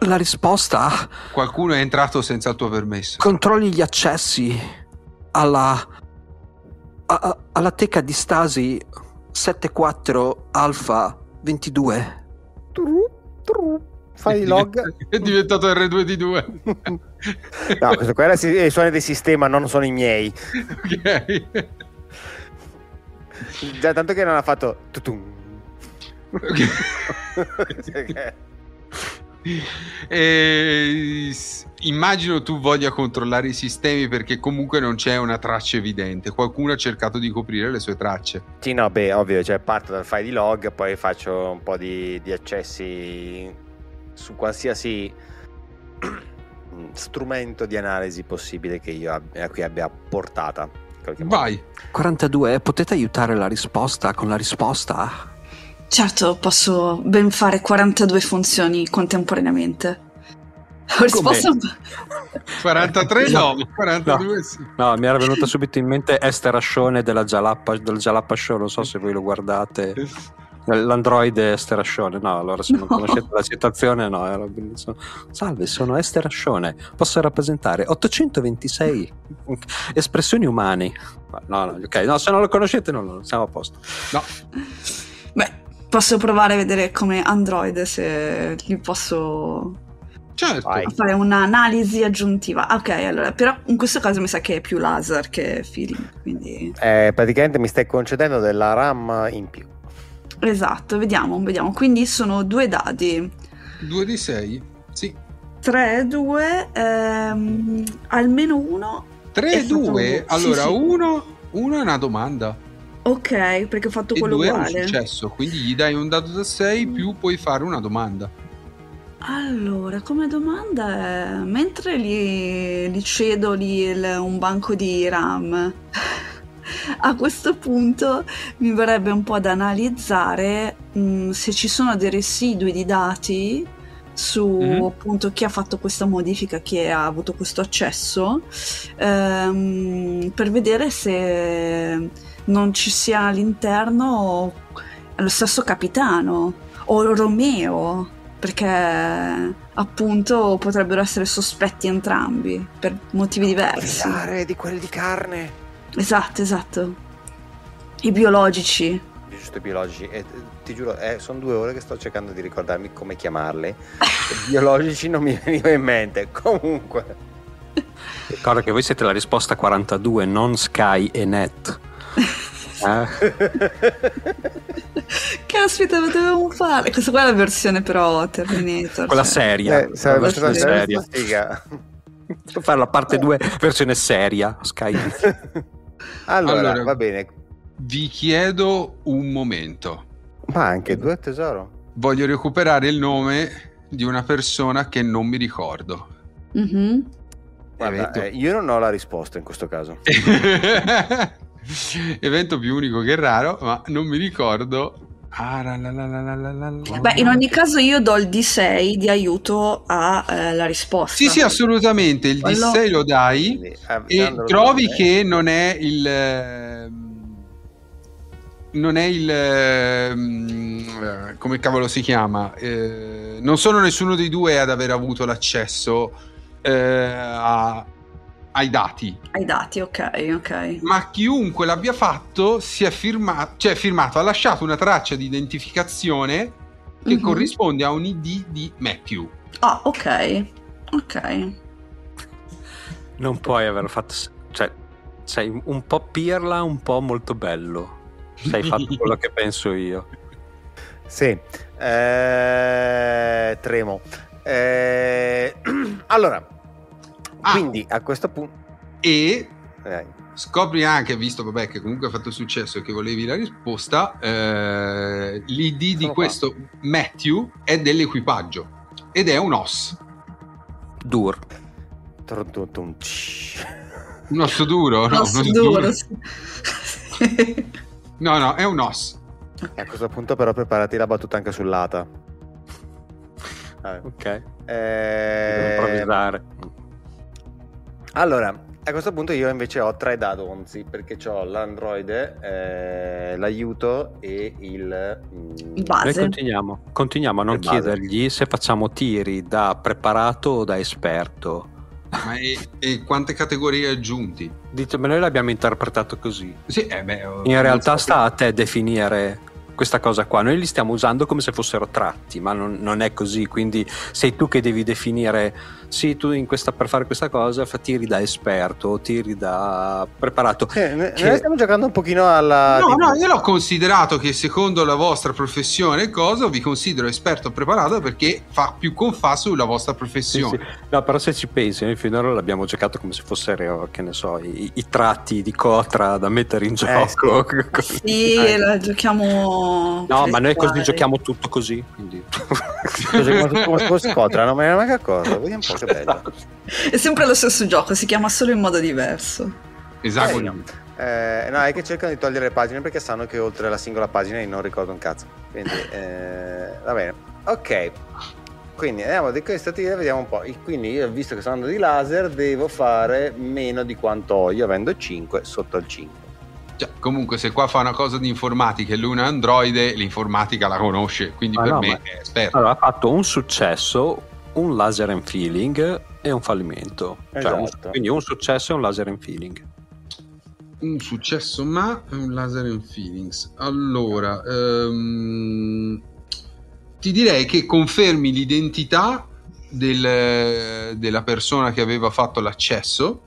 [SPEAKER 3] la risposta?
[SPEAKER 7] Qualcuno è entrato senza il tuo permesso.
[SPEAKER 3] controlli gli accessi alla a- alla teca di stasi 74 alfa 22
[SPEAKER 4] Tru, tru. Fai il [LAUGHS] log.
[SPEAKER 7] È diventato R2D2. [LAUGHS] [LAUGHS]
[SPEAKER 4] No, questo qua era i suoni del sistema, non sono i miei.
[SPEAKER 7] ok.
[SPEAKER 4] Già tanto che non ha fatto tutum.
[SPEAKER 7] Ok. E, immagino tu voglia controllare i sistemi perché comunque non c'è una traccia evidente. Qualcuno ha cercato di coprire le sue tracce.
[SPEAKER 4] Sì, no, beh, ovvio, cioè parto dal file di log, poi faccio un po' di, di accessi su qualsiasi [CLEARS THROAT] strumento di analisi possibile che io abbia, a cui abbia portata.
[SPEAKER 7] Vai.
[SPEAKER 3] 42 potete aiutare la risposta con la risposta
[SPEAKER 5] Certo, posso ben fare 42 funzioni contemporaneamente. Ho risposto. [LAUGHS]
[SPEAKER 7] 43 no, ma 42 sì.
[SPEAKER 3] no mi era venuta subito in mente Esther Ascione della Jalappa del Jalappa Show non so se voi lo guardate l'androide Esther Ascione no allora se non
[SPEAKER 5] No.
[SPEAKER 3] conoscete la citazione no era bellissimo. salve sono Esther Ascione posso rappresentare 826 espressioni umane no no ok no se non lo conoscete non lo siamo a posto
[SPEAKER 7] No,
[SPEAKER 5] Beh, posso provare a vedere come androide se gli posso
[SPEAKER 7] certo.
[SPEAKER 5] Fare un'analisi aggiuntiva. Ok, allora, però in questo caso mi sa che è più laser che feeling, quindi
[SPEAKER 4] Eh, praticamente mi stai concedendo della RAM in più.
[SPEAKER 5] esatto, vediamo, vediamo. Quindi sono due dadi.
[SPEAKER 7] 2 di 6. Sì.
[SPEAKER 5] 3, 2, ehm, almeno uno.
[SPEAKER 7] 3
[SPEAKER 5] È
[SPEAKER 7] e 2.
[SPEAKER 5] stato-
[SPEAKER 7] Allora,
[SPEAKER 5] sì, sì.
[SPEAKER 7] uno, uno è una domanda.
[SPEAKER 5] Ok, perché ho fatto
[SPEAKER 7] E
[SPEAKER 5] quello
[SPEAKER 7] due è un
[SPEAKER 5] uguale.
[SPEAKER 7] successo. Quindi gli dai un dato da 6 più puoi fare una domanda.
[SPEAKER 5] Allora, come domanda è, mentre gli, gli cedo lì il- un banco di RAM, [LAUGHS] a questo punto mi verrebbe un po' da analizzare mh, se ci sono dei residui di dati su
[SPEAKER 7] Mhm.
[SPEAKER 5] appunto chi ha fatto questa modifica, chi ha avuto questo accesso, ehm, per vedere se non ci sia all'interno lo stesso capitano o Romeo, perché appunto potrebbero essere sospetti entrambi per motivi diversi.
[SPEAKER 4] Brillare di quelli di carne.
[SPEAKER 5] Esatto, esatto. I biologici.
[SPEAKER 4] Giusto, biologici. E, ti giuro, eh, sono due ore che sto cercando di ricordarmi come chiamarli. [LAUGHS] biologici non mi veniva in mente. Comunque.
[SPEAKER 3] ricorda che voi siete la risposta 42 non Sky e Net Eh? [LAUGHS]
[SPEAKER 5] Caspita, lo dovevamo fare. Questa qua è la versione però Terminator.
[SPEAKER 3] quella
[SPEAKER 5] cioè.
[SPEAKER 3] seria
[SPEAKER 4] Eh, sarebbe
[SPEAKER 3] la
[SPEAKER 4] stata
[SPEAKER 3] seria. Devo fare la parte 2 versione seria Sky [LAUGHS]
[SPEAKER 4] allora,
[SPEAKER 7] Allora.
[SPEAKER 4] va bene.
[SPEAKER 7] Vi chiedo un momento.
[SPEAKER 4] Ma anche due tesoro.
[SPEAKER 7] Voglio recuperare il nome di una persona che non mi ricordo.
[SPEAKER 5] Mhm.
[SPEAKER 4] Guarda, eh, io non ho la risposta in questo caso. [LAUGHS]
[SPEAKER 7] evento più unico che raro, ma non mi ricordo. Ah, la, la, la,
[SPEAKER 5] Beh, in ogni caso io do il D6 di aiuto alla eh, risposta.
[SPEAKER 7] Sì, sì, assolutamente, il
[SPEAKER 5] Quello...
[SPEAKER 7] D6 lo dai
[SPEAKER 4] Quindi,
[SPEAKER 7] e trovi
[SPEAKER 4] dai.
[SPEAKER 7] che non è il... Ehm, non è il... Ehm, come cavolo si chiama? Eh, non sono nessuno dei due ad aver avuto l'accesso eh, a ai dati.
[SPEAKER 5] Ai dati, ok, ok.
[SPEAKER 7] ma chiunque l'abbia fatto si è firmato, cioè firmato, ha lasciato una traccia di identificazione che
[SPEAKER 5] Mhm.
[SPEAKER 7] corrisponde a un ID di Matthew.
[SPEAKER 5] Ah, ok. Ok.
[SPEAKER 3] Non puoi aver fatto. Cioè, sei un po' pirla, un po' molto bello. Sei fatto quello che penso io.
[SPEAKER 4] Sì, eh, tremo. Eh, [CLEARS THROAT] allora,
[SPEAKER 7] Ah.
[SPEAKER 4] quindi a questo punto...
[SPEAKER 7] E
[SPEAKER 4] eh,
[SPEAKER 7] scopri anche, visto vabbè, che comunque ha fatto successo e che volevi la risposta, eh, l'ID di
[SPEAKER 4] Sono
[SPEAKER 7] questo Matthew è dell'equipaggio ed è un OS.
[SPEAKER 3] Dur. [LAUGHS]
[SPEAKER 7] Un osso duro? No, osso
[SPEAKER 5] duro,
[SPEAKER 7] duro. no, no, è un OS.
[SPEAKER 4] a questo punto però preparati la battuta anche sull'ata. Vabbè.
[SPEAKER 3] Ok. Devo
[SPEAKER 4] Eh,
[SPEAKER 3] improvvisare.
[SPEAKER 4] Allora, a questo punto io invece ho tre dadonzi perché ho l'androide, eh, l'aiuto e il... mm,
[SPEAKER 5] Il
[SPEAKER 3] Noi
[SPEAKER 5] base.
[SPEAKER 3] continuiamo, continuiamo a non
[SPEAKER 4] Che base.
[SPEAKER 3] chiedergli se facciamo tiri da preparato o da esperto.
[SPEAKER 7] Ma e, e quante categorie aggiunti?
[SPEAKER 3] Dite, ma noi l'abbiamo interpretato così.
[SPEAKER 7] Sì, eh beh,
[SPEAKER 3] In realtà
[SPEAKER 7] so
[SPEAKER 3] sta a te definire questa cosa qua. Noi li stiamo usando come se fossero tratti, ma non, non è così. Quindi sei tu che devi definire. Sì, tu in questa- per fare questa cosa fa tiri da esperto o tiri da preparato.
[SPEAKER 4] Sì, ne-
[SPEAKER 3] Che-
[SPEAKER 4] noi stiamo giocando un pochino alla...
[SPEAKER 7] No, no, io l'ho considerato che secondo la vostra professione e cosa vi considero esperto preparato perché fa più confà sulla vostra
[SPEAKER 3] Sì,
[SPEAKER 7] professione.
[SPEAKER 3] sì. No, però se ci pensi, noi finora l'abbiamo giocato come se fossero, che ne so, i, i tratti di Cotra da mettere in gioco.
[SPEAKER 5] Sì, [LAUGHS] la giochiamo.
[SPEAKER 3] No, ma noi così giochiamo tutto così. Quindi...
[SPEAKER 4] Così come, come se fosse Cotra, non me ne ero mai accorto. Vediamo un [LAUGHS] po' che bello.
[SPEAKER 5] È sempre lo stesso gioco, si chiama solo in modo diverso.
[SPEAKER 7] Esagono.
[SPEAKER 4] Eh, no, è che cercano di togliere le pagine perché sanno che oltre la singola pagina io non ricordo un cazzo. Quindi, eh, va bene. Ok. Quindi andiamo di questa tira vediamo un po'. Il- Quindi io, visto che sto andando di laser, devo fare meno di quanto ho io, avendo 5 sotto al 5.
[SPEAKER 7] Cioè, comunque, se qua fa una cosa di informatica e lui è un androide, l'informatica la conosce, quindi
[SPEAKER 3] Ma
[SPEAKER 7] per
[SPEAKER 3] no,
[SPEAKER 7] me
[SPEAKER 3] ma-
[SPEAKER 7] è esperto.
[SPEAKER 3] Allora, ha fatto un successo, un laser and feeling e un fallimento. Cioè, un-
[SPEAKER 4] Esatto.
[SPEAKER 3] quindi un successo e un laser and feeling.
[SPEAKER 7] Un successo, ma un laser in feelings. Allora, ehm, ti direi che confermi l'identità del- della persona che aveva fatto l'accesso,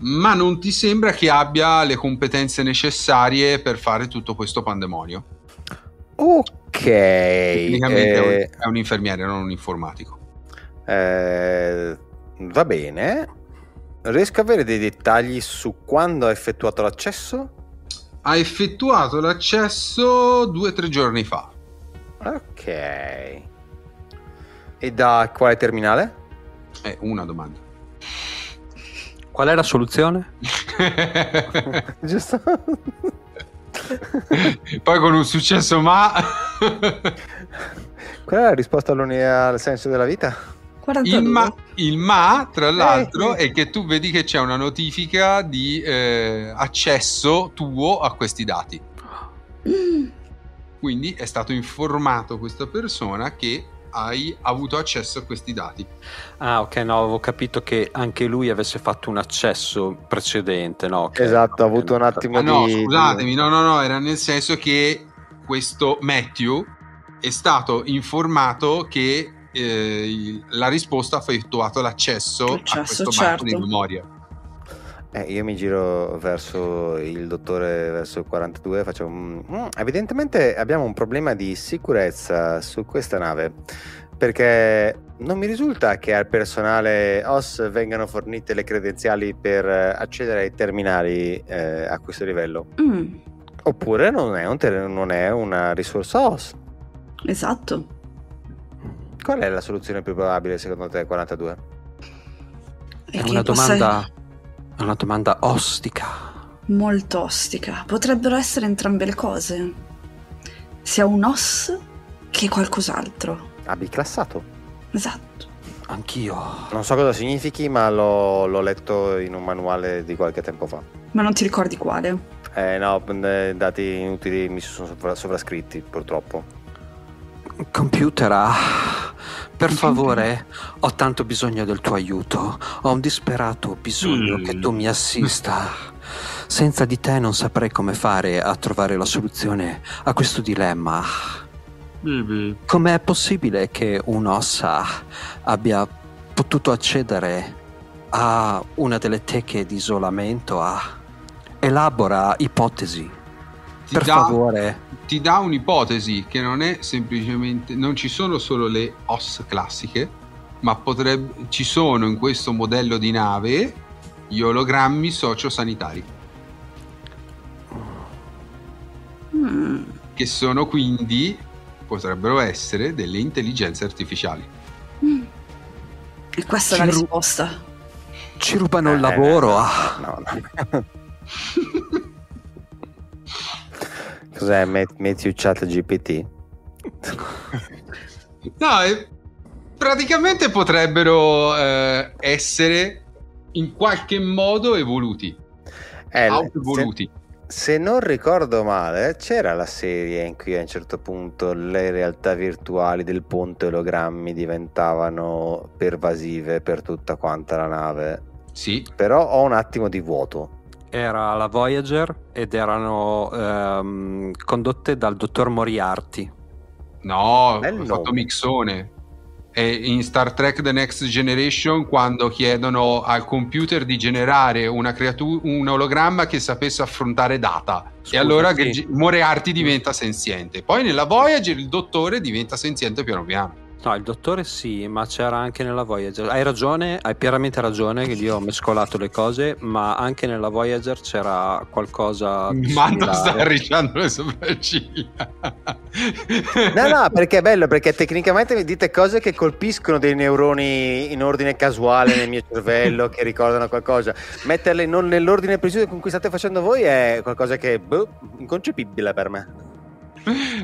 [SPEAKER 7] ma non ti sembra che abbia le competenze necessarie per fare tutto questo pandemonio.
[SPEAKER 4] Ok.
[SPEAKER 7] Tecnicamente è un-
[SPEAKER 4] eh,
[SPEAKER 7] è un infermiere, non un informatico.
[SPEAKER 4] eh, va bene. Riesco a avere dei dettagli su quando ha effettuato l'accesso?
[SPEAKER 7] Ha effettuato l'accesso due o tre giorni fa.
[SPEAKER 4] Ok. E da quale terminale?
[SPEAKER 7] È una domanda.
[SPEAKER 3] Qual è la soluzione? [LAUGHS] [LAUGHS]
[SPEAKER 4] Giusto?
[SPEAKER 7] Poi con un successo ma
[SPEAKER 4] Qual è la risposta al senso della vita?
[SPEAKER 5] 42.
[SPEAKER 7] il, ma il ma tra l'altro
[SPEAKER 4] Eh,
[SPEAKER 7] è che tu vedi che c'è una notifica di eh, accesso tuo a questi dati
[SPEAKER 5] Mm,
[SPEAKER 7] quindi è stato informato questa persona che hai avuto accesso a questi dati
[SPEAKER 3] Ah, ok, no, avevo capito che anche lui avesse fatto un accesso precedente, no? ok,
[SPEAKER 4] Esatto, ha
[SPEAKER 3] ok,
[SPEAKER 4] avuto un
[SPEAKER 3] no,
[SPEAKER 4] attimo
[SPEAKER 7] ah no
[SPEAKER 4] di-
[SPEAKER 7] scusatemi no no no era nel senso che questo Matthew è stato informato che eh, la risposta ha effettuato l'accesso, a
[SPEAKER 5] L'accesso,
[SPEAKER 7] questo banco di
[SPEAKER 5] certo.
[SPEAKER 7] memoria
[SPEAKER 4] Eh, io mi giro verso il dottore, verso il 42 e faccio... "Mm, mm, evidentemente abbiamo un problema di sicurezza su questa nave, perché non mi risulta che al personale OS vengano fornite le credenziali per eh, accedere ai terminali eh, a questo livello.
[SPEAKER 5] mm,
[SPEAKER 4] Oppure non è, un ter- non è una risorsa OS.
[SPEAKER 5] esatto.
[SPEAKER 4] Qual è la soluzione più probabile secondo te, 42?
[SPEAKER 5] E
[SPEAKER 3] È una
[SPEAKER 5] possa-
[SPEAKER 3] domanda, è una domanda ostica.
[SPEAKER 5] molto ostica. Potrebbero essere entrambe le cose. sia un os che qualcos'altro.
[SPEAKER 4] Ha biclassato.
[SPEAKER 5] Esatto.
[SPEAKER 3] Anch'io.
[SPEAKER 4] Non so cosa significhi, ma l'ho, l'ho letto in un manuale di qualche tempo fa.
[SPEAKER 5] Ma non ti ricordi quale?
[SPEAKER 4] Eh no, eh, dati inutili mi sono sovra- sovrascritti, purtroppo.
[SPEAKER 3] Computer, ah, per favore, ho tanto bisogno del tuo aiuto. Ho un disperato bisogno
[SPEAKER 7] Mm.
[SPEAKER 3] che tu mi assista. Senza di te non saprei come fare a trovare la soluzione a questo dilemma. Com'è possibile che un'ossa abbia potuto accedere a una delle teche di isolamento? Ah, elabora ipotesi.
[SPEAKER 7] Ti
[SPEAKER 3] Per
[SPEAKER 7] dà-
[SPEAKER 3] favore.
[SPEAKER 7] Ti dà un'ipotesi che non è semplicemente non ci sono solo le OS classiche ma potrebbe, ci sono in questo modello di nave gli ologrammi sociosanitari
[SPEAKER 5] Mm.
[SPEAKER 7] che sono quindi potrebbero essere delle intelligenze artificiali
[SPEAKER 5] E questa è la
[SPEAKER 3] Ci ru-
[SPEAKER 5] risposta.
[SPEAKER 3] Ci rubano il
[SPEAKER 4] Eh,
[SPEAKER 3] lavoro.
[SPEAKER 4] no,
[SPEAKER 3] ah.
[SPEAKER 4] no, no. [LAUGHS] Cos'è Ma- Matthew Chat GPT? [LAUGHS]
[SPEAKER 7] no eh, praticamente potrebbero eh, essere in qualche modo evoluti
[SPEAKER 4] Eh, se, se non ricordo male, c'era la serie in cui a un certo punto le realtà virtuali del ponte ologrammi diventavano pervasive per tutta quanta la nave.
[SPEAKER 7] sì
[SPEAKER 4] Però ho un attimo di vuoto.
[SPEAKER 3] Era la Voyager ed erano ehm, condotte dal dottor Moriarty.
[SPEAKER 7] No,
[SPEAKER 4] Bel
[SPEAKER 7] ho fatto mixone. E in Star Trek The Next Generation, quando chiedono al computer di generare una creatura, un ologramma che sapesse affrontare data,
[SPEAKER 3] Scusa,
[SPEAKER 7] e allora
[SPEAKER 3] sì.
[SPEAKER 7] Moriarty diventa senziente. Poi nella Voyager il dottore diventa senziente piano piano.
[SPEAKER 3] No, il dottore sì, ma c'era anche nella Voyager. Hai ragione, hai pienamente ragione che io ho mescolato le cose, ma anche nella Voyager c'era qualcosa di
[SPEAKER 7] Mando sta arricciando le sopracciglia.
[SPEAKER 4] No, no, perché è bello, perché tecnicamente mi dite cose che colpiscono dei neuroni in ordine casuale nel mio cervello, che ricordano qualcosa. Metterle non nell'ordine preciso con cui state facendo voi è qualcosa che boh, inconcepibile per me.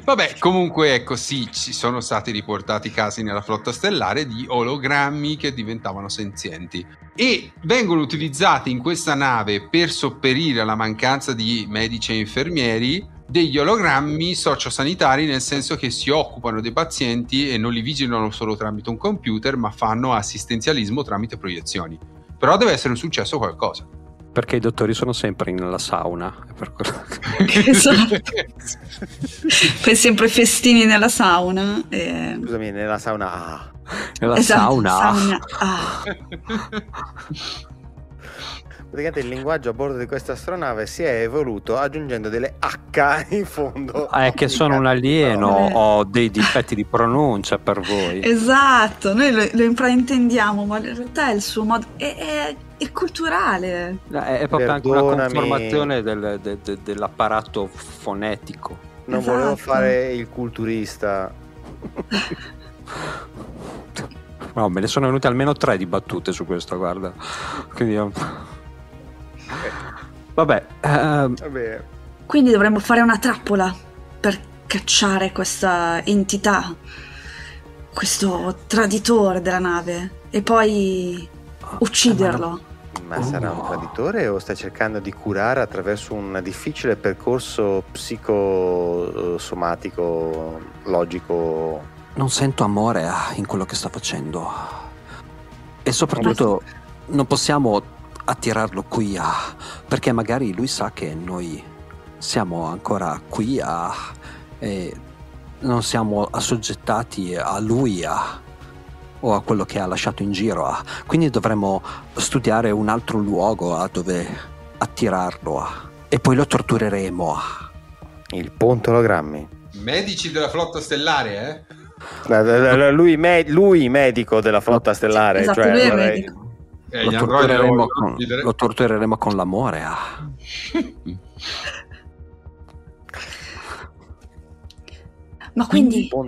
[SPEAKER 7] Vabbè, comunque ecco sì, ci sono stati riportati casi nella flotta stellare di ologrammi che diventavano senzienti e vengono utilizzati in questa nave per sopperire alla mancanza di medici e infermieri degli ologrammi sociosanitari nel senso che si occupano dei pazienti e non li vigilano solo tramite un computer ma fanno assistenzialismo tramite proiezioni. Però deve essere successo qualcosa.
[SPEAKER 3] Perché i dottori sono sempre nella sauna. quello [LAUGHS]
[SPEAKER 5] Esatto. [LAUGHS] Fai sempre festini nella sauna. E...
[SPEAKER 4] Scusami, nella sauna. Ah.
[SPEAKER 3] Nella
[SPEAKER 5] Esatto,
[SPEAKER 3] sauna.
[SPEAKER 5] sauna. Ah. [LAUGHS]
[SPEAKER 4] Praticamente il linguaggio a bordo di questa astronave si è evoluto aggiungendo delle H in fondo.
[SPEAKER 3] Ah, È che sono un alieno,
[SPEAKER 5] Eh.
[SPEAKER 3] ho dei difetti di pronuncia per voi.
[SPEAKER 5] Esatto, noi lo, lo infraintendiamo, ma in realtà è il suo modo. È, è- è culturale.
[SPEAKER 3] È, è proprio anche una
[SPEAKER 4] Perdonami.
[SPEAKER 3] conformazione del- de- de- dell'apparato fonetico.
[SPEAKER 4] Non
[SPEAKER 5] Esatto.
[SPEAKER 4] volevo fare il culturista.
[SPEAKER 3] No, me ne sono venute almeno tre di battute su questo, guarda. Quindi, um, Vabbè, ehm,
[SPEAKER 4] Vabbè.
[SPEAKER 5] Quindi dovremmo fare una trappola per cacciare questa entità, questo traditore della nave, e poi ucciderlo.
[SPEAKER 4] Ma sarà un traditore o stai cercando di curare attraverso un difficile percorso psicosomatico, logico?
[SPEAKER 3] non sento amore ah, in quello che sta facendo. E soprattutto non possiamo attirarlo qui ah, perché magari lui sa che noi siamo ancora qui ah, e non siamo assoggettati a lui ah, o a quello che ha lasciato in giro. ah. Quindi dovremmo studiare un altro luogo a dove attirarlo ah, e poi lo tortureremo. ah.
[SPEAKER 4] Il ponte ologrammi.
[SPEAKER 7] Medici della flotta stellare, eh?
[SPEAKER 4] Lui, me- lui medico della flotta stellare.
[SPEAKER 5] Esatto,
[SPEAKER 4] cioè,
[SPEAKER 5] lui è
[SPEAKER 4] vorrei-
[SPEAKER 5] medico.
[SPEAKER 7] Eh,
[SPEAKER 3] Lo tortureremo,
[SPEAKER 7] devono
[SPEAKER 3] con, lo tortureremo con l'amore. ah. [LAUGHS]
[SPEAKER 5] Ma quindi a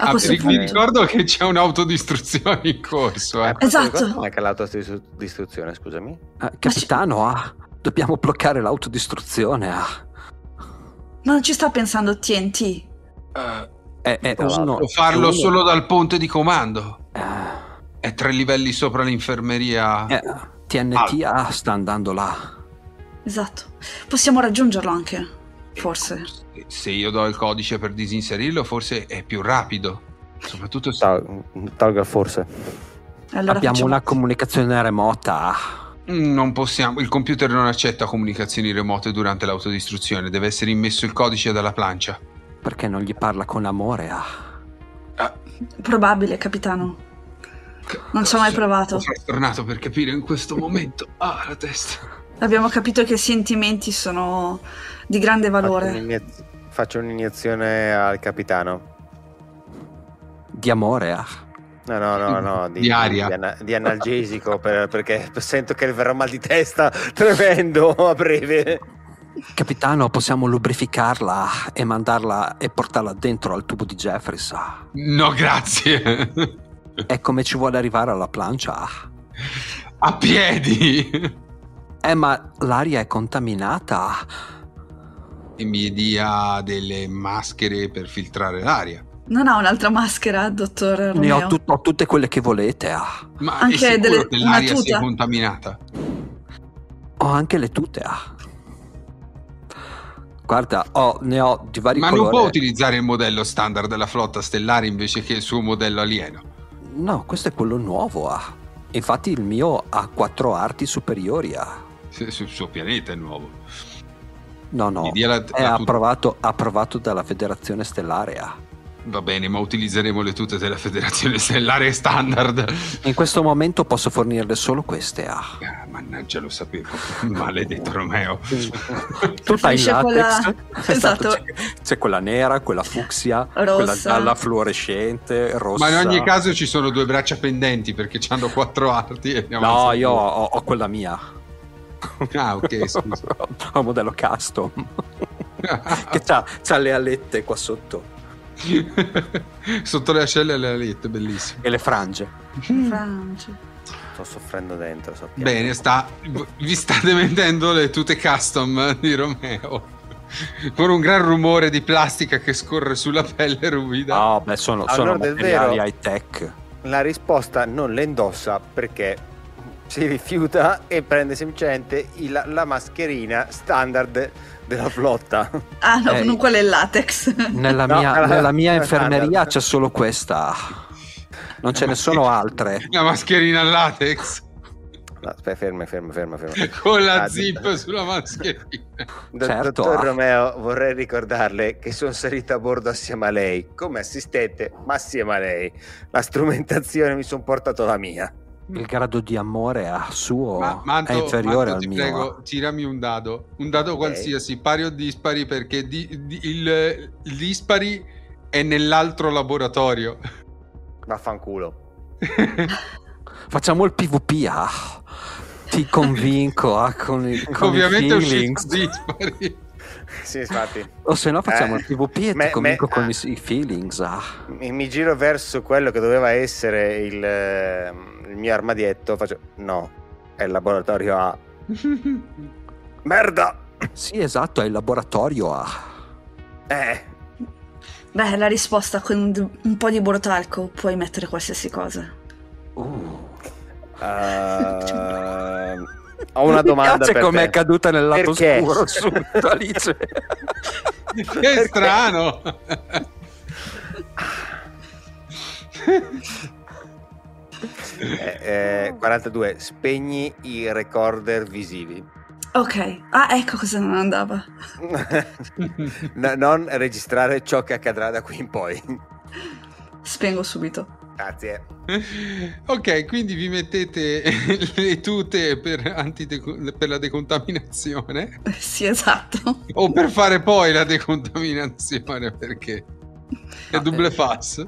[SPEAKER 7] Ah,
[SPEAKER 5] questo
[SPEAKER 7] vi, ricordo che c'è un'autodistruzione in corso. Eh.
[SPEAKER 4] Eh,
[SPEAKER 5] Esatto.
[SPEAKER 4] Com'è che l'autodistruzione, scusami?
[SPEAKER 3] Eh, capitano, ah, dobbiamo bloccare l'autodistruzione. ah.
[SPEAKER 5] non ci sta pensando TNT.
[SPEAKER 7] Eh,
[SPEAKER 3] È, è
[SPEAKER 6] Tra
[SPEAKER 3] uno-
[SPEAKER 7] Posso farlo
[SPEAKER 3] è uno-
[SPEAKER 7] solo dal ponte di comando.
[SPEAKER 3] Eh,
[SPEAKER 7] È tre livelli sopra l'infermeria.
[SPEAKER 3] eh, TNT ah, sta andando là.
[SPEAKER 5] Esatto. Possiamo raggiungerlo anche, forse.
[SPEAKER 7] Se io do il codice per disinserirlo, forse è più rapido. Soprattutto se...
[SPEAKER 4] Tol- Tolga forse.
[SPEAKER 5] Allora
[SPEAKER 3] Abbiamo
[SPEAKER 5] facciamo-
[SPEAKER 3] una comunicazione remota.
[SPEAKER 7] Non possiamo. Il computer non accetta comunicazioni remote durante l'autodistruzione. Deve essere immesso il codice dalla plancia.
[SPEAKER 3] Perché non gli parla con amore? Ah.
[SPEAKER 7] Ah,
[SPEAKER 5] Probabile, capitano. Non ci ho mai provato.
[SPEAKER 7] Sono frastornato per capire in questo momento. Ah, la testa.
[SPEAKER 5] Abbiamo capito che i sentimenti sono di grande
[SPEAKER 4] Faccio,
[SPEAKER 5] valore.
[SPEAKER 4] faccio un'iniezione al capitano.
[SPEAKER 3] Di amore? Ah.
[SPEAKER 4] No, no, no, no, di,
[SPEAKER 7] Di aria.
[SPEAKER 4] di ana- di analgesico per- perché sento che verrà mal di testa [LAUGHS] tremendo a breve.
[SPEAKER 3] Capitano, possiamo lubrificarla e mandarla e portarla dentro al tubo di Jeffries. ah.
[SPEAKER 7] No, grazie.
[SPEAKER 3] È come ci vuole arrivare alla plancia. ah.
[SPEAKER 7] A piedi.
[SPEAKER 3] Eh, ma l'aria è contaminata.
[SPEAKER 7] E mi dia delle maschere per filtrare l'aria.
[SPEAKER 5] Non ha un'altra maschera, dottor
[SPEAKER 3] Ne
[SPEAKER 5] Romeo?
[SPEAKER 3] ho, tut- ho tutte quelle che volete. ah.
[SPEAKER 7] Ma
[SPEAKER 5] Anche delle-
[SPEAKER 7] che l'aria sia contaminata?
[SPEAKER 3] Ho anche le tute. ah. Guarda, ho- ne ho di vari
[SPEAKER 7] Ma
[SPEAKER 3] colori.
[SPEAKER 7] non può utilizzare il modello standard della flotta stellare invece che il suo modello alieno.
[SPEAKER 3] No, questo è quello nuovo. ah. Infatti il mio ha quattro arti superiori. ah.
[SPEAKER 7] Sul suo pianeta è nuovo.
[SPEAKER 3] No, no,
[SPEAKER 7] la-
[SPEAKER 3] è
[SPEAKER 7] la
[SPEAKER 3] approvato, approvato dalla Federazione Stellare. ah.
[SPEAKER 7] Va bene, ma utilizzeremo le tute della Federazione Stellare standard.
[SPEAKER 3] In questo momento posso fornirle solo queste. ah.
[SPEAKER 7] Ah, mannaggia, lo sapevo. [LAUGHS] Maledetto Romeo.
[SPEAKER 3] Tutta in
[SPEAKER 5] Preferisce
[SPEAKER 3] latex.
[SPEAKER 5] quella-
[SPEAKER 3] Esatto,
[SPEAKER 5] esatto.
[SPEAKER 3] C'è, c'è quella nera, quella fucsia,
[SPEAKER 5] Rossa.
[SPEAKER 3] quella gialla fluorescente, rossa.
[SPEAKER 7] Ma in ogni caso ci sono due braccia pendenti perché hanno quattro arti. E
[SPEAKER 3] No, io ho, ho quella mia.
[SPEAKER 7] Ah, ok, scusa.
[SPEAKER 3] Ho [LAUGHS] un modello custom. [LAUGHS] che c'ha, c'ha le alette qua sotto.
[SPEAKER 7] Sotto le ascelle e le alette, bellissimo.
[SPEAKER 3] E le frange.
[SPEAKER 5] Francia.
[SPEAKER 4] Sto soffrendo dentro, sappiamo.
[SPEAKER 7] Bene, sta, vi state vendendo le tute custom di Romeo. Con un gran rumore di plastica che scorre sulla pelle ruvida.
[SPEAKER 3] No, beh, sono,
[SPEAKER 4] A
[SPEAKER 3] sono
[SPEAKER 4] onor del
[SPEAKER 3] materiali
[SPEAKER 4] vero-
[SPEAKER 3] high tech.
[SPEAKER 4] La risposta non le indossa perché si rifiuta e prende semplicemente il- la mascherina standard della flotta.
[SPEAKER 5] Ah, no,
[SPEAKER 3] Eh,
[SPEAKER 5] non quella in latex.
[SPEAKER 3] Nella
[SPEAKER 4] No,
[SPEAKER 3] mia, [LAUGHS]
[SPEAKER 4] allora-
[SPEAKER 3] nella mia infermeria
[SPEAKER 4] standard.
[SPEAKER 3] c'è solo questa. Non ce ne sono altre.
[SPEAKER 7] La mascherina in latex
[SPEAKER 4] No, aspetta, ferma, ferma, ferma, ferma.
[SPEAKER 7] con la
[SPEAKER 4] Ah,
[SPEAKER 7] zip sulla mascherina.
[SPEAKER 4] Do-
[SPEAKER 3] Certo.
[SPEAKER 4] Dottor Romeo, vorrei ricordarle che sono salito a bordo assieme a lei, come assistente, ma assieme a lei. La strumentazione mi sono portato la mia.
[SPEAKER 3] Il grado di amore a suo
[SPEAKER 7] Ma, Manto,
[SPEAKER 3] è inferiore
[SPEAKER 7] Manto,
[SPEAKER 3] al
[SPEAKER 7] ti
[SPEAKER 3] mio.
[SPEAKER 7] prego, tirami un dado. Un dado
[SPEAKER 4] Ok.
[SPEAKER 7] qualsiasi, pari o dispari, perché di- di- il, il dispari è nell'altro laboratorio.
[SPEAKER 4] Vaffanculo. [LAUGHS]
[SPEAKER 3] Facciamo il PvP. ah. Ti convinco ah, con, i, con
[SPEAKER 7] Ovviamente
[SPEAKER 3] i feelings.
[SPEAKER 7] dispari.
[SPEAKER 4] Sì, infatti.
[SPEAKER 3] O se no facciamo
[SPEAKER 4] Eh,
[SPEAKER 3] il PvP e
[SPEAKER 4] me-
[SPEAKER 3] ti convinco
[SPEAKER 4] me-
[SPEAKER 3] con
[SPEAKER 4] ah.
[SPEAKER 3] i, i feelings. ah.
[SPEAKER 4] Mi, mi giro verso quello che doveva essere il, il mio armadietto. Faccio, no, è il laboratorio A. [LAUGHS] Merda!
[SPEAKER 3] Sì, esatto, è il laboratorio. ah.
[SPEAKER 4] Eh,
[SPEAKER 5] Beh, la risposta con un, un po' di borotalco puoi mettere qualsiasi cosa.
[SPEAKER 3] Uh.
[SPEAKER 4] ehm, ho una domanda
[SPEAKER 3] Mi piace
[SPEAKER 4] per
[SPEAKER 3] com'è
[SPEAKER 4] te.
[SPEAKER 3] caduta nel lato
[SPEAKER 4] Perché?
[SPEAKER 3] scuro subito, [LAUGHS] Alice.
[SPEAKER 7] che strano.
[SPEAKER 4] Eh, eh, 42. Spegni i recorder visivi.
[SPEAKER 5] Ok. Ah, ecco cosa non andava. [LAUGHS]
[SPEAKER 4] No- non registrare ciò che accadrà da qui in poi.
[SPEAKER 5] Spengo subito.
[SPEAKER 4] Grazie. [LAUGHS]
[SPEAKER 7] ok, quindi vi mettete [LAUGHS] le tute per, antideco- per la decontaminazione [LAUGHS]
[SPEAKER 5] Sì, esatto.
[SPEAKER 7] o per fare poi la decontaminazione perché è
[SPEAKER 3] No,
[SPEAKER 7] double
[SPEAKER 3] eh.
[SPEAKER 7] fast.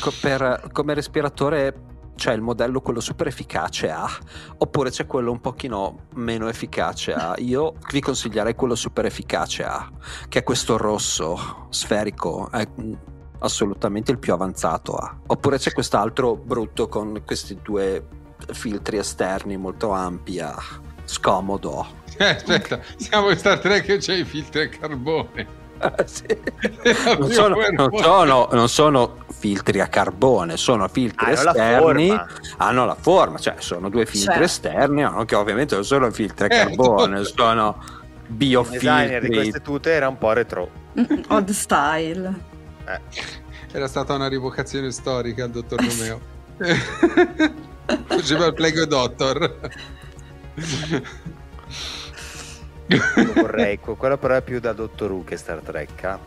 [SPEAKER 3] Co- per- come respiratore c'è il modello quello super efficace A oppure c'è quello un pochino meno efficace A io vi consiglierei quello super efficace A che è questo rosso sferico è assolutamente il più avanzato A oppure c'è quest'altro brutto con questi due filtri esterni molto ampi A scomodo
[SPEAKER 7] Eh, aspetta, siamo in Star Trek e c'è i filtri a carbone.
[SPEAKER 3] Sì. non, sono, non, sono, non sono filtri a carbone, sono filtri
[SPEAKER 4] Hanno la
[SPEAKER 3] esterni,
[SPEAKER 4] forma.
[SPEAKER 3] hanno la forma, cioè sono due filtri
[SPEAKER 5] Certo.
[SPEAKER 3] esterni, no? che ovviamente non sono filtri a
[SPEAKER 7] Eh,
[SPEAKER 3] carbone, sono
[SPEAKER 4] Il designer di
[SPEAKER 3] biofiltri.
[SPEAKER 4] queste tute era un po' retro.
[SPEAKER 5] Odd style.
[SPEAKER 4] Eh.
[SPEAKER 7] Era stata una rivocazione storica il dottor Romeo. [LAUGHS] Faceva il Plague Doctor.
[SPEAKER 4] Io vorrei, que- quello però è più da Doctor Who che Star Trek. ah.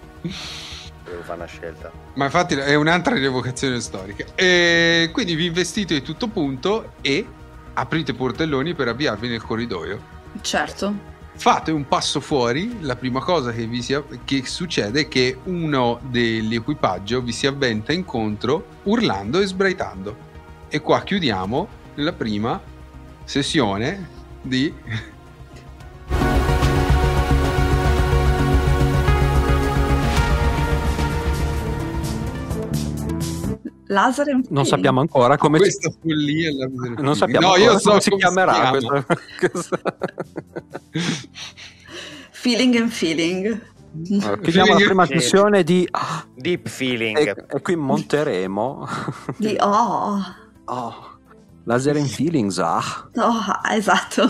[SPEAKER 4] Devo fare una scelta.
[SPEAKER 7] Ma infatti è un'altra rievocazione storica. E quindi vi investite di tutto punto e aprite i portelloni per avviarvi nel corridoio.
[SPEAKER 5] Certo.
[SPEAKER 7] Fate un passo fuori, la prima cosa che, vi sia- che succede è che uno dell'equipaggio vi si avventa incontro urlando e sbraitando. E qua chiudiamo la prima sessione di...
[SPEAKER 5] Laser and
[SPEAKER 3] Non sappiamo ancora come si,
[SPEAKER 7] questa follia. e la miseria.
[SPEAKER 3] non sappiamo
[SPEAKER 7] no,
[SPEAKER 3] ancora
[SPEAKER 7] io so
[SPEAKER 3] come si
[SPEAKER 7] come
[SPEAKER 3] chiamerà
[SPEAKER 7] chiama. [LAUGHS]
[SPEAKER 5] Feeling and Feeling.
[SPEAKER 3] Allora, chiudiamo la prima sessione di ah,
[SPEAKER 4] Deep feeling.
[SPEAKER 3] e, e qui monteremo
[SPEAKER 5] Di [LAUGHS] oh,
[SPEAKER 3] oh, Laser in Feelings ah.
[SPEAKER 5] oh, esatto.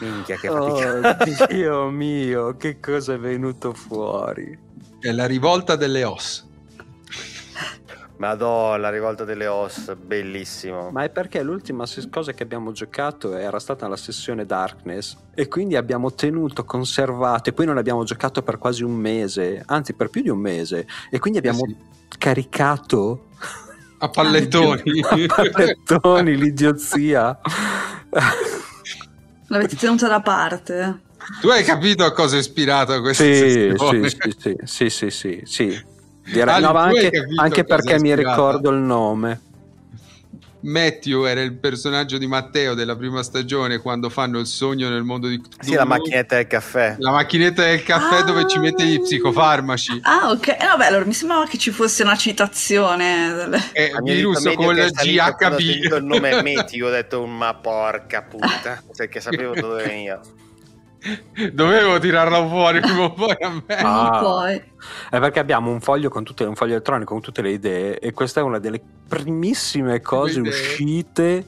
[SPEAKER 4] Minchia che fatica.
[SPEAKER 3] Oh, Dio mio, che cosa è venuto fuori?
[SPEAKER 7] È la rivolta delle os.
[SPEAKER 4] Madonna, la rivolta delle os, bellissimo.
[SPEAKER 3] Ma è perché l'ultima cosa che abbiamo giocato era stata la sessione Darkness e quindi abbiamo tenuto, conservato e poi non abbiamo giocato per quasi un mese, anzi per più di un mese e quindi abbiamo
[SPEAKER 7] Eh sì.
[SPEAKER 3] caricato
[SPEAKER 7] A pallettoni. [LAUGHS]
[SPEAKER 3] a pallettoni l'idiozia.
[SPEAKER 5] L'avete tenuta da parte.
[SPEAKER 7] tu hai capito a cosa è ispirato questa
[SPEAKER 3] sì,
[SPEAKER 7] sessione?
[SPEAKER 3] sì, sì, sì, sì, sì, sì, sì. Direi,
[SPEAKER 7] Ali,
[SPEAKER 3] no, anche, anche perché mi ricordo il nome.
[SPEAKER 7] Matthew era il personaggio di Matteo della prima stagione quando fanno il sogno nel mondo di Cthulhu.
[SPEAKER 4] Sì, la macchinetta del caffè.
[SPEAKER 7] La macchinetta del caffè
[SPEAKER 5] Ah.
[SPEAKER 7] dove ci mette gli psicofarmaci.
[SPEAKER 5] Ah, ok. Eh, vabbè, allora mi sembrava che ci fosse una citazione. delle-
[SPEAKER 7] E
[SPEAKER 4] mio
[SPEAKER 7] virus con
[SPEAKER 4] che è
[SPEAKER 7] il
[SPEAKER 4] nome
[SPEAKER 7] GHB.
[SPEAKER 4] Matthew, ho detto ma porca puttana, perché sapevo dove veniva. [LAUGHS]
[SPEAKER 7] Dovevo tirarla fuori prima o poi a me.
[SPEAKER 3] Ah.
[SPEAKER 5] Poi.
[SPEAKER 3] È perché abbiamo un foglio con tutte, un foglio elettronico con tutte le idee e questa è una delle primissime cose uscite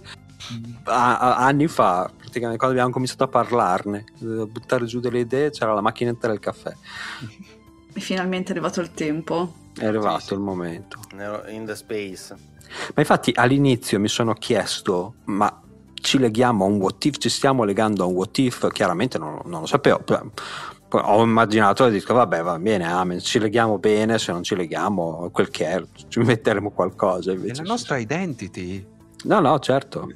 [SPEAKER 3] a- a- anni fa, praticamente quando abbiamo cominciato a parlarne, a buttare giù delle idee, c'era la macchinetta del caffè.
[SPEAKER 5] E finalmente è arrivato il tempo.
[SPEAKER 3] È arrivato
[SPEAKER 7] Sì, sì.
[SPEAKER 3] il momento.
[SPEAKER 4] In the space.
[SPEAKER 3] Ma infatti all'inizio mi sono chiesto, ma ci leghiamo a un what if, ci stiamo legando a un what if? Chiaramente non, non lo sapevo. Ho immaginato e dico, vabbè, va bene, amen, ci leghiamo bene, se non ci leghiamo, quel che è, ci metteremo qualcosa.
[SPEAKER 7] È
[SPEAKER 3] Invece
[SPEAKER 7] la nostra identity.
[SPEAKER 3] No, no, certo.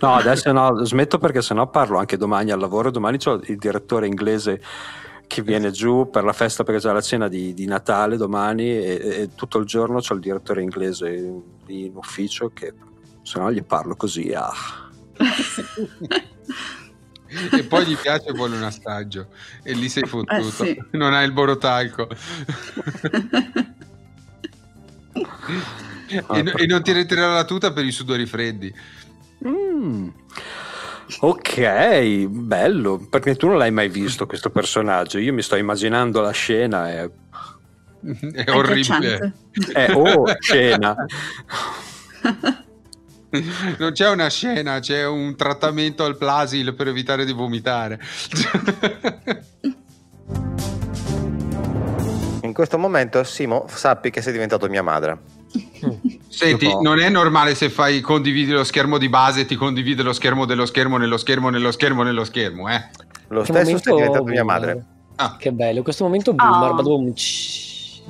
[SPEAKER 3] No, adesso no, smetto perché sennò parlo anche domani al lavoro. Domani c'ho il direttore inglese che viene giù per la festa perché c'è la cena di, di Natale domani e, e tutto il giorno c'ho il direttore inglese in ufficio che se no gli parlo così. Ah.
[SPEAKER 7] e poi gli piace e vuole un assaggio e lì sei fottuto
[SPEAKER 5] Eh, sì. [LAUGHS]
[SPEAKER 7] non hai il borotalco [LAUGHS] e, no- e non ti ritirerà la tuta per i sudori freddi
[SPEAKER 3] Mm. Ok, bello, perché tu non l'hai mai visto questo personaggio. Io mi sto immaginando la scena e...
[SPEAKER 7] è orribile
[SPEAKER 5] agghiacciante.
[SPEAKER 3] Eh, oh, scena. [LAUGHS] [LAUGHS]
[SPEAKER 7] non c'è una scena c'è un trattamento al plasil per evitare di vomitare
[SPEAKER 4] In questo momento, Simo, sappi che sei diventato mia madre.
[SPEAKER 7] Senti,
[SPEAKER 3] No.
[SPEAKER 7] non è normale se fai condividi lo schermo di base e ti condivide lo schermo dello schermo nello schermo nello schermo nello schermo, eh?
[SPEAKER 4] Lo
[SPEAKER 6] Che
[SPEAKER 4] stesso sei diventato
[SPEAKER 6] boomer.
[SPEAKER 4] mia madre.
[SPEAKER 7] Ah,
[SPEAKER 6] Che bello, in questo momento
[SPEAKER 5] Ah.
[SPEAKER 6] boomer, ch-